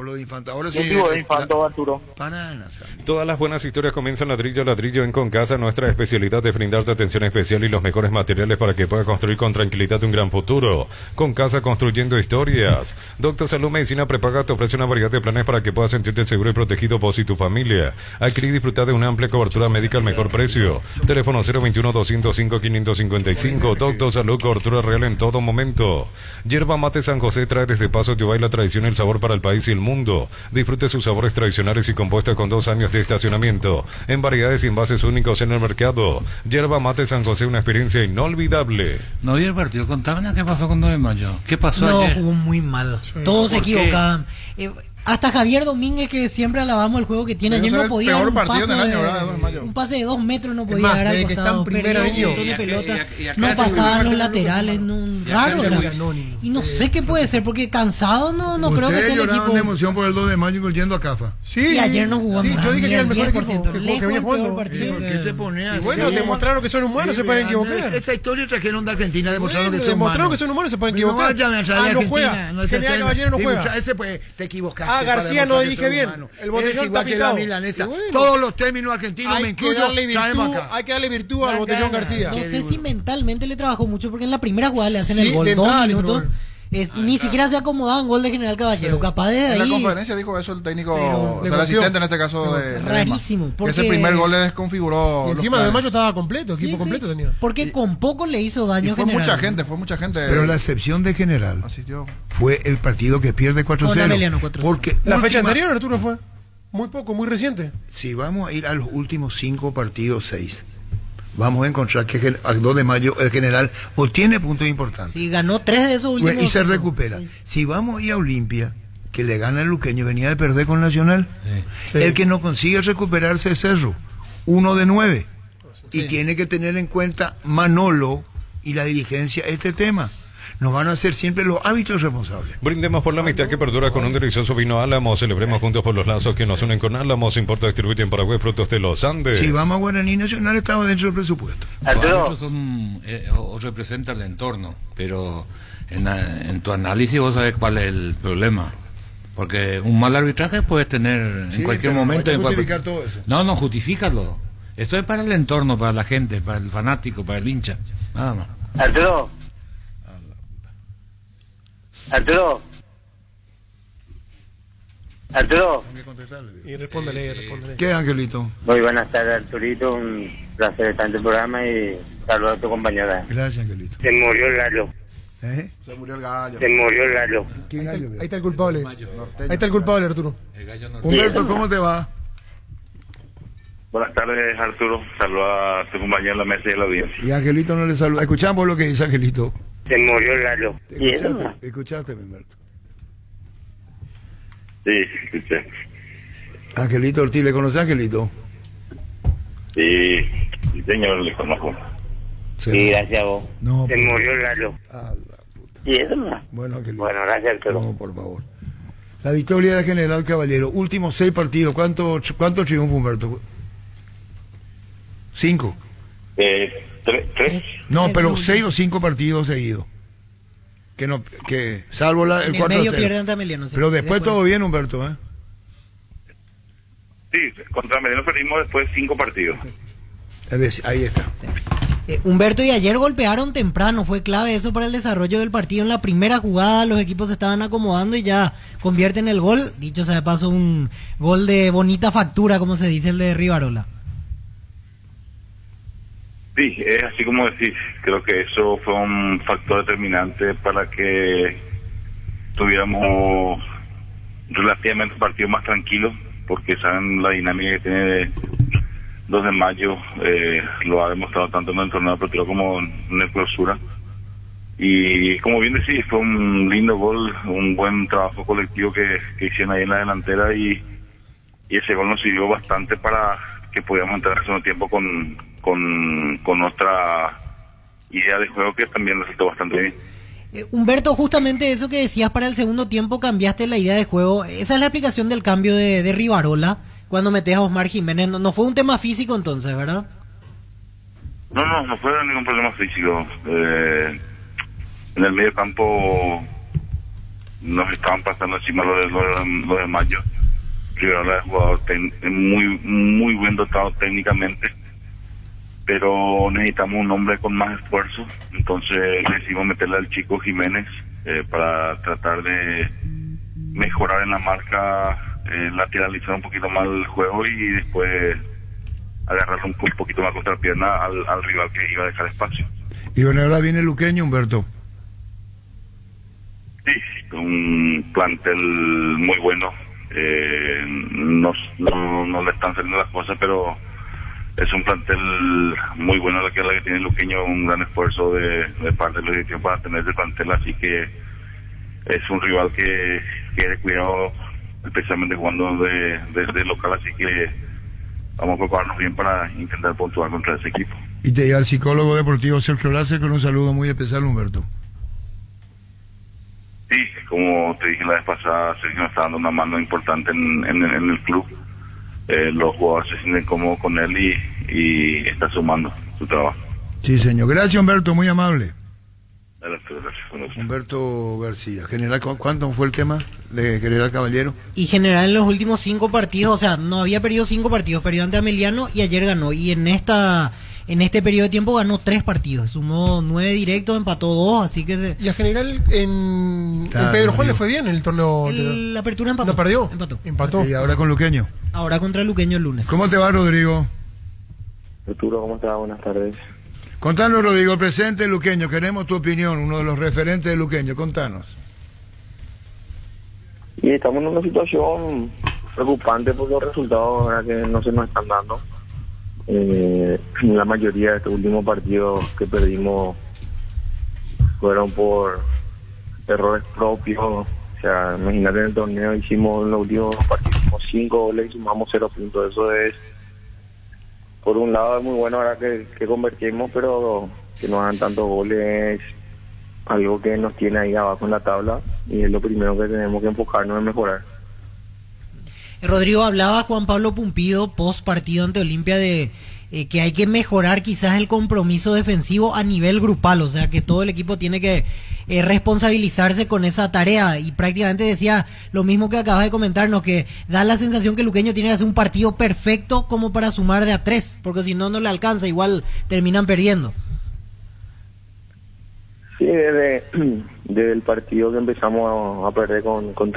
Por lo de infanto. Ahora sí. ¿Quién vivo de eh, infanto, Arturo? Bananas. Todas las buenas historias comienzan ladrillo a ladrillo en Concasa. Nuestra especialidad es brindarte atención especial y los mejores materiales para que puedas construir con tranquilidad un gran futuro. Concasa construyendo historias. Doctor Salud Medicina Prepaga te ofrece una variedad de planes para que puedas sentirte seguro y protegido vos y tu familia. Aquí disfrutar de una amplia cobertura médica al mejor precio. Teléfono 021 205 555. Doctor Salud cobertura real en todo momento. Yerba Mate San José trae desde Paso Tubay la tradición y el sabor para el país y el mundo. Disfrute sus sabores tradicionales y compuesta con dos años de estacionamiento. En variedades y envases únicos en el mercado. Yerba Mate San José, una experiencia inolvidable. No vi el partido. Contame qué pasó con 9 de mayo. ¿Qué pasó No, ayer? jugó muy mal. Todos se equivocaban. Eh, hasta Javier Domínguez, que siempre alabamos el juego que tiene, ayer no podía peor dar un partido paso, del año, de, un pase de dos metros no podía dar al costado. Perdió un año. montón de acá no pasaban los laterales, no, Y raro no sé qué puede ser, porque cansado no, no creo que esté el equipo. de emoción por el 2 de mayo yendo a CAFA. Sí, Y ayer no nada, yo dije que era el mejor equipo 10%, que, venía jugando. bueno, demostraron que son humanos, se pueden equivocar. Esa historia trajeron de Argentina, demostraron que son demostraron humanos. que son humanos, se pueden no equivocar. Ah, no juega. General. Caballero no juega. mucha- ese pues, te equivocaste. Ah, para García que dije bien. humano. El botellón Es igual está que la picado. milanesa. Y bueno. Todos los términos argentinos me Hay que incluyo, darle virtud, acá. hay que darle virtud al botellón. García. No sé si mentalmente le trabajó mucho, porque en la primera jugada le hacen Sí, el gol, dos minutos. Ni siquiera se acomodaban gol de General Caballero. Sí. Capaz de En la ahí. conferencia dijo eso el técnico, Pero- o sea, el asistente en este caso de, de Rarísimo, porque- ese primer gol le desconfiguró. Y encima de mayo estaba completo, Sí, equipo sí. completo tenía. Porque con poco le hizo Y daño fue General. mucha gente, fue mucha gente. Pero la excepción de general asistió. fue el partido que pierde 4-0. Con Ameliano, 4-0. Porque La fecha anterior, Arturo, fue muy poco, muy reciente. Si vamos a ir a los últimos cinco partidos, seis, vamos a encontrar que al 2 de mayo el general obtiene puntos importantes. Sí, ganó tres de esos últimos. y se recupera. Si vamos a ir a Olimpia, que le gana el Luqueño, venía de perder con Nacional, el que no consigue recuperarse es Cerro, uno de nueve. Y tiene que tener en cuenta Manolo y la dirigencia este tema. Nos van a ser siempre los hábitos responsables. Brindemos por la amistad que perdura con un delicioso vino Álamo. Celebremos juntos por los lazos que nos unen con Álamos. Importa distribuye en Paraguay frutos de los Andes. Si vamos a Guaraní Nacional, estamos dentro del presupuesto. Son, eh, o, representan el entorno, pero en, tu análisis vos sabés cuál es el problema. Porque un mal arbitraje puedes tener en Sí, cualquier momento. cual- justificar todo eso. No, no, justifícalo. Esto es para el entorno, para la gente, para el fanático, para el hincha. Nada más. Arturo. Arturo. Arturo. Y respóndele, respóndele. ¿Qué, Angelito? Muy buenas tardes, Arturito. Un placer estar en tu programa y saludos a tu compañera. Gracias, Angelito. Se murió el Lalo. ¿Eh? Se murió el gallo. Se murió el Lalo. ¿Qué Ahí está, gallo, el- ahí está el culpable. Ahí está el culpable, Arturo. Humberto, ¿cómo te va? Buenas tardes, Arturo. Saluda a tu compañero en la mesa y a la audiencia. Y Angelito no le saluda. Escuchamos lo que dice Angelito. Se murió el Lalo. ¿Y eso? Escuchaste, escuchaste, Humberto. Sí, escuché. Angelito Ortiz, ¿le conoce a Angelito? Sí, sí, señor, le conozco. Sí, gracias a vos. No, Se murió el Lalo. Ah, la puta. ¿Y eso? no? Bueno, Angelito. Bueno, gracias, Arturo. No, por favor. La victoria de General Caballero. Últimos seis partidos. ¿Cuánto, cuánto triunfo, Humberto? Cinco. Eh, tres, tres. No, pero seis o cinco partidos seguidos. Que no, que salvo la, el el 4 medio a 0. pierde ante Ameliano, sí. Pero después, Después. todo bien, Humberto, ¿eh? Sí, contra Medellín perdimos después cinco partidos. Es decir, Ahí está. Eh, Humberto y ayer golpearon temprano, fue clave eso para el desarrollo del partido. En la primera jugada los equipos se estaban acomodando y ya convierten el gol. Dicho sea de paso, un gol de bonita factura, como se dice el de Rivarola. Sí, es así como decís. Creo que eso fue un factor determinante para que tuviéramos relativamente un partido más tranquilo, porque saben la dinámica que tiene de, 2 de mayo, eh, lo ha demostrado tanto en el torneo apertura como en el clausura. Y como bien decís, fue un lindo gol, un buen trabajo colectivo que, hicieron ahí en la delantera y, y ese gol nos sirvió bastante para que pudiéramos entrar en segundo tiempo con, con, con otra idea de juego que también resultó bastante bien. Eh, Humberto, justamente eso que decías para el segundo tiempo, cambiaste la idea de juego. Esa es la explicación del cambio de, de Rivarola cuando metes a Osmar Jiménez. No, no fue un tema físico entonces, ¿verdad? No, no, no fue ningún problema físico. Eh, en el medio campo nos estaban pasando encima lo de, lo de, Mayo. Rivarola es jugador ten- muy, muy buen dotado técnicamente, pero necesitamos un hombre con más esfuerzo. Entonces decidimos meterle al chico Jiménez eh, para tratar de mejorar en la marca, eh, lateralizar un poquito más el juego y después agarrarle un, un poquito más contra la pierna al, al rival que iba a dejar espacio. Y bueno, ahora viene Luqueño, Humberto. Sí, un plantel muy bueno. Eh, no, no, no le están saliendo las cosas, pero es un plantel muy bueno la que, la que tiene Luqueño, un gran esfuerzo de, de parte de los directivos para tener ese plantel, así que es un rival que quiere cuidado, especialmente jugando de, de, de local, así que vamos a prepararnos bien para intentar puntuar contra ese equipo. Y te al psicólogo deportivo Sergio Láser con un saludo muy especial, Humberto. Sí, como te dije la vez pasada, Sergio nos está dando una mano importante en, en, en el club. Eh, los jugadores se sienten cómodos con él y, y está sumando su trabajo. Sí, señor. Gracias, Humberto, muy amable. Gracias, gracias. Humberto García. General, ¿cu- ¿cuánto fue el tema de General Caballero? Y general en los últimos cinco partidos, o sea, no había perdido cinco partidos, perdió ante Ameliano y ayer ganó. Y en esta en este periodo de tiempo ganó tres partidos, sumó nueve directos, empató dos, así que se- Y a general en, Pedro Juan le fue bien el torneo. el- la apertura empató. ¿No perdió? Empató. Empató. Y ahora con Luqueño. Ahora contra Luqueño el lunes. ¿Cómo te va, Rodrigo? Arturo, ¿cómo estás? Buenas tardes. Contanos, Rodrigo, el presente Luqueño. Queremos tu opinión, uno de los referentes de Luqueño. Contanos. Y estamos en una situación preocupante por los resultados ¿verdad? que no se nos están dando. Eh, la mayoría de estos últimos partidos que perdimos fueron por errores propios. O sea, imagínate en el torneo hicimos en los últimos partidos hicimos cinco goles y sumamos cero puntos. Eso es, por un lado es muy bueno ahora que, que convertimos, pero que no hagan tantos goles algo que nos tiene ahí abajo en la tabla y es lo primero que tenemos que enfocarnos en mejorar. Rodrigo hablaba Juan Pablo Pumpido post partido ante Olimpia de eh, que hay que mejorar quizás el compromiso defensivo a nivel grupal, o sea que todo el equipo tiene que eh, responsabilizarse con esa tarea y prácticamente decía lo mismo que acabas de comentarnos, que da la sensación que Luqueño tiene que hacer un partido perfecto como para sumar de a tres, porque si no, no le alcanza, igual terminan perdiendo. Sí, desde, el partido que empezamos a, perder con, con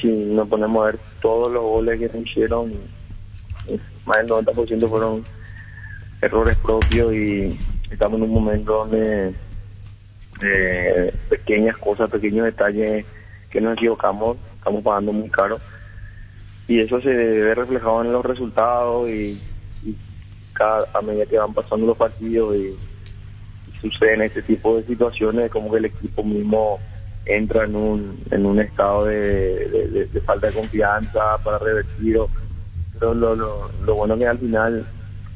si, nos ponemos a ver todos los goles que se hicieron, más del 90% fueron errores propios y estamos en un momento donde eh, pequeñas cosas, pequeños detalles que nos equivocamos, estamos pagando muy caro. Y eso se ve reflejado en los resultados y, y cada, a medida que van pasando los partidos y suceden este tipo de situaciones como que el equipo mismo entra en un en un estado de, de- de- de falta de confianza para revertirlo pero lo, lo, lo que al final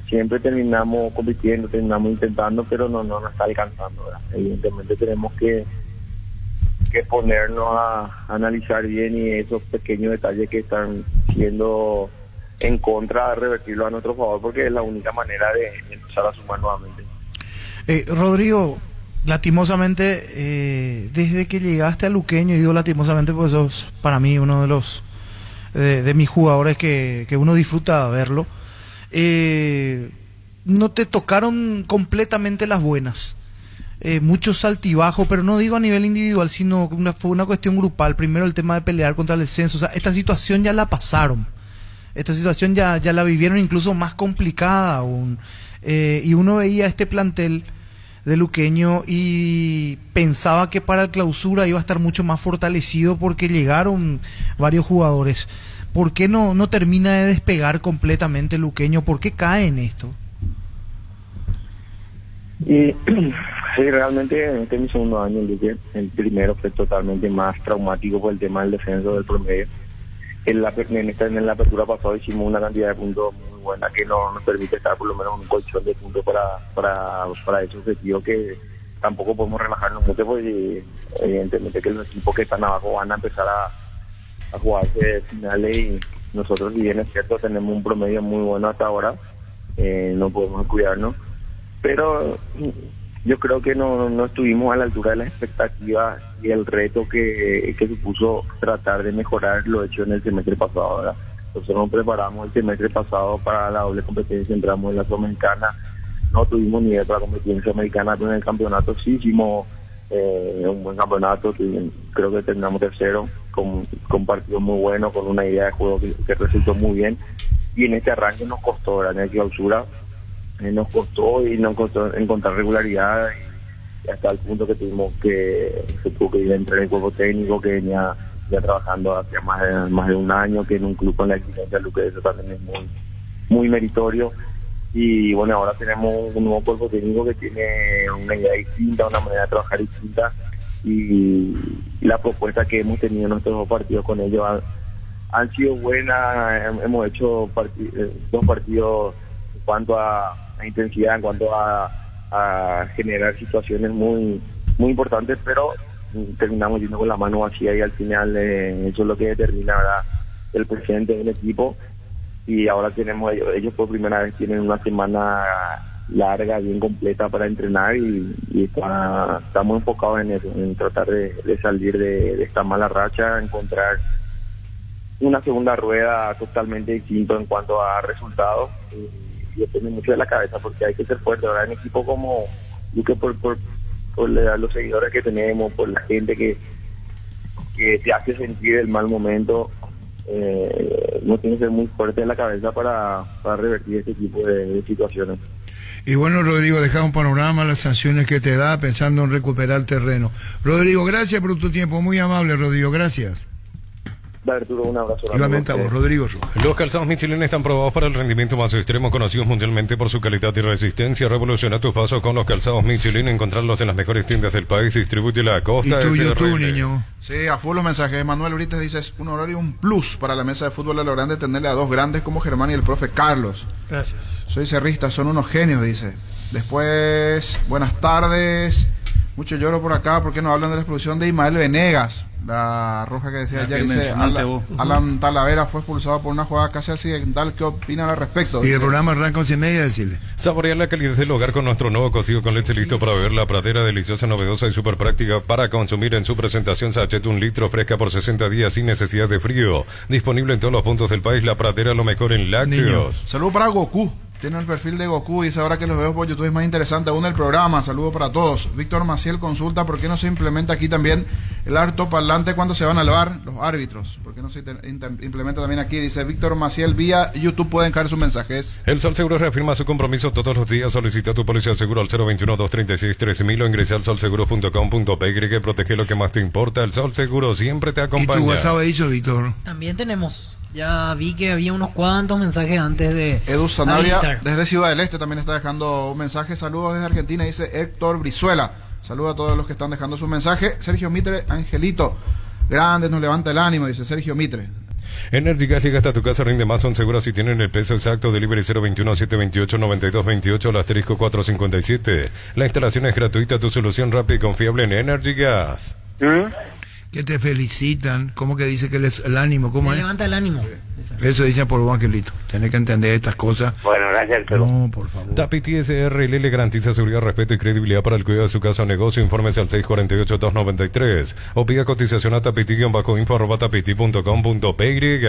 siempre terminamos compitiendo terminamos intentando pero no no nos está alcanzando evidentemente tenemos que que ponernos a analizar bien y esos pequeños detalles que están siendo en contra revertirlo a nuestro favor porque es la única manera de empezar a sumar nuevamente. Eh, Rodrigo, lastimosamente, eh, desde que llegaste a Luqueño, y digo lastimosamente porque sos para mí uno de los de, de mis jugadores que, que uno disfruta verlo, eh, no te tocaron completamente las buenas. Eh, muchos altibajos, pero no digo a nivel individual, sino una, fue una cuestión grupal. Primero el tema de pelear contra el descenso. O sea, esta situación ya la pasaron. Esta situación ya, ya la vivieron incluso más complicada aún. Eh, y uno veía este plantel de Luqueño y pensaba que para el clausura iba a estar mucho más fortalecido porque llegaron varios jugadores. ¿Por qué no, no termina de despegar completamente Luqueño? ¿Por qué cae en esto? Y sí, realmente este es mi segundo año Luque. El primero fue totalmente más traumático por el tema del descenso del promedio. En la, en, esta, en la apertura pasada hicimos una cantidad de puntos muy buena que no nos permite estar por lo menos en un colchón de puntos para, para, para ese objetivo que tampoco podemos relajarnos mucho porque evidentemente que los equipos que están abajo van a empezar a, a jugarse finales y nosotros si bien es cierto tenemos un promedio muy bueno hasta ahora, eh, no podemos cuidarnos pero yo creo que no, no estuvimos a la altura de las expectativas y el reto que, que supuso tratar de mejorar lo hecho en el semestre pasado. ¿verdad? Nosotros nos preparamos el semestre pasado para la doble competencia, entramos en la Sudamericana, no tuvimos nivel para competencia americana, pero en el campeonato sí hicimos eh, un buen campeonato, creo que terminamos tercero, con, con partidos muy buenos, con una idea de juego que, resultó muy bien. Y en este arranque nos costó, la clausura, nos costó y nos costó encontrar regularidad y hasta el punto que tuvimos que se tuvo que ir a entrar en el cuerpo técnico que venía ya trabajando hace más de, más de un año que en un club con la exigencia lo que eso también es muy muy meritorio. Y bueno ahora tenemos un nuevo cuerpo técnico que tiene una idea distinta una manera de trabajar distinta. Y, la propuesta que hemos tenido en nuestros dos partidos con ellos han, sido buenas. Hemos hecho eh, dos partidos en cuanto a la intensidad en cuanto a, a generar situaciones muy muy importantes, pero terminamos yendo con la mano vacía y al final eh, eso es lo que determina el presidente del equipo y ahora tenemos ellos, ellos por primera vez tienen una semana larga, bien completa para entrenar y, estamos enfocados en eso, en tratar de, salir de, esta mala racha, encontrar una segunda rueda totalmente distinta en cuanto a resultados. Depende mucho de la cabeza porque hay que ser fuerte. Ahora en equipo como Duque por, por, por los seguidores que tenemos, por la gente que, que te hace sentir el mal momento, eh, no tiene que ser muy fuerte en la cabeza para, para revertir este tipo de, situaciones. Y bueno, Rodrigo, deja un panorama, las sanciones que te da pensando en recuperar terreno. Rodrigo, gracias por tu tiempo, muy amable, Rodrigo, gracias. Arturo, un abrazo. Igualmente a vos, Rodrigo. Los calzados Michelin están probados para el rendimiento más extremo, conocidos mundialmente por su calidad y resistencia. Revoluciona tu paso con los calzados Michelin. Encontrarlos en las mejores tiendas del país. Distribuye la costa. Y tuyo, tú, niño. Sí, a full los mensajes. Manuel ahorita dices un horario, un plus para la mesa de fútbol a lo grande tenerle a dos grandes como Germán y el profe Carlos. Gracias. Soy cerrista, son unos genios, dice. Después, buenas tardes. Mucho lloro por acá porque no hablan de la expulsión de Ismael Venegas. La roja que decía ayer dice Alan, Alan, Talavera fue expulsado por una jugada casi accidental. ¿Qué opinan al respecto? Y el programa arranca y media, decirle. Saborear la calidad del hogar con nuestro nuevo cocido con leche listo para beber. La pradera deliciosa, novedosa y súper práctica para consumir en su presentación sachet un litro fresca por 60 días sin necesidad de frío. Disponible en todos los puntos del país. La pradera lo mejor en lácteos. Saludos para Goku. Tiene el perfil de Goku y dice ahora que los veo por YouTube es más interesante aún el programa. Saludos para todos. Víctor Maciel consulta por qué no se implementa aquí también el harto parlante cuando se van al bar los árbitros. ¿Por qué no se implementa también aquí? Dice Víctor Maciel vía YouTube pueden caer sus mensajes. El Sol Seguro reafirma su compromiso todos los días. Solicita tu policía de seguro al 021-236-3000 o ingresa al solseguro.com.py que protege lo que más te importa. El Sol Seguro siempre te acompaña. ¿Y tu WhatsApp dicho, Víctor? También tenemos. Ya vi que había unos cuantos mensajes antes de. Edu Sanabria desde Ciudad del Este también está dejando un mensaje. Saludos desde Argentina, dice Héctor Brizuela. Saludos a todos los que están dejando su mensaje. Sergio Mitre, Angelito. Grande, nos levanta el ánimo, dice Sergio Mitre. Energy Gas llega hasta tu casa, rinde más, son seguras si tienen el peso exacto. Delivery 021-728-9228, el asterisco 457. La instalación es gratuita, tu solución rápida y confiable en Energy Gas. ¿Mm? Que te felicitan, ¿cómo que dice que les, el ánimo? ¿Cómo es? levanta el ánimo. Eso dice por vos, Angelito. Tienes que entender estas cosas. Bueno, gracias, Arturo. No, por favor. Tapiti SRL le garantiza seguridad, respeto y credibilidad para el cuidado de su casa o negocio. Infórmese al 648-293 o pida cotización a tapiti-info arroba tapiti.com.py.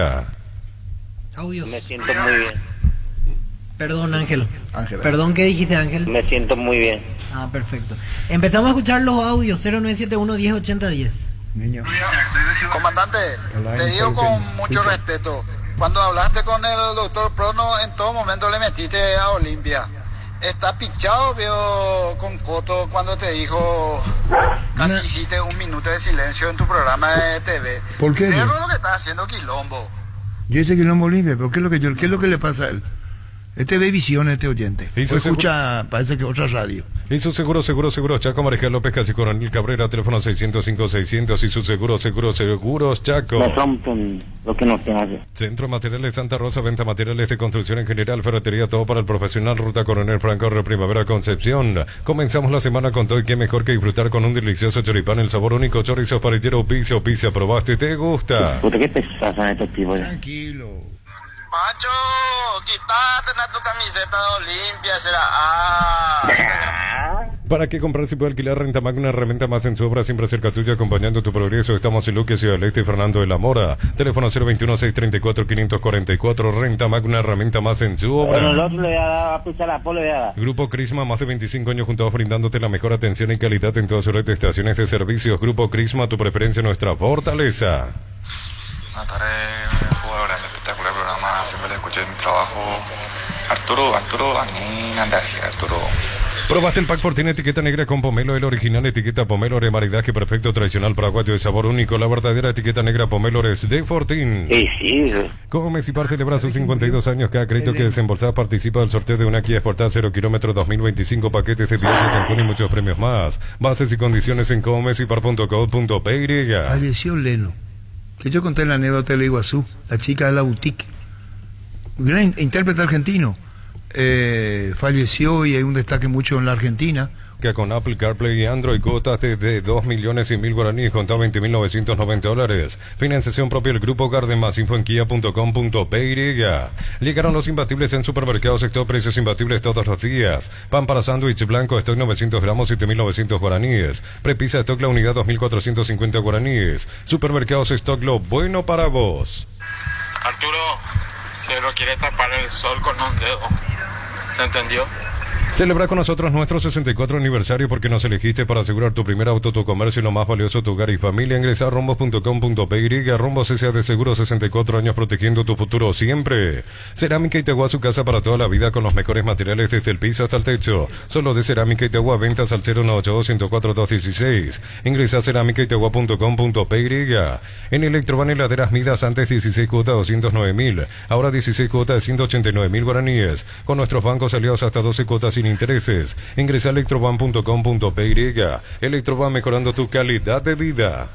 Audios. Me siento muy bien. Perdón, Ángel. Ángela. Perdón, ¿qué dijiste, Ángel? Me siento muy bien. Ah, perfecto. Empezamos a escuchar los audios 0971 108010. Niño. Comandante, te digo con mucho respeto, cuando hablaste con el doctor Prono, en todo momento le metiste a Olimpia. Está pichado, veo con Coto cuando te dijo, casi hiciste un minuto de silencio en tu programa de TV. ¿Por qué? Cerro lo que está haciendo Quilombo. Yo dice que no Olimpia, pero ¿qué es lo que yo, qué es lo que le pasa a él? Este ve visión, este oyente. Y O su escucha, parece que otra radio. Y su seguro, seguro, seguro, Chaco, María López, Casi Coronel Cabrera, teléfono 605-600 y su seguro, seguro, seguros, Chaco. Rompen lo que no se hace. Centro Materiales Santa Rosa, venta materiales de construcción en general, ferretería, todo para el profesional, Ruta Coronel Franco, Río Primavera, Concepción. Comenzamos la semana con todo y qué mejor que disfrutar con un delicioso choripán, el sabor único, chorizo, paritero, pizza, pizza, probaste, ¿te gusta? Puta, qué pesados son estos tipos. Tranquilo. Pancho, quítate tu camiseta de Olimpia, será. Ah. ¿Para qué comprar si puede alquilar Renta Magna, herramienta más en su obra, siempre cerca tuya, acompañando tu progreso? Estamos en Luque, Ciudad del Este y Fernando de la Mora. Teléfono 021-634-544, Renta Magna, herramienta más en su obra. Bueno, el otro le voy a dar a polo, le a dar. Grupo Crisma, más de 25 años juntos brindándote la mejor atención y calidad en toda su red de estaciones de servicios. Grupo Crisma, tu preferencia, nuestra fortaleza. Buenas tardes, jugadores, espectacular programa, siempre le escuché en mi trabajo. Arturo, Arturo, a mí, energía, Arturo. Probaste el pack Fortin etiqueta negra con pomelo, el original etiqueta pomelo de maridaje perfecto, tradicional paraguayo de sabor único, la verdadera etiqueta negra pomelo es de Fortin. Sí, sí. Como Mesipar celebra sus 52 años, cada crédito que desembolsada participa del sorteo de una Kia Sportage 0 kilómetros 2025 paquetes de viaje Cancún y muchos premios más. Bases y condiciones en comesipar.co.py. Falleció Leno. Yo conté la anécdota de la la chica de la boutique. Un gran intérprete argentino. Eh, falleció y hay un destaque mucho en la Argentina. Que con Apple CarPlay y Android cuotas de 2 millones y mil guaraníes contra 20.990 dólares. Financiación propia del Grupo Garden más en. Llegaron los imbatibles en supermercados, sector precios imbatibles todos los días. Pan para sándwich blanco, stock 900 gramos, 7.900 guaraníes. Prepisa stock la unidad 2.450 guaraníes. Supermercados stock lo bueno para vos. Arturo, Cero quiere tapar el sol con un dedo. ¿Se entendió? Celebra con nosotros nuestro 64 aniversario porque nos elegiste para asegurar tu primer auto, tu comercio y lo más valioso, tu hogar y familia. Ingresa a rombos.com.py. Rombos S.A. de Seguro 64 años protegiendo tu futuro siempre. Cerámica Itagua, su casa para toda la vida con los mejores materiales desde el piso hasta el techo. Solo de Cerámica Itagua, ventas al 098-104-216. Ingresa a cerámicaitagua.com.py. En Electroban heladeras Midas antes 16 cuotas 209 mil. Ahora 16 cuotas de 189 mil guaraníes. Con nuestros bancos aliados hasta 12 cuotas sin intereses. Ingresa a electroban.com.py. Electroban mejorando tu calidad de vida.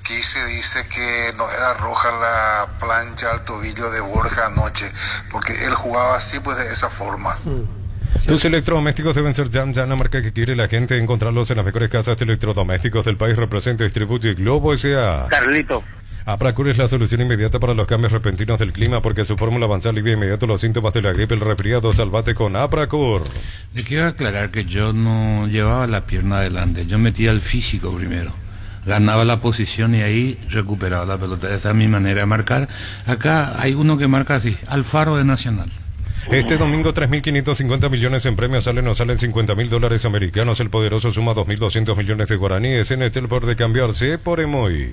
Aquí se dice que no era roja la plancha al tobillo de Borja anoche, porque él jugaba así, pues de esa forma. Tus electrodomésticos deben ser Jam Jam, la marca que quiere la gente. Encontrarlos en las mejores casas de electrodomésticos del país. Representa y distribuye Globo S.A. Carlito. Apracur es la solución inmediata para los cambios repentinos del clima porque su fórmula avanza alivia inmediato los síntomas de la gripe, el resfriado. Salvate con Apracur. Le quiero aclarar que yo no llevaba la pierna adelante, yo metía el físico primero. Ganaba la posición y ahí recuperaba la pelota. Esa es mi manera de marcar. Acá hay uno que marca así, Alfaro de Nacional. Este domingo 3.550 millones en premios salen o salen 50 mil dólares americanos. El poderoso suma 2.200 millones de guaraníes en este el por de cambiarse por Emoy.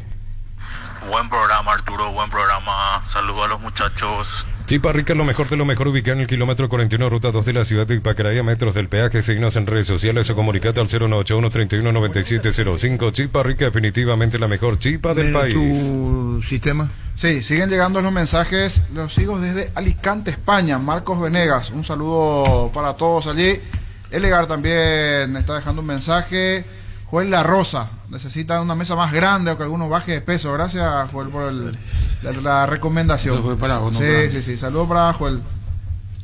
Buen programa, Arturo, buen programa. Saludos a los muchachos. Chipa Rica, lo mejor de lo mejor ubicado en el kilómetro 41, ruta 2 de la ciudad de Ipacaraí, a metros del peaje. Seguinos en redes sociales o comunicate al 091-319705. Chipa Rica, definitivamente la mejor chipa del ¿De país. tu sistema? Sí, siguen llegando los mensajes. Los sigo desde Alicante, España. Marcos Venegas, un saludo para todos allí. Elegar también está dejando un mensaje. Joel La Rosa, necesita una mesa más grande o que alguno baje de peso. Gracias, Joel, por el- la, la recomendación. Fue para vos, no sí, para sí, sí. Saludos para Joel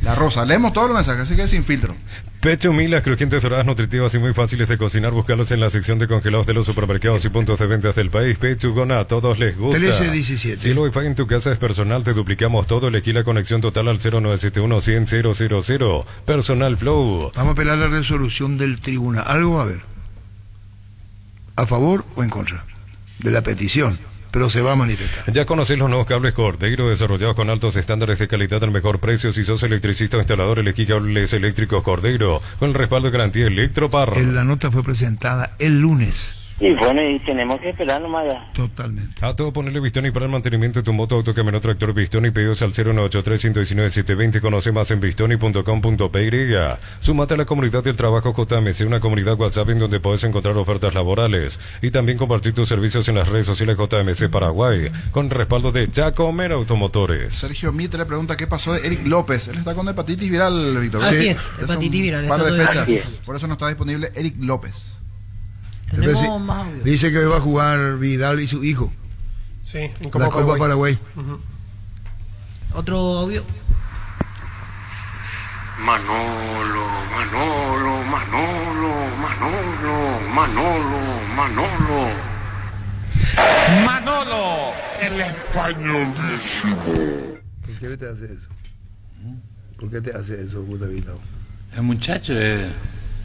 La Rosa. Leemos todos los mensajes, así que sin filtro. Pecho Milas, crujientes doradas, nutritivas y muy fáciles de cocinar. Buscarlos en la sección de congelados de los supermercados y puntos de ventas del país. Pechugona, a todos les gusta. 13-17. Si el Wi-Fi en tu casa es personal, te duplicamos todo. Elegí la conexión total al 0971 100 000. Personal Flow. Vamos a apelar la resolución del tribunal. Algo va a haber. ¿A favor o en contra? De la petición. Pero se va a manifestar. Ya conocéis los nuevos cables Cordeiro desarrollados con altos estándares de calidad al mejor precio. Si sos electricista o instalador, elegí cables eléctricos Cordeiro con el respaldo de garantía Electropar. La nota fue presentada el lunes. Y bueno, y tenemos que esperar nomás ya. Totalmente. A todo ponerle Bistoni para el mantenimiento de tu moto, auto, camioneta, tractor Bistoni, pedidos al 0183-119-720. Conoce más en bistoni.com.py. Sumate a la comunidad del trabajo JMC, una comunidad WhatsApp en donde puedes encontrar ofertas laborales y también compartir tus servicios en las redes sociales JMC Paraguay, con respaldo de Jacomer Automotores. Sergio Mitre pregunta qué pasó de Eric López. Él está con hepatitis viral, Víctor. Así Sí. es, hepatitis viral, par de fechas. Por eso no está disponible Eric López. Tenemos Pero sí, más audio. Dice que hoy va a jugar Vidal y su hijo. Sí, en La Copa Copa Paraguay. Otro audio. Manolo, Manolo, Manolo, Manolo, Manolo, Manolo. Manolo, el españolísimo. ¿Por qué te hace eso? ¿Por qué te hace eso, Gustavito? El muchacho es...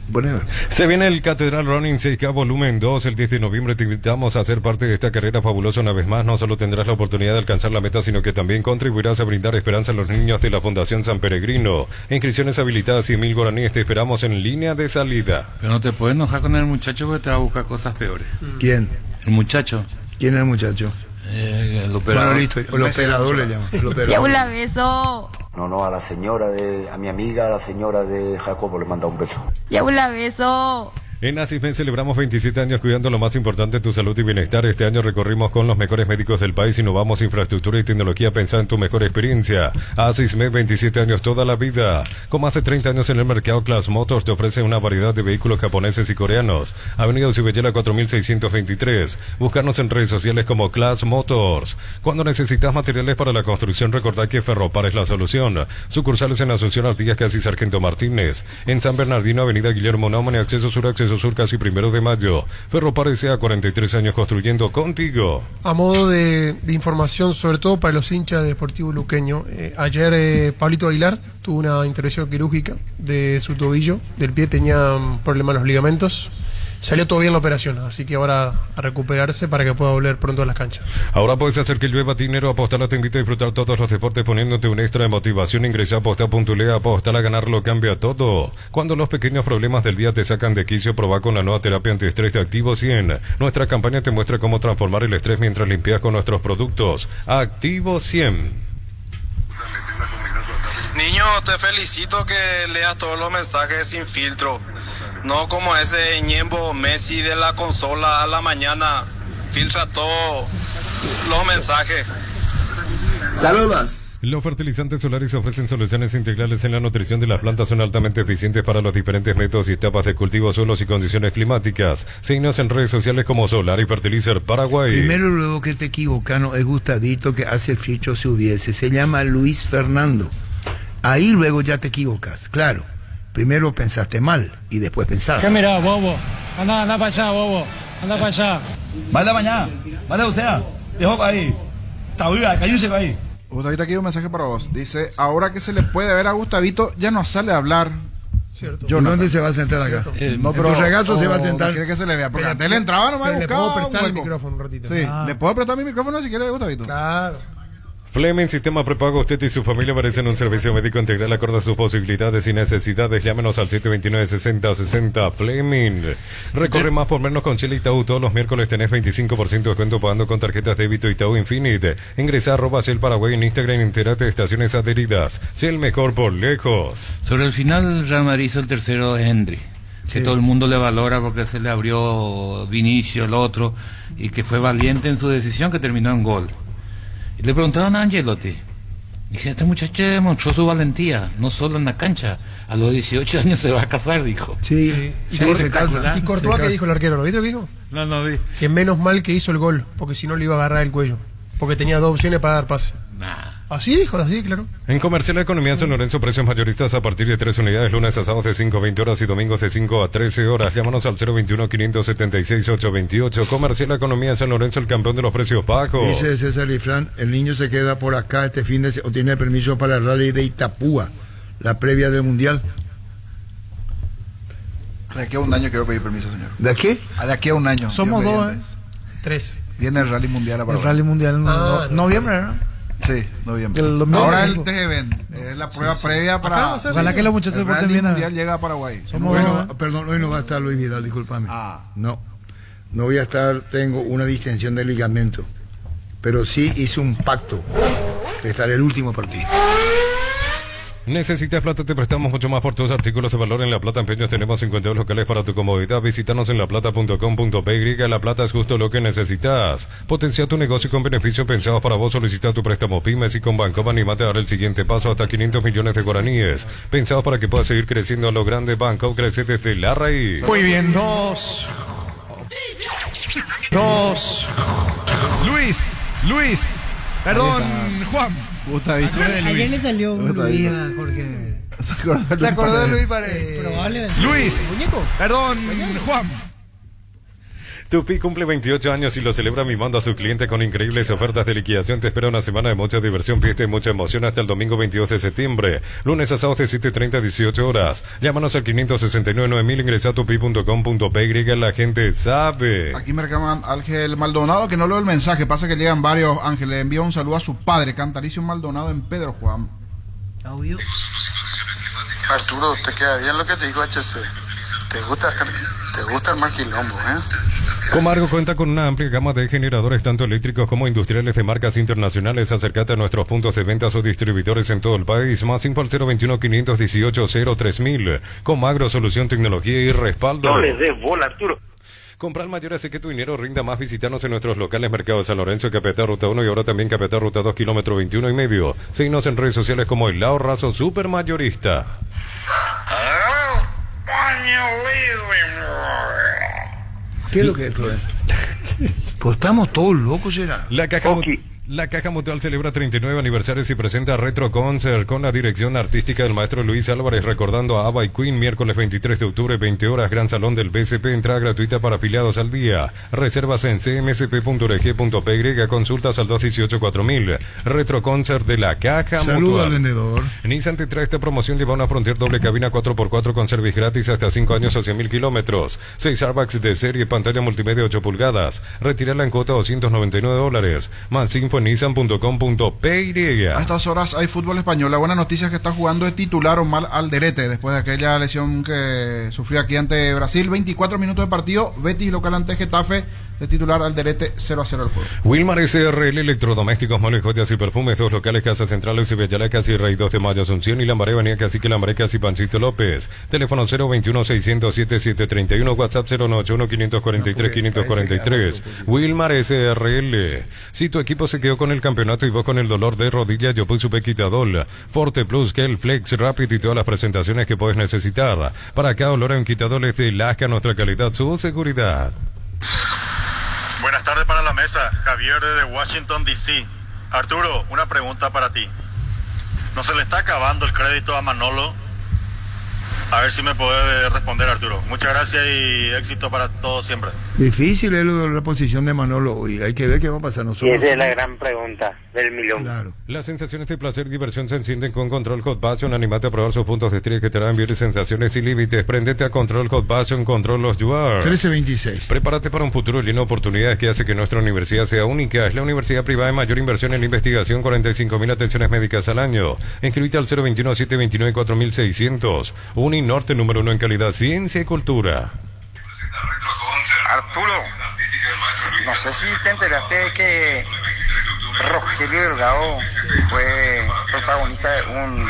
Bueno, Se viene el Catedral Running 6K Volumen 2 el 10 de noviembre. Te invitamos a ser parte de esta carrera fabulosa una vez más. No solo tendrás la oportunidad de alcanzar la meta, sino que también contribuirás a brindar esperanza a los niños de la Fundación San Peregrino. Inscripciones habilitadas y mil guaraníes. Te esperamos en línea de salida. Pero no te puedes enojar con el muchacho porque te va a buscar cosas peores. ¿Quién? El muchacho. ¿Quién es el muchacho? Eh, el operador. Bueno, listo, el operador le llama. El operador. beso. No, no, a la señora de, a mi amiga, a la señora de Jacobo le manda un beso. Ya la beso. En Asismen celebramos 27 años cuidando lo más importante, tu salud y bienestar. Este año recorrimos con los mejores médicos del país, innovamos infraestructura y tecnología pensando en tu mejor experiencia. Asismen 27 años toda la vida. Con más de 30 años en el mercado, Class Motors te ofrece una variedad de vehículos japoneses y coreanos. Avenida Usibellera 4623. Búscanos en redes sociales como Class Motors. Cuando necesitas materiales para la construcción, recordad que Ferropar es la solución. Sucursales en Asunción Artigas, casi Sargento Martínez. En San Bernardino, Avenida Guillermo Naumann, acceso sur, acceso de mayo. S.A. 43 años construyendo contigo. A modo de, de información, sobre todo para los hinchas de Deportivo Luqueño, eh, ayer eh, Pablito Aguilar tuvo una intervención quirúrgica de su tobillo, del pie tenía un problema en los ligamentos. Salió todo bien la operación, así que ahora a recuperarse para que pueda volver pronto a las canchas. Ahora puedes hacer que llueva dinero. Apostala te invita a disfrutar todos los deportes poniéndote un extra de motivación. Ingresa a aposta.le. Apostala a ganarlo cambia todo. Cuando los pequeños problemas del día te sacan de quicio, probá con la nueva terapia antiestrés de Activo 100. Nuestra campaña te muestra cómo transformar el estrés mientras limpias con nuestros productos. Activo 100. Niño, te felicito que leas todos los mensajes sin filtro. No como ese ñembo Messi de la consola a la mañana. Filtra todos los mensajes. Saludos. Los fertilizantes solares ofrecen soluciones integrales en la nutrición de las plantas. Son altamente eficientes para los diferentes métodos y etapas de cultivo, suelos y condiciones climáticas. Síguenos en redes sociales como Solar y Fertilizer Paraguay. Primero luego que te equivocas, no es Gustavito que hace el fricho se hubiese. Se llama Luis Fernando. Ahí luego ya te equivocas, claro. Primero pensaste mal y después pensaste. ¿Qué mira, bobo? Anda, anda para allá, bobo. Anda para allá. Manda mañana, manda usted, dejó ahí. Está viva, cayóse ahí. Gustavito, aquí hay un mensaje para vos. Dice, ahora que se le puede ver a Gustavito, ya no sale a hablar. Cierto. Jonathan. ¿Dónde se va a sentar acá? Eh, En tu regazo se va a oh, sentar. no quiere que se le vea. Porque Pero- antes le entraba nomás pero le buscaba puedo prestar el micrófono un ratito. Sí, Ah. le puedo prestar mi micrófono si quiere, Gustavito. Claro. Flemen Sistema Prepago, usted y su familia merecen un servicio médico integral acorde a sus posibilidades y necesidades. Llámenos al 729-6060 Fleming. Recorre más por menos con Chile Itaú. Todos los miércoles tenés 25% de descuento pagando con tarjetas débito Itaú Infinite. Ingresa a arroba Paraguay en Instagram y entérate de estaciones adheridas. Sé el mejor por lejos. Sobre el final, hizo el tercero de Henry. Que Sí. todo el mundo le valora porque se le abrió Vinicio, el otro, y que fue valiente en su decisión que terminó en gol. Y le preguntaron a Angelotti. Dije, este muchacho demostró su valentía, no solo en la cancha. A los 18 años se va a casar, dijo. Sí, Y, Cor- y Courtois, ¿qué dijo el arquero? ¿Lo viste lo que dijo? No, no vi. Que menos mal que hizo el gol, porque si no le iba a agarrar el cuello. Porque tenía dos opciones para dar pase. Así dijo, así, claro. En Comercial Economía San Lorenzo, precios mayoristas a partir de 3 unidades, lunes a sábados de 5 a 20 horas y domingos de 5 a 13 horas. Llámanos al 021-576-828. Comercial Economía San Lorenzo, el campeón de los precios bajos. Dice César Ifrán, el niño se queda por acá este fin de o tiene permiso para el rally de Itapúa, la previa del mundial. De aquí a un año quiero pedir permiso, señor. ¿De qué? Ah, De aquí a un año. Somos dos, mediante. Tres. Viene el Rally Mundial a El. Rally Mundial en Ah, no- noviembre, ¿no? Sí, noviembre. El domingo. Ahora el. TGV es la prueba previa para. Ojalá que los muchachos se el porten bien. Mundial llega a Paraguay. Bueno, perdón, hoy no va a estar Luis Vidal, discúlpame. No. no voy a estar, tengo una distensión de ligamento, pero sí hice un pacto de estar el último partido. ¿Necesitas plata? Te prestamos mucho más por tus artículos de valor en La Plata Empeños. Tenemos 52 locales para tu comodidad. Visítanos en laplata.com.py. La Plata es justo lo que necesitas. Potencia tu negocio con beneficios pensados para vos. Solicita tu préstamo pymes y con Bancoba animate a dar el siguiente paso hasta 500 millones de guaraníes. Pensados para que puedas seguir creciendo a lo grande. Banco crece desde la raíz. Muy bien, dos. Dos. Luis, Luis. Perdón, Juan. Ayer le salió un Luis a Jorge. ¿Se acordó de Luis Paredes? Probablemente. Luis. Muñeco. Perdón, Juan. Tupi cumple 28 años y lo celebra mimando a su cliente con increíbles ofertas de liquidación. Te espera una semana de mucha diversión, fiesta y mucha emoción hasta el domingo 22 de septiembre. Lunes a sábado de 7.30 a 18 horas. Llámanos al 569-9000, ingresa a tupi.com.py, la gente sabe. Aquí me reclaman Ángel Maldonado, que no leo el mensaje, pasa que llegan varios. Ángel le envía un saludo a su padre, Cantalicio Maldonado en Pedro Juan. Audio. Arturo, te queda bien lo que te digo HC. Te gusta, te gusta el quilombo, ¿eh? Comargo cuenta con una amplia gama de generadores tanto eléctricos como industriales de marcas internacionales. Acércate a nuestros puntos de ventas o distribuidores en todo el país. Más info al 021 518 03000. Comagro, solución, tecnología y respaldo. No des bola, Arturo. Comprar mayor hace que tu dinero rinda más. Visitarnos en nuestros locales Mercado de San Lorenzo, Capital Ruta 1 y ahora también Capital Ruta 2, kilómetro 21 y medio. Síguenos en redes sociales como El Lao Razo Supermayorista. ¿Qué es lo que es esto? Pues estamos todos locos, ¿será? La caja, Mu- la caja Mutual celebra 39 aniversarios y presenta Retro Concert con la dirección artística del maestro Luis Álvarez recordando a Ava y Queen miércoles 23 de octubre 20 horas Gran Salón del BCP entrada gratuita para afiliados al día. Reservas en cmsp.org.py consultas al 218-4000 Retro Concert de la caja Saludo Mutual al vendedor. Nissan te trae esta promoción lleva una Frontier doble cabina 4x4 con service gratis hasta 5 años o 100 mil kilómetros. 6 airbags de serie pantalla multimedia 8 pulgadas. Retirarla en cuota 299 dólares más info en nissan.com.py A estas horas hay fútbol español. La buena noticia es que está jugando de titular Omar Alderete después de aquella lesión que sufrió aquí ante Brasil. 24 minutos de partido. Betis local ante Getafe. De titular Alderete 0 a 0 el juego. Wilmar SRL Electrodomésticos, Moles, Joyas y Perfumes, dos locales, Casa Central, Luis Villala, Casi Rey 2 de Mayo, Asunción y Lambaré, Avenida Cacique, Lambaré, Casi Panchito López. Teléfono 021-607-731, WhatsApp 091-543-543. Wilmar SRL. Si tu equipo se con el campeonato y vos con el dolor de rodilla, yo puse Quitadol, Forte Plus, Gel, Flex, Rapid y todas las presentaciones que puedes necesitar. Para cada dolor en Quitadol es de Lasca, nuestra calidad, su seguridad. Buenas tardes para la mesa, Javier desde Washington, D.C. Arturo, una pregunta para ti. ¿No se le está acabando el crédito a Manolo? A ver si me puede responder, Arturo. Muchas gracias y éxito para todos siempre. Difícil es la posición de Manolo hoy. Hay que ver qué va a pasar Y nosotros. esa es la gran pregunta del millón. Las sensaciones de placer y diversión se encienden con Control Hot Passion. Animate a probar sus puntos de estrella que te harán vivir sensaciones sin límites. Prendete a Control Hot Passion, Control los You Are. 1326. Prepárate para un futuro lleno de oportunidades que hace que nuestra universidad sea única. Es la universidad privada de mayor inversión en investigación, 45 mil atenciones médicas al año. Inscribite al 021-729-4600. Norte número uno en calidad, ciencia y cultura. Arturo, no sé si te enteraste de que Rogelio Delgado fue protagonista de un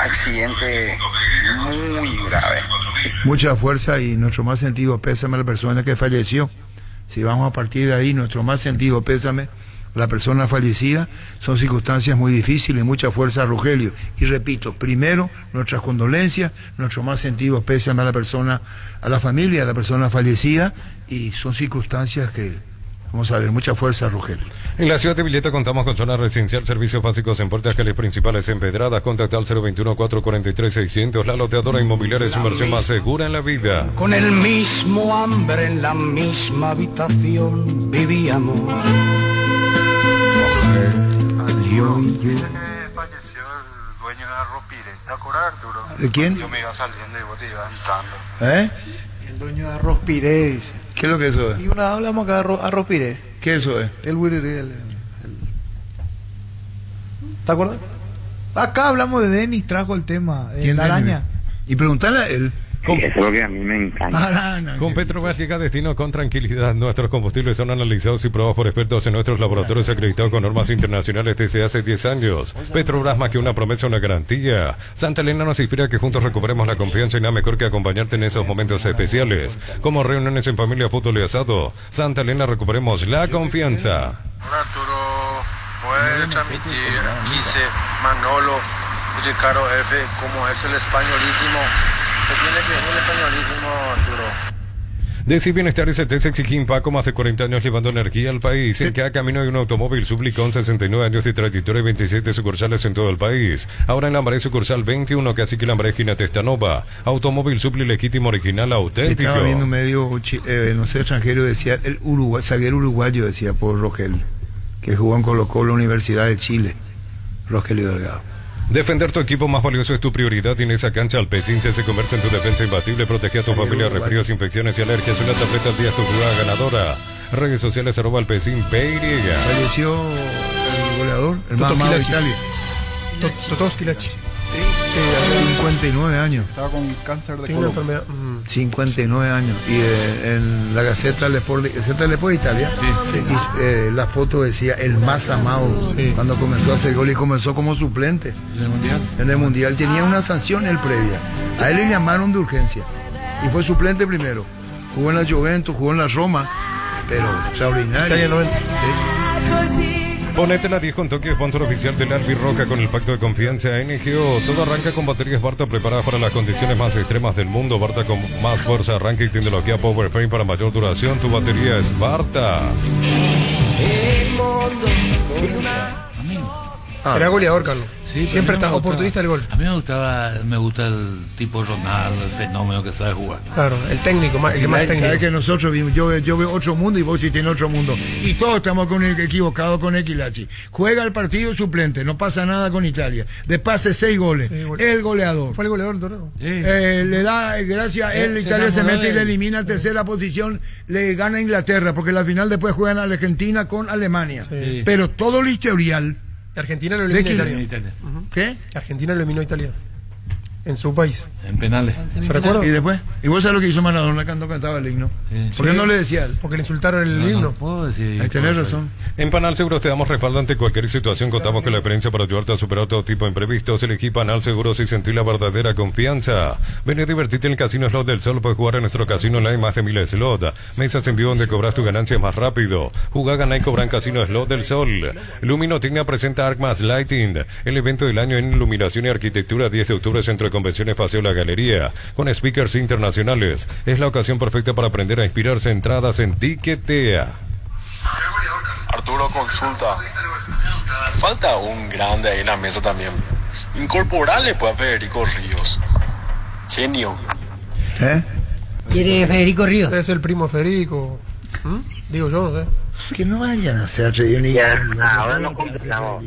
accidente muy grave. Mucha fuerza y nuestro más sentido pésame a la persona que falleció. Si vamos a partir de ahí, nuestro más sentido pésame la persona fallecida. Son circunstancias muy difíciles, mucha fuerza Rogelio. Y repito, primero, nuestras condolencias, nuestro más sentido pésame a la persona, a la familia, a la persona fallecida. Y son circunstancias que, vamos a ver, mucha fuerza a Rogelio. En la ciudad de Villeta contamos con zona residencial, servicios básicos en puertas calles principales empedradas. Contacta al 021-443-600. La loteadora inmobiliaria es su inversión más segura en la vida. Con el mismo hambre en la misma habitación vivíamos. dueño de Arropire. ¿Te acuerdas, Arturo? ¿De quién? Yo me iba saliendo y vos te ibas entrando. ¿Eh? El dueño de Arroz Piré, dice. ¿Qué es lo que eso es? Y una hablamos acá de Arroz, Arroz Piré. ¿Qué eso es? El Willy el, el- ¿Te acuerdas? Acá hablamos de Denis, trajo el tema. eh, ¿Quién la araña. Y preguntarle a él. Eso es lo que a mí me encanta. Con Petrobras llega a destino con tranquilidad. Nuestros combustibles son analizados y probados por expertos en nuestros laboratorios acreditados con normas internacionales desde hace 10 años. Petrobras más que una promesa, una garantía. Santa Elena nos inspira que juntos recuperemos la confianza y nada mejor que acompañarte en esos momentos especiales, como reuniones en familia, fútbol y asado. Santa Elena, recuperemos la confianza. Hola Arturo, puede transmitir Quise, Manolo, Ricardo F, como es el españolísimo. Se tiene que venir el españolísimo, Arturo. Decir Bienestar y Certeza exigí Paco más de 40 años llevando energía al país. En cada camino hay un automóvil Sublicón, 69 años de trayectoria y 27 sucursales en todo el país. Ahora en Lambaré sucursal 21, casi que Lambaré esquina Testanova. Automóvil Supli legítimo original auténtico. Estaba viendo medio, chi- eh, no sé, extranjero, decía, el Uruguay, zaguero uruguayo, decía por Rogel, que jugó en Colo Colo Universidad de Chile. Rogelio Delgado. Defender tu equipo más valioso es tu prioridad y en esa cancha Alpecince se convierte en tu defensa imbatible. Protege a tu familia de resfríos, infecciones y alergias. Una tableta al día es tu jugada ganadora. Redes sociales arroba Alpecin PY. Falleció el goleador, el más de. Italia. To- Totó Kilachi. Hace 59 años. Estaba con cáncer de Tiene una colon. enfermedad. mm. 59 años. Y eh, en la Gaceta Le Sport, Gaceta Le Sport de Italia, y, eh, la foto decía el más amado cuando comenzó a hacer gol y comenzó como suplente. ¿En el mundial? En el Mundial tenía una sanción el previa. A él le llamaron de urgencia. Y fue suplente primero. Jugó en la Juventus, jugó en la Roma. Pero extraordinario. Italia 90. Ponete la 10 con Tokio, sponsor oficial del Albi Roca con el pacto de confianza NGO. Todo arranca con baterías Barta preparadas para las condiciones más extremas del mundo. Barta con más fuerza, arranque y tecnología Power Frame para mayor duración. Tu batería es Barta. Era goleador, Carlos. Sí, Siempre está oportunista del gol. A mí me gustaba, me gusta el tipo Ronaldo, el fenómeno que sabe jugar. Claro, el técnico, más, el que más Sabes técnico. que nosotros vimos, yo, yo veo otro mundo y vos sí tienes otro mundo. Y todos estamos con el, equivocados con Equilachi. Juega el partido suplente, no pasa nada con Italia. Después hace seis goles. el goleador. Fue el goleador del torneo. Eh, le da, eh, gracias a él, Se- se Italia se mete y de le elimina a tercera posición, le gana a Inglaterra, porque la final después juegan a la Argentina con Alemania. Sí. Pero todo el historial. Argentina lo ¿De eliminó? Italia. ¿Qué? Argentina lo eliminó Italia. En su país. En penales. ¿Se recuerda? ¿Y después? ¿Y vos sabés lo que hizo Maradona cuando cantaba el himno? ¿Por qué Sí. no le decía? Porque le insultaron el himno. puedo decir. Ahí tenés razón. En Panal Seguros te damos respaldo ante cualquier situación. Contamos con la experiencia para ayudarte a superar todo tipo de imprevistos. Elegí Panal Seguros y sentir la verdadera confianza. Ven a divertirte en el Casino Slot del Sol. Puedes jugar en nuestro casino online más de mil slot. Mesas en vivo donde cobras tus ganancias más rápido. Jugá, ganá y cobra en Casino Slot del Sol. Lumino Tigna presenta Armas Lighting. El evento del año en iluminación y arquitectura 10 de octubre Centro de Convenciones Paseo La Galería. Con speakers internacionales. Es la ocasión perfecta para aprender a inspirarse. Entradas en Tiquetea. Arturo, consulta. Falta un grande ahí en la mesa también. Incorporarle pues a Federico Ríos. Genio. ¿Eh? ¿Quiere Federico Ríos? Es el primo de Federico. ¿Mm? Digo yo, no sé. Que no vayan a ser ni ahora no completamos.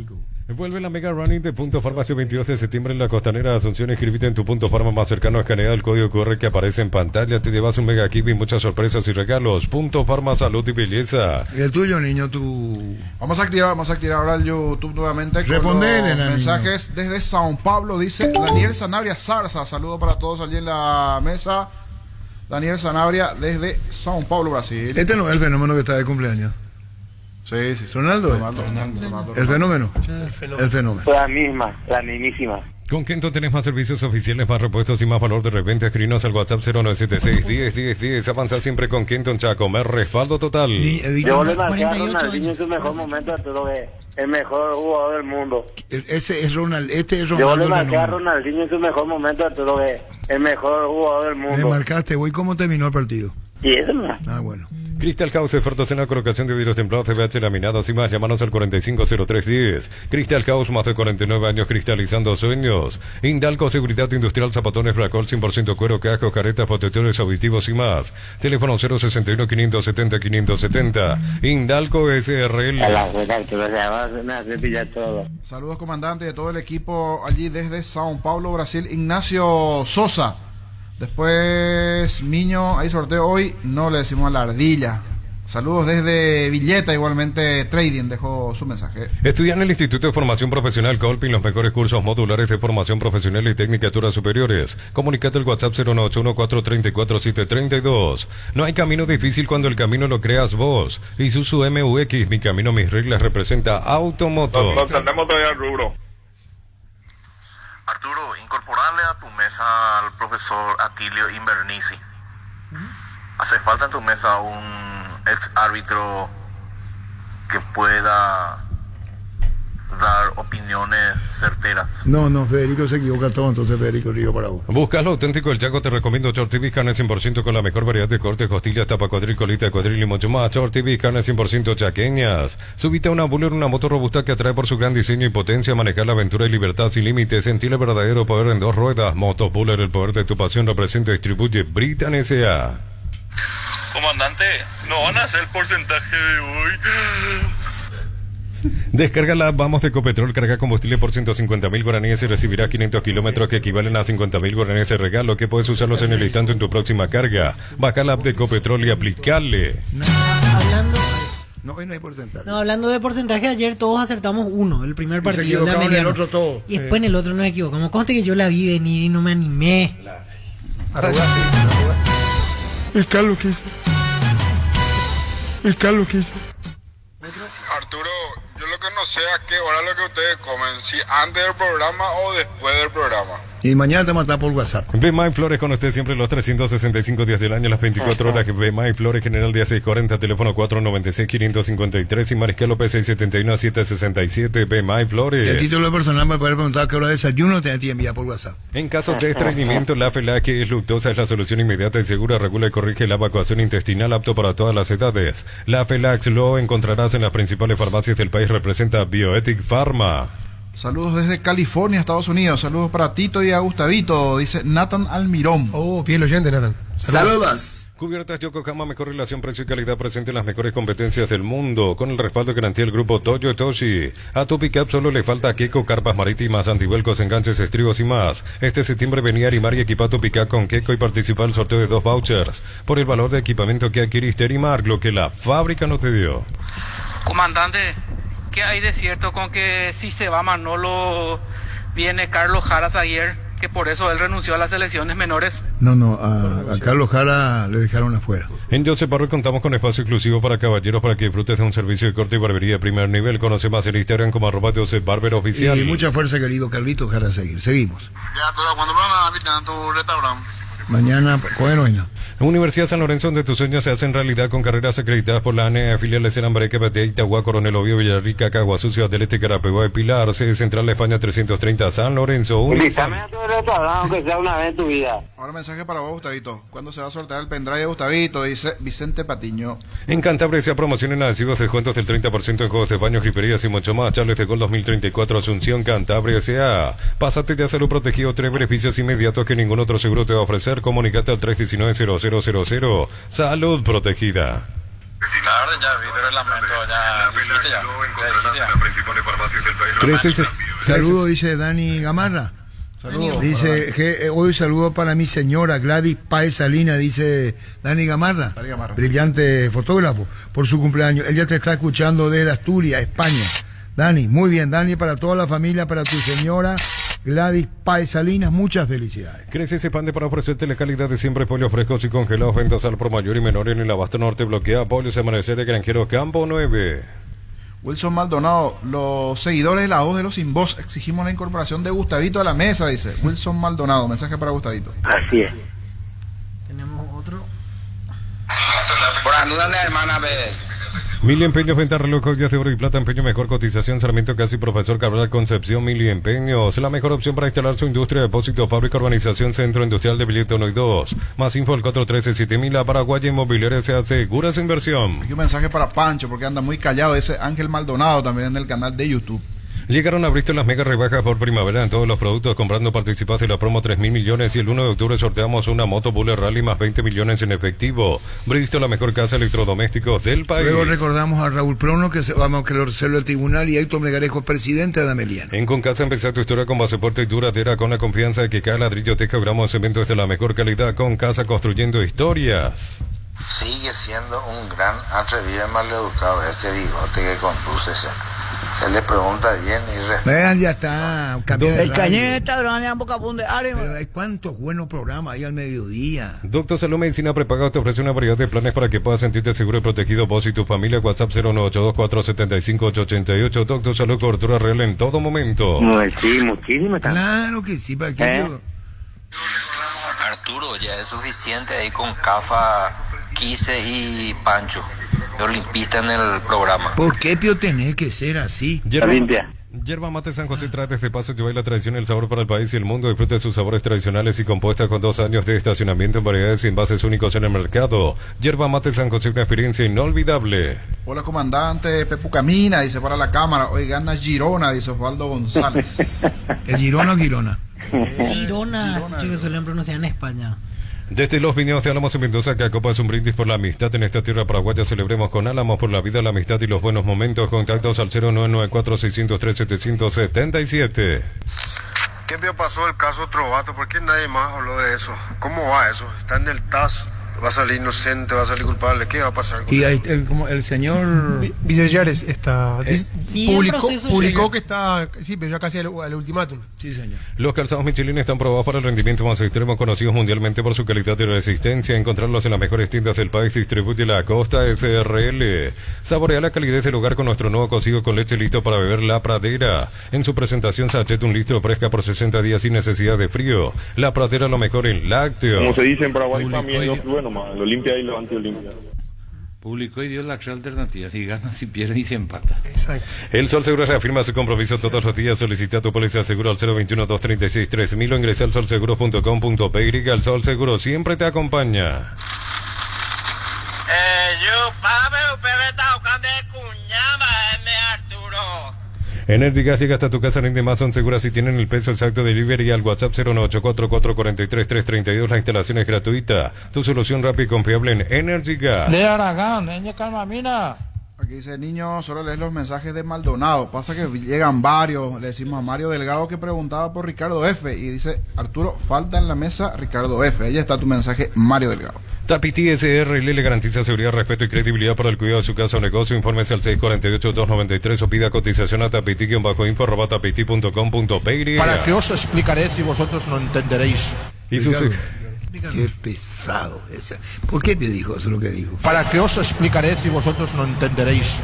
Vuelve la Mega Running de Punto Farmacia 22 de septiembre en la costanera de Asunción. Inscribite en tu punto farma más cercano. Escanea el código QR que aparece en pantalla. Te llevas un Mega Kit y muchas sorpresas y regalos. Punto Farma Salud y Belleza. ¿Y el tuyo, niño? Tu... Vamos a activar, vamos a activar ahora el YouTube nuevamente. los Nani. mensajes desde Sao Paulo. Dice Daniel Sanabria Zarza. Saludo para todos allí en la mesa. Daniel Sanabria desde Sao Paulo, Brasil. Este no es el fenómeno que está de cumpleaños. Sí, sí. ¿Ronaldo? Ronaldo, Ronaldo, Ronaldo, ¿El fenómeno? El fenómeno. El fenómeno. La misma, la mismísima. Con Kento tenés más servicios oficiales, más repuestos y más valor de repente. Escribinos al WhatsApp 0976 10 10 10. Avanza siempre con Kento en Chacomer. Respaldo total. Yo le marqué a Ronaldinho en su mejor momento, Arturo, que el mejor jugador del mundo. Ese es Ronald, este es Yo Ronaldo. le el marqué a fenómeno. Ronaldinho en su mejor momento, Arturo, que el mejor jugador del Me mundo. marcaste, güey, ¿cómo terminó el partido? Y eso no. Ah, bueno. Crystal House, ofertas en la colocación de vidrios templados, CBH laminados y más. Llámanos al 450310. Crystal House, más de 49 años cristalizando sueños. Indalco, seguridad industrial, zapatones, Bracol, 100% cuero, cascos, caretas, protectores auditivos y más. Teléfono 061 570 570. Indalco SRL. Saludos comandante de todo el equipo allí desde Sao Paulo, Brasil, Ignacio Sosa. Después, Miño, hay sorteo hoy, no le decimos a la ardilla. Saludos desde Villeta, igualmente Trading dejó su mensaje. Estudia en el Instituto de Formación Profesional Colpin los mejores cursos modulares de formación profesional y tecnicaturas superiores. Comunicate al WhatsApp 09814347732. No hay camino difícil cuando el camino lo creas vos. Isuzu MUX, mi camino, mis reglas, representa Automoto. No, no tenemos todavía el rubro. Arturo, incorporarle a tu mesa al profesor Atilio Invernici. Hace falta en tu mesa un ex árbitro que pueda dar opiniones certeras. No, no, Federico se equivoca todo, entonces Federico Río para vos. Busca lo auténtico del Chaco, te recomiendo Short TV carne 100% con la mejor variedad de cortes, costillas, tapa cuadril, colita de cuadril y mucho más. Short TV carne 100% chaqueñas. Subite a una Buller, una moto robusta que atrae por su gran diseño y potencia, manejar la aventura y libertad sin límites, sentir el verdadero poder en dos ruedas. Motos Buller, el poder de tu pasión, representa y distribuye Britan S.A. Comandante, ¿no van a hacer el porcentaje de hoy? Descarga la Vamos de Ecopetrol, carga combustible por 150 mil guaraníes y recibirá 500 kilómetros que equivalen a 50 mil guaraníes de regalo que puedes usarlos en el instante en tu próxima carga. Baja la app de Ecopetrol y aplicarle. Hablando, No, hoy no hay porcentaje. no, hablando de porcentaje, ayer todos acertamos uno, el primer Y se partido de equivocaron en el otro todo. Y después en el otro nos equivocamos. Conste que yo la vi venir y no me animé. Es Carlos que hizo. Es Carlos que hizo. Arturo, lo que no sé a qué hora lo que ustedes comen, si antes del programa o después del programa. Y mañana te matas por WhatsApp. Ve My Flores con usted siempre los 365 días del año, las 24 horas My Flores, General Día 640, teléfono 496-553 y Mariscal López 671-767, ve My Y a Flores. título personal me puede preguntar qué hora de desayuno te envía por WhatsApp. En caso de estreñimiento, la FELA que es luctosa es la solución inmediata y segura, regula y corrige la evacuación intestinal apto para todas las edades. La FELAX lo encontrarás en las principales farmacias del país, representa Bioethic Pharma. Saludos desde California, Estados Unidos. Saludos para Tito y a Gustavito, dice Nathan Almirón. Oh, fiel oyente, Nathan. Cubiertas Yokohama, mejor relación precio y calidad presente en las mejores competencias del mundo, con el respaldo que garantía el grupo Toyo Toshi. A tu pickup solo le falta Keko, carpas marítimas, antivuelcos, enganches, estribos y más. Este septiembre venía a animar y equipar tu pickup con Keko y participar al sorteo de dos vouchers por el valor de equipamiento que adquiriste y Mark, lo que la fábrica no te dio. Comandante, ¿qué hay de cierto con que si se va Manolo viene Carlos Jara ayer, que por eso él renunció a las elecciones menores? No, no, a, a Carlos Jara le dejaron afuera. En Joseph Barro contamos con espacio exclusivo para caballeros para que disfrutes de un servicio de corte y barbería de primer nivel. Conoce más en Instagram como arroba Joseph Barber Oficial. Y mucha fuerza, querido Carlito Jara, seguir. Seguimos. Ya, Arturo, ¿cuándo van a visitar tu restaurante? Mañana, ¿cuál hoy no? Universidad San Lorenzo, donde tus sueños se hacen realidad con carreras acreditadas por la ANE, filiales en Ambareque, Batea, Itagua, Coronel Oviedo, Villarrica, Caguazú, Ciudad del Este, Carapeguá de Pilar, sede central de España 330, San Lorenzo. Un... Invítame a tu restaurante, aunque sea una vez en tu vida. Ahora mensaje para vos, Gustavito. ¿Cuándo se va a sortear el pendrive de Gustavito? Dice Vicente Patiño. En Cantabria se promocionan adhesivos descuentos del 30% en juegos de baños, griperías y mucho más. Charles de Gol 2034, Asunción, Cantabria S.A. Pásate de salud protegido, tres beneficios inmediatos que ningún otro seguro te va a ofrecer. Comunicate al 319-0000. Salud protegida. La orden ya vi el reglamento, ya dijiste ya. ya dijiste ya. Crece- Saludo, dice Dani Gamarra. Saludos. Dice, que, eh, hoy saludo para mi señora Gladys Paez Salina, dice Dani Gamarra, Dani Gamarra. brillante fotógrafo, por su cumpleaños. Él ya te está escuchando desde Asturias, España. Dani, muy bien, Dani, para toda la familia, para tu señora Gladys Paez Salinas, muchas felicidades. Crece ese pan de para ofrecerte la calidad de siempre pollos frescos y congelados, ventas al por mayor y menor en el abasto norte bloquea pollos amanecer de granjero Campo 9. Wilson Maldonado, los seguidores de la voz de los sin voz exigimos la incorporación de Gustavito a la mesa, dice Wilson Maldonado. Mensaje para Gustavito. Así es. Tenemos otro. Por hermana, ve. Mil empeños, venta reloj, joyas de oro y plata, empeño mejor cotización, Sarmiento Casi, Profesor Cabral Concepción, Mil empeños. La mejor opción para instalar su industria, depósito, fábrica, urbanización, centro industrial de billete 1 y 2. Más info al 413-7000, la Paraguaya Inmobiliaria se asegura su inversión. Aquí un mensaje para Pancho, porque anda muy callado. Ese Ángel Maldonado también en el canal de YouTube. Llegaron a Bristol las mega rebajas por primavera en todos los productos. Comprando participas de la promo 3 mil millones y el 1 de octubre sorteamos una moto Bullet Rally más 20 millones en efectivo. Bristol, la mejor casa de electrodomésticos del país. Luego recordamos a Raúl Prono, que se, vamos a que lo resuelve el tribunal, y Héctor Melgarejo, presidente de Ameliano. En Concasa empezar tu historia con pasaporte y duradera con la confianza de que cada ladrillo teja gramo de cemento es de la mejor calidad. Con casa construyendo historias. Sigue siendo un gran atrevido y maleducado este bigote que conduce. Se, se le pregunta bien y responde. Vean, ya está. de El cañeta, hay cuántos buenos programas ahí al mediodía. Doctor Salud Medicina Prepago te ofrece una variedad de planes para que puedas sentirte seguro y protegido vos y tu familia. WhatsApp 09824758888. Doctor Salud Cobertura Real en todo momento. Sí, muchísimo. Claro que sí, para que ¿Eh? yo- Arturo, ya es suficiente ahí con Cafa, Quise y Pancho, olimpista en el programa. ¿Por qué Pio tenés que ser así? Yerba, Yerba Mate San José trae desde paso lleva la tradición y el sabor para el país y el mundo. Disfruta de sus sabores tradicionales y compuesta con dos años de estacionamiento en variedades y envases únicos en el mercado. Yerba Mate San José, una experiencia inolvidable. Hola comandante, Pepu Camina, dice para la cámara. Hoy gana Girona, dice Osvaldo González. ¿El Girona o Girona? Girona, yo que suelen pronunciar en España. Desde los viñedos de Álamos en Mendoza, que es un brindis por la amistad en esta tierra paraguaya. Celebremos con Álamos por la vida, la amistad y los buenos momentos. Contactos al 0994-603-777. ¿Qué pasó el caso Trovato? ¿Por qué nadie más habló de eso? ¿Cómo va eso? Está en el TAS, va a salir inocente, va a salir culpable. ¿Qué va a pasar con Y él? ahí, el, como el señor... Vi- Vicellares está, dis- sí, el publicó, publicó llega. que está, sí, pero ya casi al, al ultimátum. Sí, señor. Los calzados Michelin están probados para el rendimiento más extremo, conocidos mundialmente por su calidad y resistencia. Encontrarlos en las mejores tiendas del país. Distribuye la Costa SRL. Saborea la calidez del lugar con nuestro nuevo cocido con leche listo para beber la pradera. En su presentación, sachet un litro fresca por 60 días sin necesidad de frío. La pradera lo mejor en lácteo. Como se dice en Paraguay, también nomás, el Olimpia y el Anti-Olimpia. Publicó y dio las alternativas. Si gana, si pierde y se empata. Exacto. El Sol Seguro reafirma su compromiso todos los días. Solicita tu póliza de seguro al 021-236-3000 o ingresa al solseguro.com.py. El Sol Seguro siempre te acompaña. Eh, yo, papi, usted me está buscando de cuñama, me Arturo. Energy Gas llega hasta tu casa en más son seguras si tienen el peso exacto de delivery al WhatsApp 09844433332. La instalación es gratuita. Tu solución rápida y confiable en Energy Gas. De Aragán, de Calmamina. Aquí dice, niño, solo lees los mensajes de Maldonado. Pasa que llegan varios. Le decimos a Mario Delgado que preguntaba por Ricardo F. Y dice, Arturo, falta en la mesa Ricardo F. Ahí está tu mensaje, Mario Delgado. Tapiti SRL le garantiza seguridad, respeto y credibilidad para el cuidado de su casa o negocio. Infórmese al 648-293 o pida cotización a tapiti-info arroba tapiti.com.py. ¿Para qué os explicaré si vosotros no entenderéis? Y su- Qué pesado ese. ¿Por qué me dijo eso lo que dijo? ¿Para qué os explicaré si vosotros no entenderéis?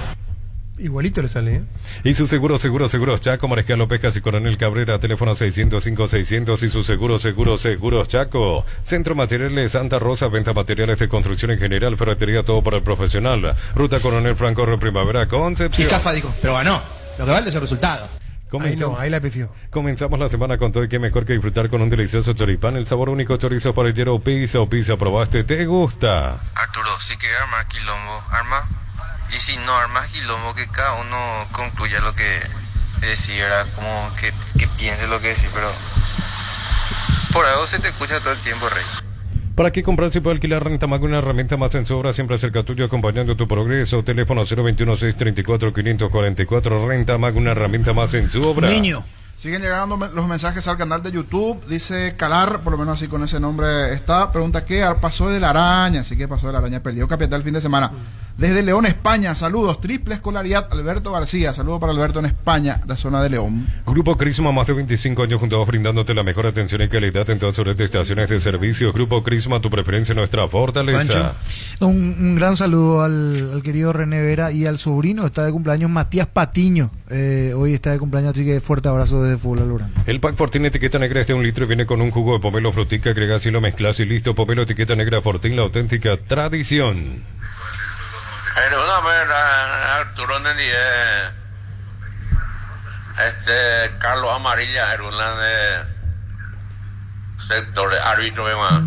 Igualito le sale, ¿eh? Y su seguro, seguro, seguros Chaco, Mariscal López y Coronel Cabrera, teléfono 605-600 y su seguro, seguro, seguros Chaco. Centro Materiales Santa Rosa, venta materiales de construcción en general, ferretería, todo para el profesional. Ruta Coronel Franco Río Primavera, Y Concepción. Cafa dijo, pero ganó. Lo que vale es el resultado. Comenzamos, Ahí no, ahí la pifió. comenzamos la semana con todo y qué mejor que disfrutar con un delicioso choripán, el sabor único chorizo parrillero pizza o pizza, probaste, ¿te gusta? Arturo, si quieres armar quilombo, arma. Y si no armas quilombo, que cada uno concluya lo que decir, ¿verdad? Como que, que piense lo que decir, pero por algo se te escucha todo el tiempo, Rey. ¿Para qué comprar si puede alquilar Renta Mag, una herramienta más en su obra, siempre cerca tuyo, acompañando tu progreso? Teléfono 021-634-544, Renta Mag, una herramienta más en su obra. Niño. Siguen llegando me- los mensajes al canal de YouTube. Dice Calar, por lo menos así con ese nombre está. Pregunta qué pasó de la araña. Sí que pasó de la araña. Perdió capital el fin de semana. Desde León, España. Saludos. Triple escolaridad. Alberto García. Saludos para Alberto en España, la zona de León. Grupo Crisma, más de 25 años juntos brindándote la mejor atención y calidad en todas sus redes de estaciones de servicio. Grupo Crisma, tu preferencia, nuestra fortaleza. Un, un gran saludo al, al querido René Vera y al sobrino. Está de cumpleaños Matías Patiño. Eh, hoy está de cumpleaños, así que fuerte abrazo desde Fútbol Alurán. El pack Fortín etiqueta negra es de un litro y viene con un jugo de pomelo frutica, agrega así lo mezclas y listo. Pomelo etiqueta negra Fortín, la auténtica tradición. Pero una vez a- Arturo Nelly, eh, este Carlos Amarilla, era una de sector de árbitro, ¿verdad?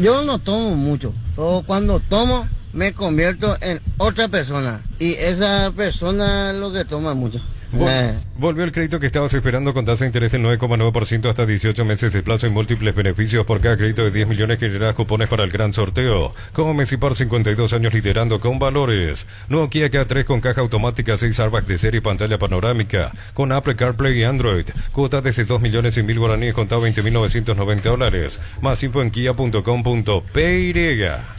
Yo no tomo mucho, o cuando tomo me convierto en otra persona y esa persona es lo que toma mucho. Eh, Volvió el crédito que estabas esperando con tasa de interés del 9,9% hasta 18 meses de plazo y múltiples beneficios por cada crédito de 10 millones que generarás cupones para el gran sorteo. Como Mesipar 52 años liderando con valores. Nuevo Kia K3 con caja automática, 6 airbags de serie y pantalla panorámica. Con Apple CarPlay y Android. Cuota desde 2 millones y mil guaraníes contado 20.990 dólares. Más info en kia.com.py.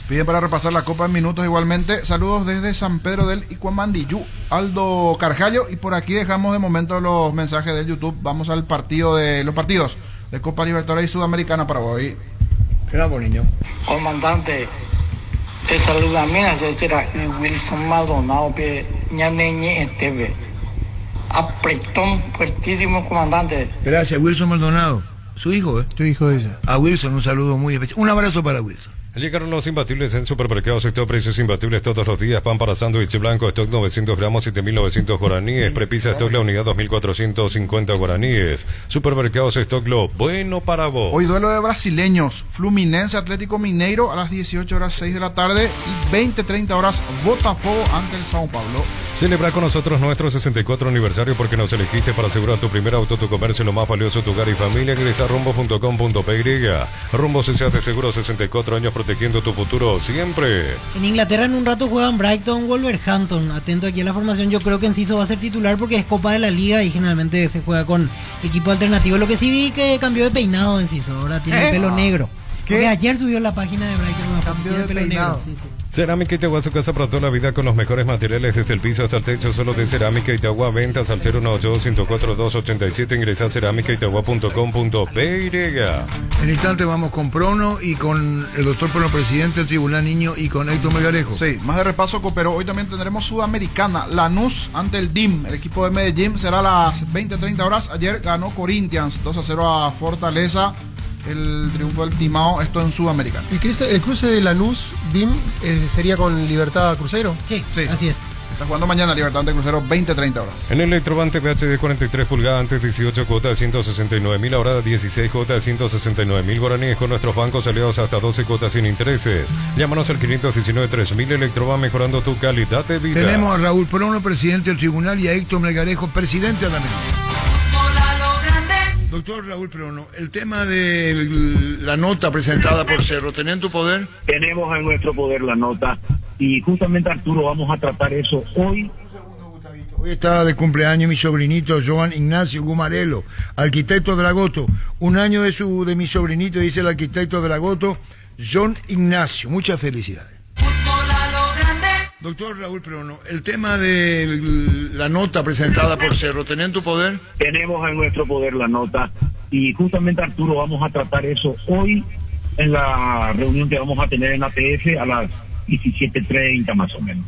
Piden para repasar la copa en minutos igualmente. Saludos desde San Pedro del Icuamandiyú. Aldo Carjallo. Y por aquí dejamos de momento los mensajes del YouTube. Vamos al partido de los partidos de Copa Libertadores y Sudamericana para hoy. Quedamos, niño. Comandante, te saluda a mí, será Wilson Maldonado, que ya neñe este Apretón, fuertísimo comandante. Gracias, Wilson Maldonado. Su hijo, ¿eh? Tu hijo dice. A Wilson un saludo muy especial. Un abrazo para Wilson. Llegaron los imbatibles en supermercados, sector precios imbatibles todos los días. Pan para sándwich blanco, stock 900 gramos, 7.900 guaraníes. Prepisa stock la unidad 2.450 guaraníes. Supermercados stock lo bueno para vos. Hoy duelo de brasileños. Fluminense Atlético Mineiro a las 18 horas 6 de la tarde y 20-30 horas Botafogo ante el Sao Paulo. Celebra con nosotros nuestro 64 aniversario porque nos elegiste para asegurar tu primer auto, tu comercio, lo más valioso, tu hogar y familia. Ingresa a rumbo.com.py. Rumbo se de seguro 64 años protegiendo tu futuro siempre. En Inglaterra en un rato juegan Brighton, Wolverhampton. Atento aquí a la formación. Yo creo que Enciso va a ser titular porque es Copa de la Liga y generalmente se juega con equipo alternativo. Lo que sí vi que cambió de peinado Enciso. Ahora tiene ¿Eh? pelo negro. ¿Qué? Porque ayer subió la página de Brighton. Cambió de pelo peinado. negro, sí, sí. Cerámica Itagua, su casa para toda la vida con los mejores materiales desde el piso hasta el techo, solo de Cerámica Itagua, ventas al 018-104-287, ingresa a cerámicaitagua.com.py. En instante vamos con Prono y con el doctor Prono, presidente del Tribunal Niño y con Héctor Melgarejo. Sí, más de repaso, pero hoy también tendremos Sudamericana. Lanús ante el DIM. El equipo de Medellín será a las 20-30 horas. Ayer ganó Corinthians 2 a 0 a Fortaleza. El triunfo del Timao, esto en Sudamericana. ¿El cruce, el cruce de Lanús, DIM, eh, sería con Libertad Cruzeiro? Sí, Sí. así es. Está jugando mañana Libertad ante Crucero 20-30 horas. En el Electrovante PHD 43 pulgadas, antes 18 cuotas de 169 mil, ahora 16 cuotas de 169 mil guaraníes con nuestros bancos aliados hasta 12 cuotas sin intereses. Llámanos al 519 3000 Electroban mejorando tu calidad de vida. Tenemos a Raúl Prono, presidente del Tribunal, y a Héctor Melgarejo, presidente de la América. Doctor Raúl Prono, el tema de la nota presentada por Cerro, ¿tenés en tu poder? Tenemos en nuestro poder la nota y justamente Arturo vamos a tratar eso hoy. Hoy está de cumpleaños mi sobrinito Joan Ignacio Gumarelo, arquitecto Dragoto. Un año de su de mi sobrinito, dice el arquitecto Dragoto, John Ignacio. Muchas felicidades. Doctor Raúl Prono, el tema de la nota presentada por Cerro, ¿tenés en tu poder? Tenemos en nuestro poder la nota y justamente Arturo vamos a tratar eso hoy en la reunión que vamos a tener en APF a las 17.30 más o menos.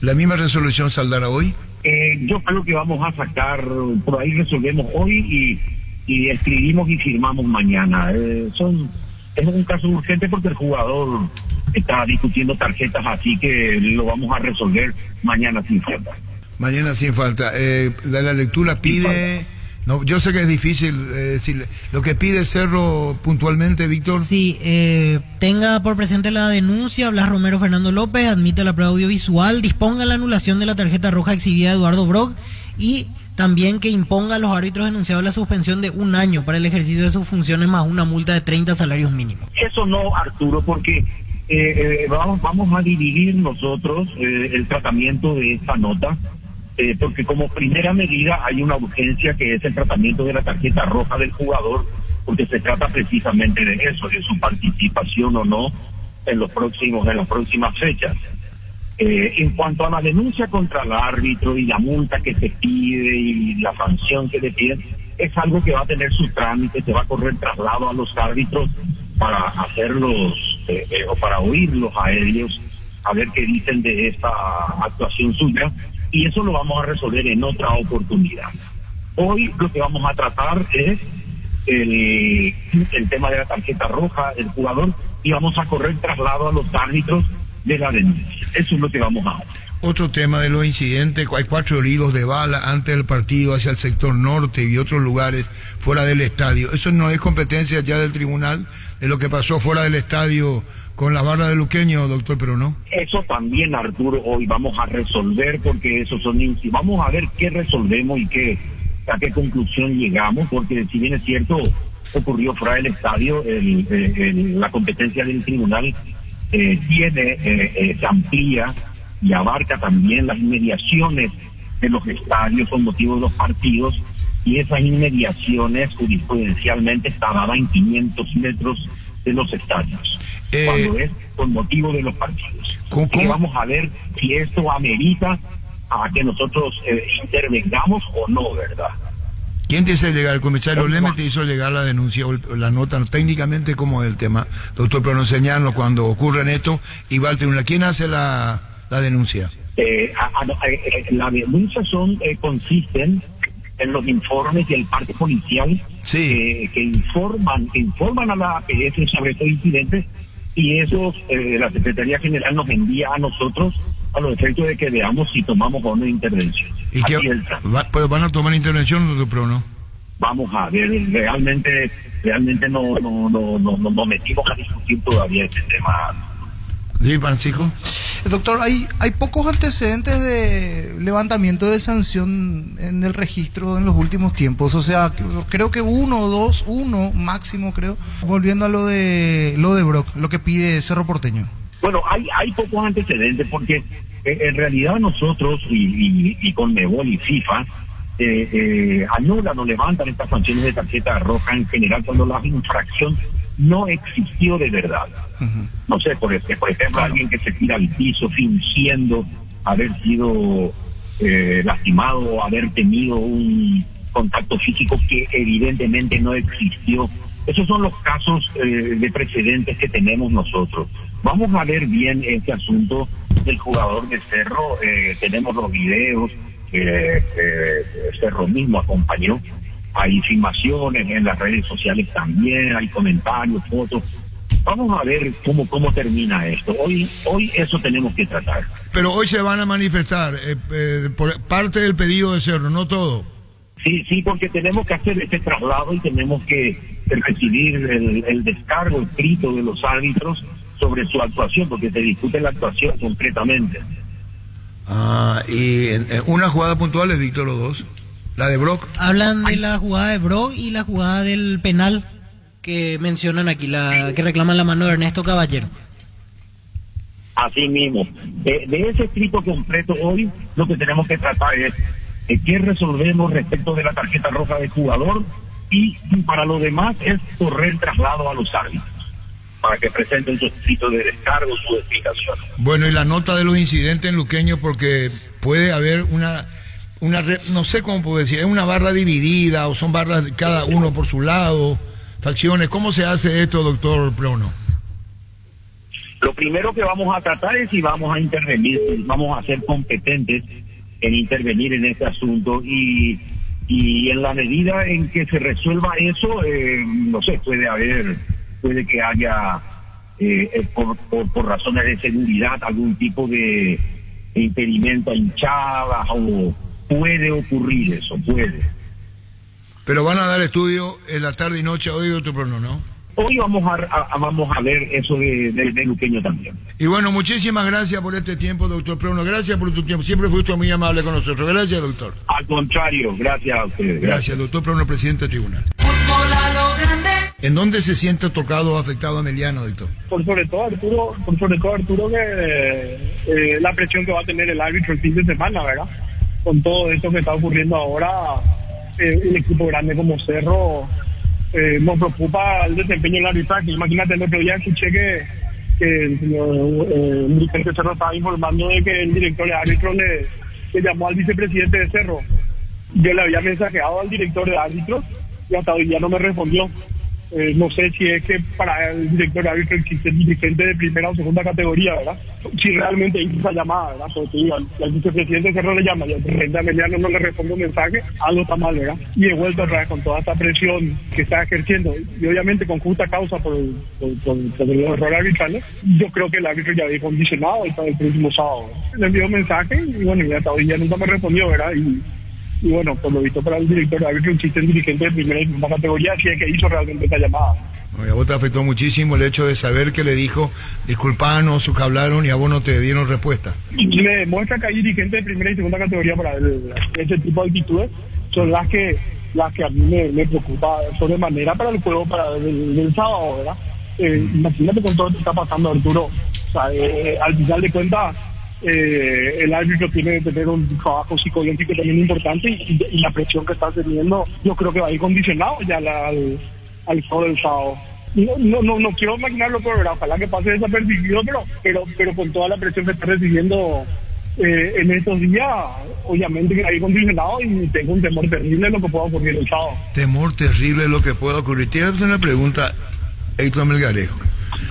¿La misma resolución saldrá hoy? Eh, yo creo que vamos a sacar, por ahí resolvemos hoy y, y escribimos y firmamos mañana. Eh, son Es un caso urgente porque el jugador está discutiendo tarjetas, así que lo vamos a resolver mañana sin falta. Mañana sin falta. Eh, la, la lectura pide... No, yo sé que es difícil eh, decirle. Lo que pide Cerro puntualmente, Víctor. Sí, eh, tenga por presente la denuncia, Blas Romero Fernando López, admite la prueba audiovisual, disponga la anulación de la tarjeta roja exhibida de Eduardo Brock y también que imponga a los árbitros denunciados la suspensión de un año para el ejercicio de sus funciones más una multa de 30 salarios mínimos. Eso no, Arturo, porque eh, eh, vamos, vamos a dividir nosotros eh, el tratamiento de esta nota, eh, porque como primera medida hay una urgencia que es el tratamiento de la tarjeta roja del jugador, porque se trata precisamente de eso, de su participación o no en los próximos, en las próximas fechas. Eh, en cuanto a la denuncia contra el árbitro y la multa que se pide y la sanción que le piden, es algo que va a tener su trámite, se va a correr traslado a los árbitros para hacerlos eh, eh, o para oírlos a ellos, a ver qué dicen de esta actuación suya, y eso lo vamos a resolver en otra oportunidad. Hoy lo que vamos a tratar es el, el tema de la tarjeta roja del jugador y vamos a correr traslado a los árbitros de la denuncia. Eso es lo que vamos a hacer. Otro tema de los incidentes, hay cuatro heridos de bala antes del partido hacia el sector norte y otros lugares fuera del estadio. Eso no es competencia ya del tribunal de lo que pasó fuera del estadio con la barra de Luqueño, doctor, pero no. Eso también, Arturo, hoy vamos a resolver porque esos son Vamos a ver qué resolvemos y qué, a qué conclusión llegamos, porque si bien es cierto, ocurrió fuera del estadio, el, eh, el- la competencia del tribunal eh, tiene, eh, eh, se amplía y abarca también las inmediaciones de los estadios con motivo de los partidos y esas inmediaciones jurisprudencialmente estaban en 500 metros de los estadios, cuando es con motivo de los partidos. Y vamos a ver si esto amerita a que nosotros eh, intervengamos o no, ¿verdad? ¿Quién te hizo llegar? El comisario Leme te hizo llegar la denuncia la nota, técnicamente cómo es el tema, doctor, pero enseñarnos cuando ocurren esto y va al tribunal. ¿Quién hace la, la denuncia? Eh, a- a- eh, eh, la denuncia son eh, consisten en los informes del parte policial eh, que informan que informan a la APS sobre estos incidentes y esos eh, la Secretaría General nos envía a nosotros a los efectos de que veamos si tomamos o no intervención. ¿Y qué, Así es el trámite. va- pero van a tomar intervención, doctor, pero no? Vamos a ver, realmente realmente no no no no, no nos metimos a discutir todavía este tema. Sí, Francisco. Doctor, hay, hay pocos antecedentes de levantamiento de sanción en el registro en los últimos tiempos. O sea, creo que uno o dos, uno máximo creo. Volviendo a lo de lo de Brock, lo que pide Cerro Porteño. Bueno, hay, hay pocos antecedentes porque eh, en realidad nosotros y, y, y con Mebol y FIFA eh, eh, anulan o levantan estas sanciones de tarjeta roja en general cuando la infracción no existió de verdad. No sé, por, ej- por ejemplo, alguien que se tira al piso fingiendo haber sido eh, lastimado o haber tenido un contacto físico que evidentemente no existió. Esos son los casos eh, de precedentes que tenemos nosotros. Vamos a ver bien este asunto del jugador de Cerro. eh, tenemos los videos que eh, Cerro mismo acompañó. Hay filmaciones en las redes sociales también, hay comentarios, fotos. Vamos a ver cómo, cómo termina esto. Hoy, hoy eso tenemos que tratar. Pero hoy se van a manifestar eh, eh, por parte del pedido de Cerro, no todo. Sí, sí, porque tenemos que hacer este traslado y tenemos que recibir el, el descargo escrito de los árbitros sobre su actuación, porque se discute la actuación concretamente. Ah, y en- en una jugada puntual es Víctor los dos. La de Brock. Hablan de la jugada de Brock y la jugada del penal que mencionan aquí, la que reclaman la mano de Ernesto Caballero. Así mismo. De, de ese escrito completo hoy, lo que tenemos que tratar es qué resolvemos respecto de la tarjeta roja del jugador y para lo demás es correr traslado a los árbitros para que presenten su escrito de descargo, su explicación. Bueno, y la nota de los incidentes en Luqueño, porque puede haber una, una no sé cómo puedo decir, es una barra dividida o son barras de cada uno por su lado, facciones. ¿Cómo se hace esto, doctor Prono? Lo primero que vamos a tratar es si vamos a intervenir, si vamos a ser competentes en intervenir en este asunto y, y en la medida en que se resuelva eso, eh, no sé, puede haber, puede que haya eh, eh, por, por, por razones de seguridad algún tipo de impedimento a hinchadas o puede ocurrir eso, puede. Pero van a dar estudio en la tarde y noche hoy, doctor Prono, ¿no? Hoy vamos a, a- vamos a ver eso de, de, de Luqueño también. Y bueno, muchísimas gracias por este tiempo, doctor Prono. Gracias por tu tiempo. Siempre fuiste muy amable con nosotros. Gracias, doctor. Al contrario, gracias a ustedes. Gracias, doctor Prono, presidente del tribunal. ¿En dónde se siente tocado o afectado Emiliano, doctor? por sobre todo Arturo, por sobre todo Arturo que eh, la presión que va a tener el árbitro el fin de semana, ¿verdad? Con todo esto que está ocurriendo ahora, eh, un equipo grande como Cerro eh, nos preocupa el desempeño del arbitraje. Imagínate, el otro día escuché que, que el señor eh, de Cerro estaba informando de que el director de árbitro le, le llamó al vicepresidente de Cerro. Yo le había mensajeado al director de árbitros y hasta hoy día no me respondió. Eh, no sé si es que para el director árbitro existe el dirigente de primera o segunda categoría, ¿verdad? Si realmente hizo esa llamada, ¿verdad? Porque te digo, al, vicepresidente Cerro le llama y al presidente Ameliano no le responde un mensaje, algo está mal, ¿verdad? Y he vuelto otra vez con toda esta presión que está ejerciendo y obviamente con justa causa por, el- por, por- por los errores arbitrales, yo creo que el árbitro ya había condicionado el, el próximo sábado. Le envió un mensaje y bueno, y hasta hoy día nunca me respondió, ¿verdad? Y y bueno, por lo visto para el director árbitro existen dirigentes de primera y segunda categoría, si es que hizo realmente esa llamada. A vos te afectó muchísimo el hecho de saber que le dijo, disculpanos, que hablaron y a vos no te dieron respuesta. Y me demuestra que hay dirigentes de primera y segunda categoría para el- ese tipo de actitudes, son las que las que a mí me, me preocupa sobremanera para el juego para el, sábado, ¿verdad? Eh, imagínate con todo lo que está pasando, Arturo. O sea, eh, al final de cuentas, eh, el árbitro tiene que tener un trabajo psicológico también importante y, la presión que está teniendo, yo creo que va a ir condicionado ya la- al, al del sábado. No, no, no, no quiero imaginarlo, pero ojalá que pase desapercibido, pero, pero, pero con toda la presión que está recibiendo eh, en estos días, obviamente que ir condicionado y tengo un temor terrible de lo que pueda ocurrir el sábado. Temor terrible lo que pueda ocurrir. Tienes una pregunta, Héctor Melgarejo.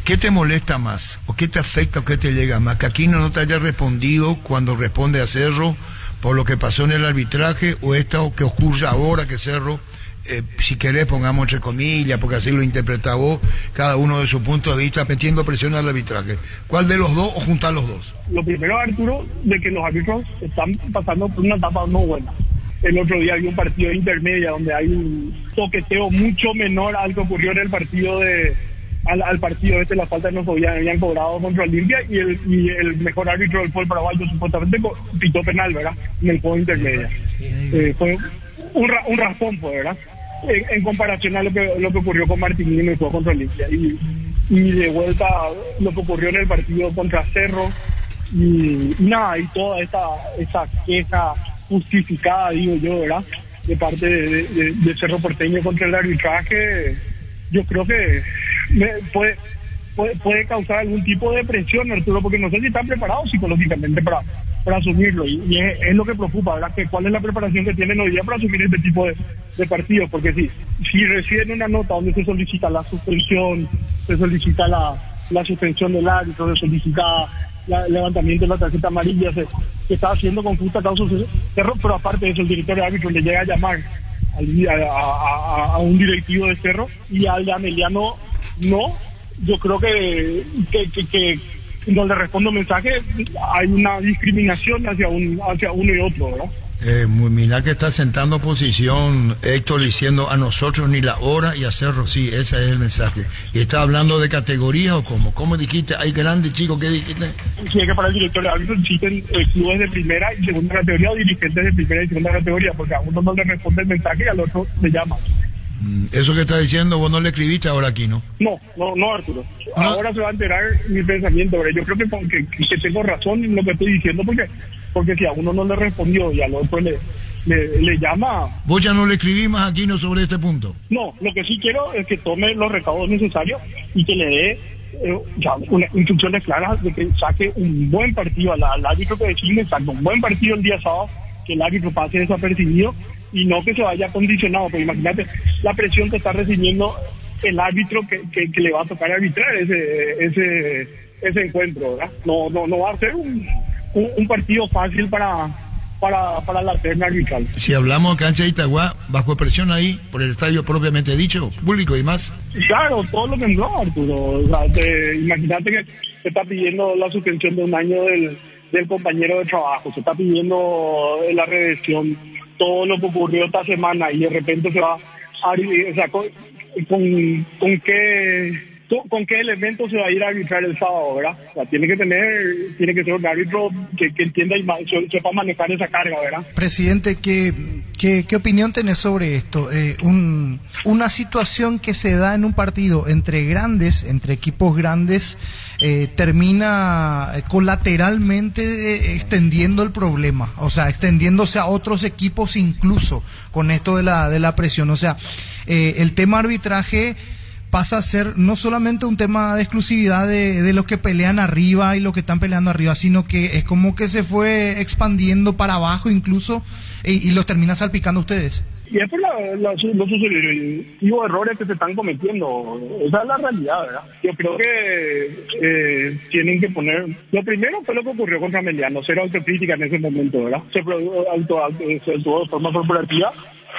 ¿Qué te molesta más? ¿O qué te afecta o qué te llega más? Que Aquino no te haya respondido cuando responde a Cerro por lo que pasó en el arbitraje o esto que ocurre ahora que Cerro, eh, si querés pongamos entre comillas, porque así lo interpreta vos, cada uno de su punto de vista, metiendo presión al arbitraje. ¿Cuál de los dos o juntar los dos? Lo primero, Arturo, de que los árbitros están pasando por una etapa no buena. El otro día había un partido de intermedia donde hay un toqueteo mucho menor al que ocurrió en el partido de al, al partido este la falta no habían, habían cobrado contra Olimpia y el, y el mejor árbitro del fútbol paraguayo supuestamente pitó penal, ¿verdad? En el juego de intermedia. Eh, fue un, ra- un raspón, pues, ¿verdad? En, en comparación a lo que, lo que ocurrió con Martín en el juego contra Olimpia. Y, y de vuelta lo que ocurrió en el partido contra Cerro y, y nada, y toda esta esa queja justificada, digo yo, ¿verdad? De parte de, de- de Cerro Porteño contra el arbitraje, yo creo que puede, puede, puede causar algún tipo de presión, Arturo, porque no sé si están preparados psicológicamente para, para asumirlo. Y, es, lo que preocupa, ¿verdad? Que cuál es la preparación que tienen hoy día para asumir este tipo de, de partidos. Porque si, si reciben una nota donde se solicita la suspensión, se solicita la, la suspensión del árbitro, se solicita la- levantamiento de la tarjeta amarilla, se, está haciendo con justa causa pero aparte de eso, el director de árbitro le llega a llamar a, a- a- un directivo de Cerro y al de Ameliano no. Yo creo que, que, que, que donde respondo mensaje hay una discriminación hacia, un, hacia uno y otro, ¿verdad? Eh, mirá que está sentando posición Héctor diciendo a nosotros ni la hora y a Cerro, sí, ese es el mensaje. ¿Y está hablando de categoría o cómo? ¿Cómo dijiste? ¿Hay grandes chicos? ¿Qué dijiste? Si es que para el director de árbitro existen eh, de primera y segunda categoría o dirigentes de primera y segunda categoría, porque a uno no le responde el mensaje y al otro le llama. Mm, Eso que está diciendo, vos no le escribiste ahora aquí, ¿no? No, no, no, Arturo. Ahora se va a enterar mi pensamiento, ¿verdad? Yo creo que, con- que, que tengo razón en lo que estoy diciendo, porque porque si a uno no le respondió y al otro le, le, le llama, Vos ya no le escribí más aquí no sobre este punto. No, lo que sí quiero es que tome los recaudos necesarios y que le dé eh, ya, una instrucciones claras de que saque un buen partido al, al árbitro que decide, saque un buen partido el día sábado, que el árbitro pase desapercibido y no que se vaya condicionado. Porque imagínate la presión que está recibiendo el árbitro que, que, que le va a tocar arbitrar ese ese ese encuentro, ¿verdad? No, no, no va a ser un, un, un partido fácil para, para, para la terna arbitral. Si hablamos de cancha de Itagua, bajo presión ahí, por el estadio propiamente dicho, público y más. Claro, todo lo que entró, Arturo. O sea, te- imagínate que se está pidiendo la suspensión de un año del, del compañero de trabajo, se está pidiendo la redención, todo lo que ocurrió esta semana y de repente se va a... O con, con qué... ¿Con, qué elementos se va a ir a arbitrar el sábado, verdad? Tiene que tener, tiene que ser un árbitro que, que entienda y sepa manejar esa carga, ¿verdad? Presidente, ¿qué, qué, qué opinión tenés sobre esto? Eh, un- una situación que se da en un partido entre grandes, entre equipos grandes, eh, termina eh, colateralmente eh, extendiendo el problema, o sea, extendiéndose a otros equipos incluso con esto de la, de la presión. O sea, eh, el tema arbitraje pasa a ser no solamente un tema de exclusividad de, de los que pelean arriba y los que están peleando arriba, sino que es como que se fue expandiendo para abajo incluso y, y los termina salpicando ustedes. Y es por la, la- los errores que se están cometiendo. Esa es la realidad, ¿verdad? Yo creo que eh, tienen que poner... Lo primero fue lo que ocurrió contra Meliano, ser autocrítica en ese momento, ¿verdad? Se produ- auto, auto- actuó de forma corporativa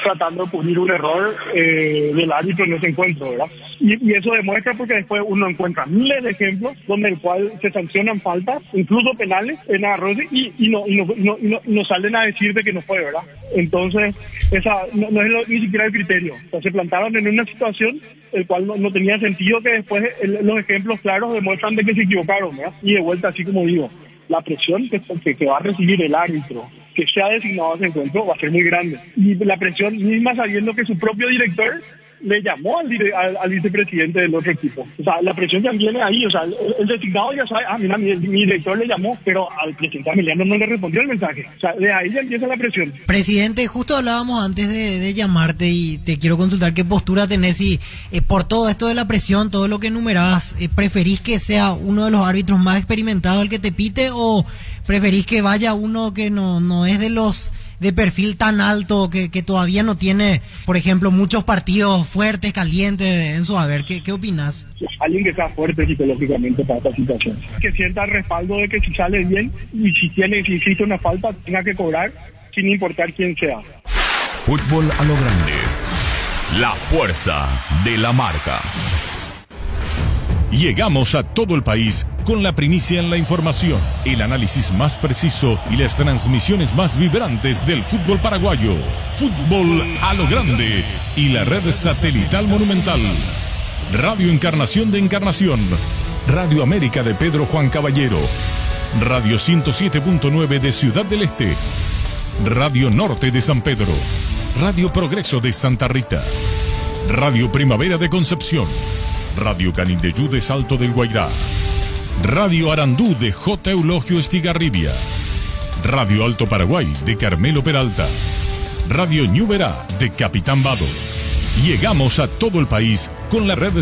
tratando de cubrir un error eh, del árbitro en ese encuentro, ¿verdad? Y, eso demuestra porque después uno encuentra miles de ejemplos donde el cual se sancionan faltas, incluso penales, en arroz y, y, no, y, no, no, no, no salen a decir de que no fue, ¿verdad? Entonces, esa no, es lo- ni siquiera el criterio. O sea, se plantaron en una situación el cual no, no tenía sentido que después el- los ejemplos claros demuestran de que se equivocaron, ¿verdad? Y de vuelta, así como digo, la presión que, va a recibir el árbitro que sea designado a ese encuentro va a ser muy grande. Y la presión misma sabiendo que su propio director le llamó al, vicepresidente del otro equipo. O sea, la presión ya viene ahí. O sea, el, el designado ya sabe, ah, mira, mi, director le llamó, pero al presidente Emiliano no le respondió el mensaje. O sea, de ahí ya empieza la presión. Presidente, justo hablábamos antes de, de llamarte y te quiero consultar qué postura tenés y eh, por todo esto de la presión, todo lo que enumerabas, eh, ¿preferís que sea uno de los árbitros más experimentados el que te pite o preferís que vaya uno que no, no es de los de perfil tan alto que, que todavía no tiene, por ejemplo, muchos partidos fuertes, calientes en su haber? ¿Qué, qué opinas? Alguien que sea fuerte psicológicamente para esta situación. Que sienta el respaldo de que si sale bien y si tiene, si existe una falta, tenga que cobrar sin importar quién sea. Fútbol a lo grande. La fuerza de la marca. Llegamos a todo el país con la primicia en la información, el análisis más preciso y las transmisiones más vibrantes del fútbol paraguayo. Fútbol a lo grande y la red satelital monumental. Radio Encarnación de Encarnación. Radio América de Pedro Juan Caballero. Radio 107.9 de Ciudad del Este. Radio Norte de San Pedro. Radio Progreso de Santa Rita. Radio Primavera de Concepción. Radio Canindeyú de Salto del Guairá. Radio Arandú de J. Eulogio Estigarribia. Radio Alto Paraguay de Carmelo Peralta. Radio Ñuberá de Capitán Vado. Llegamos a todo el país con la red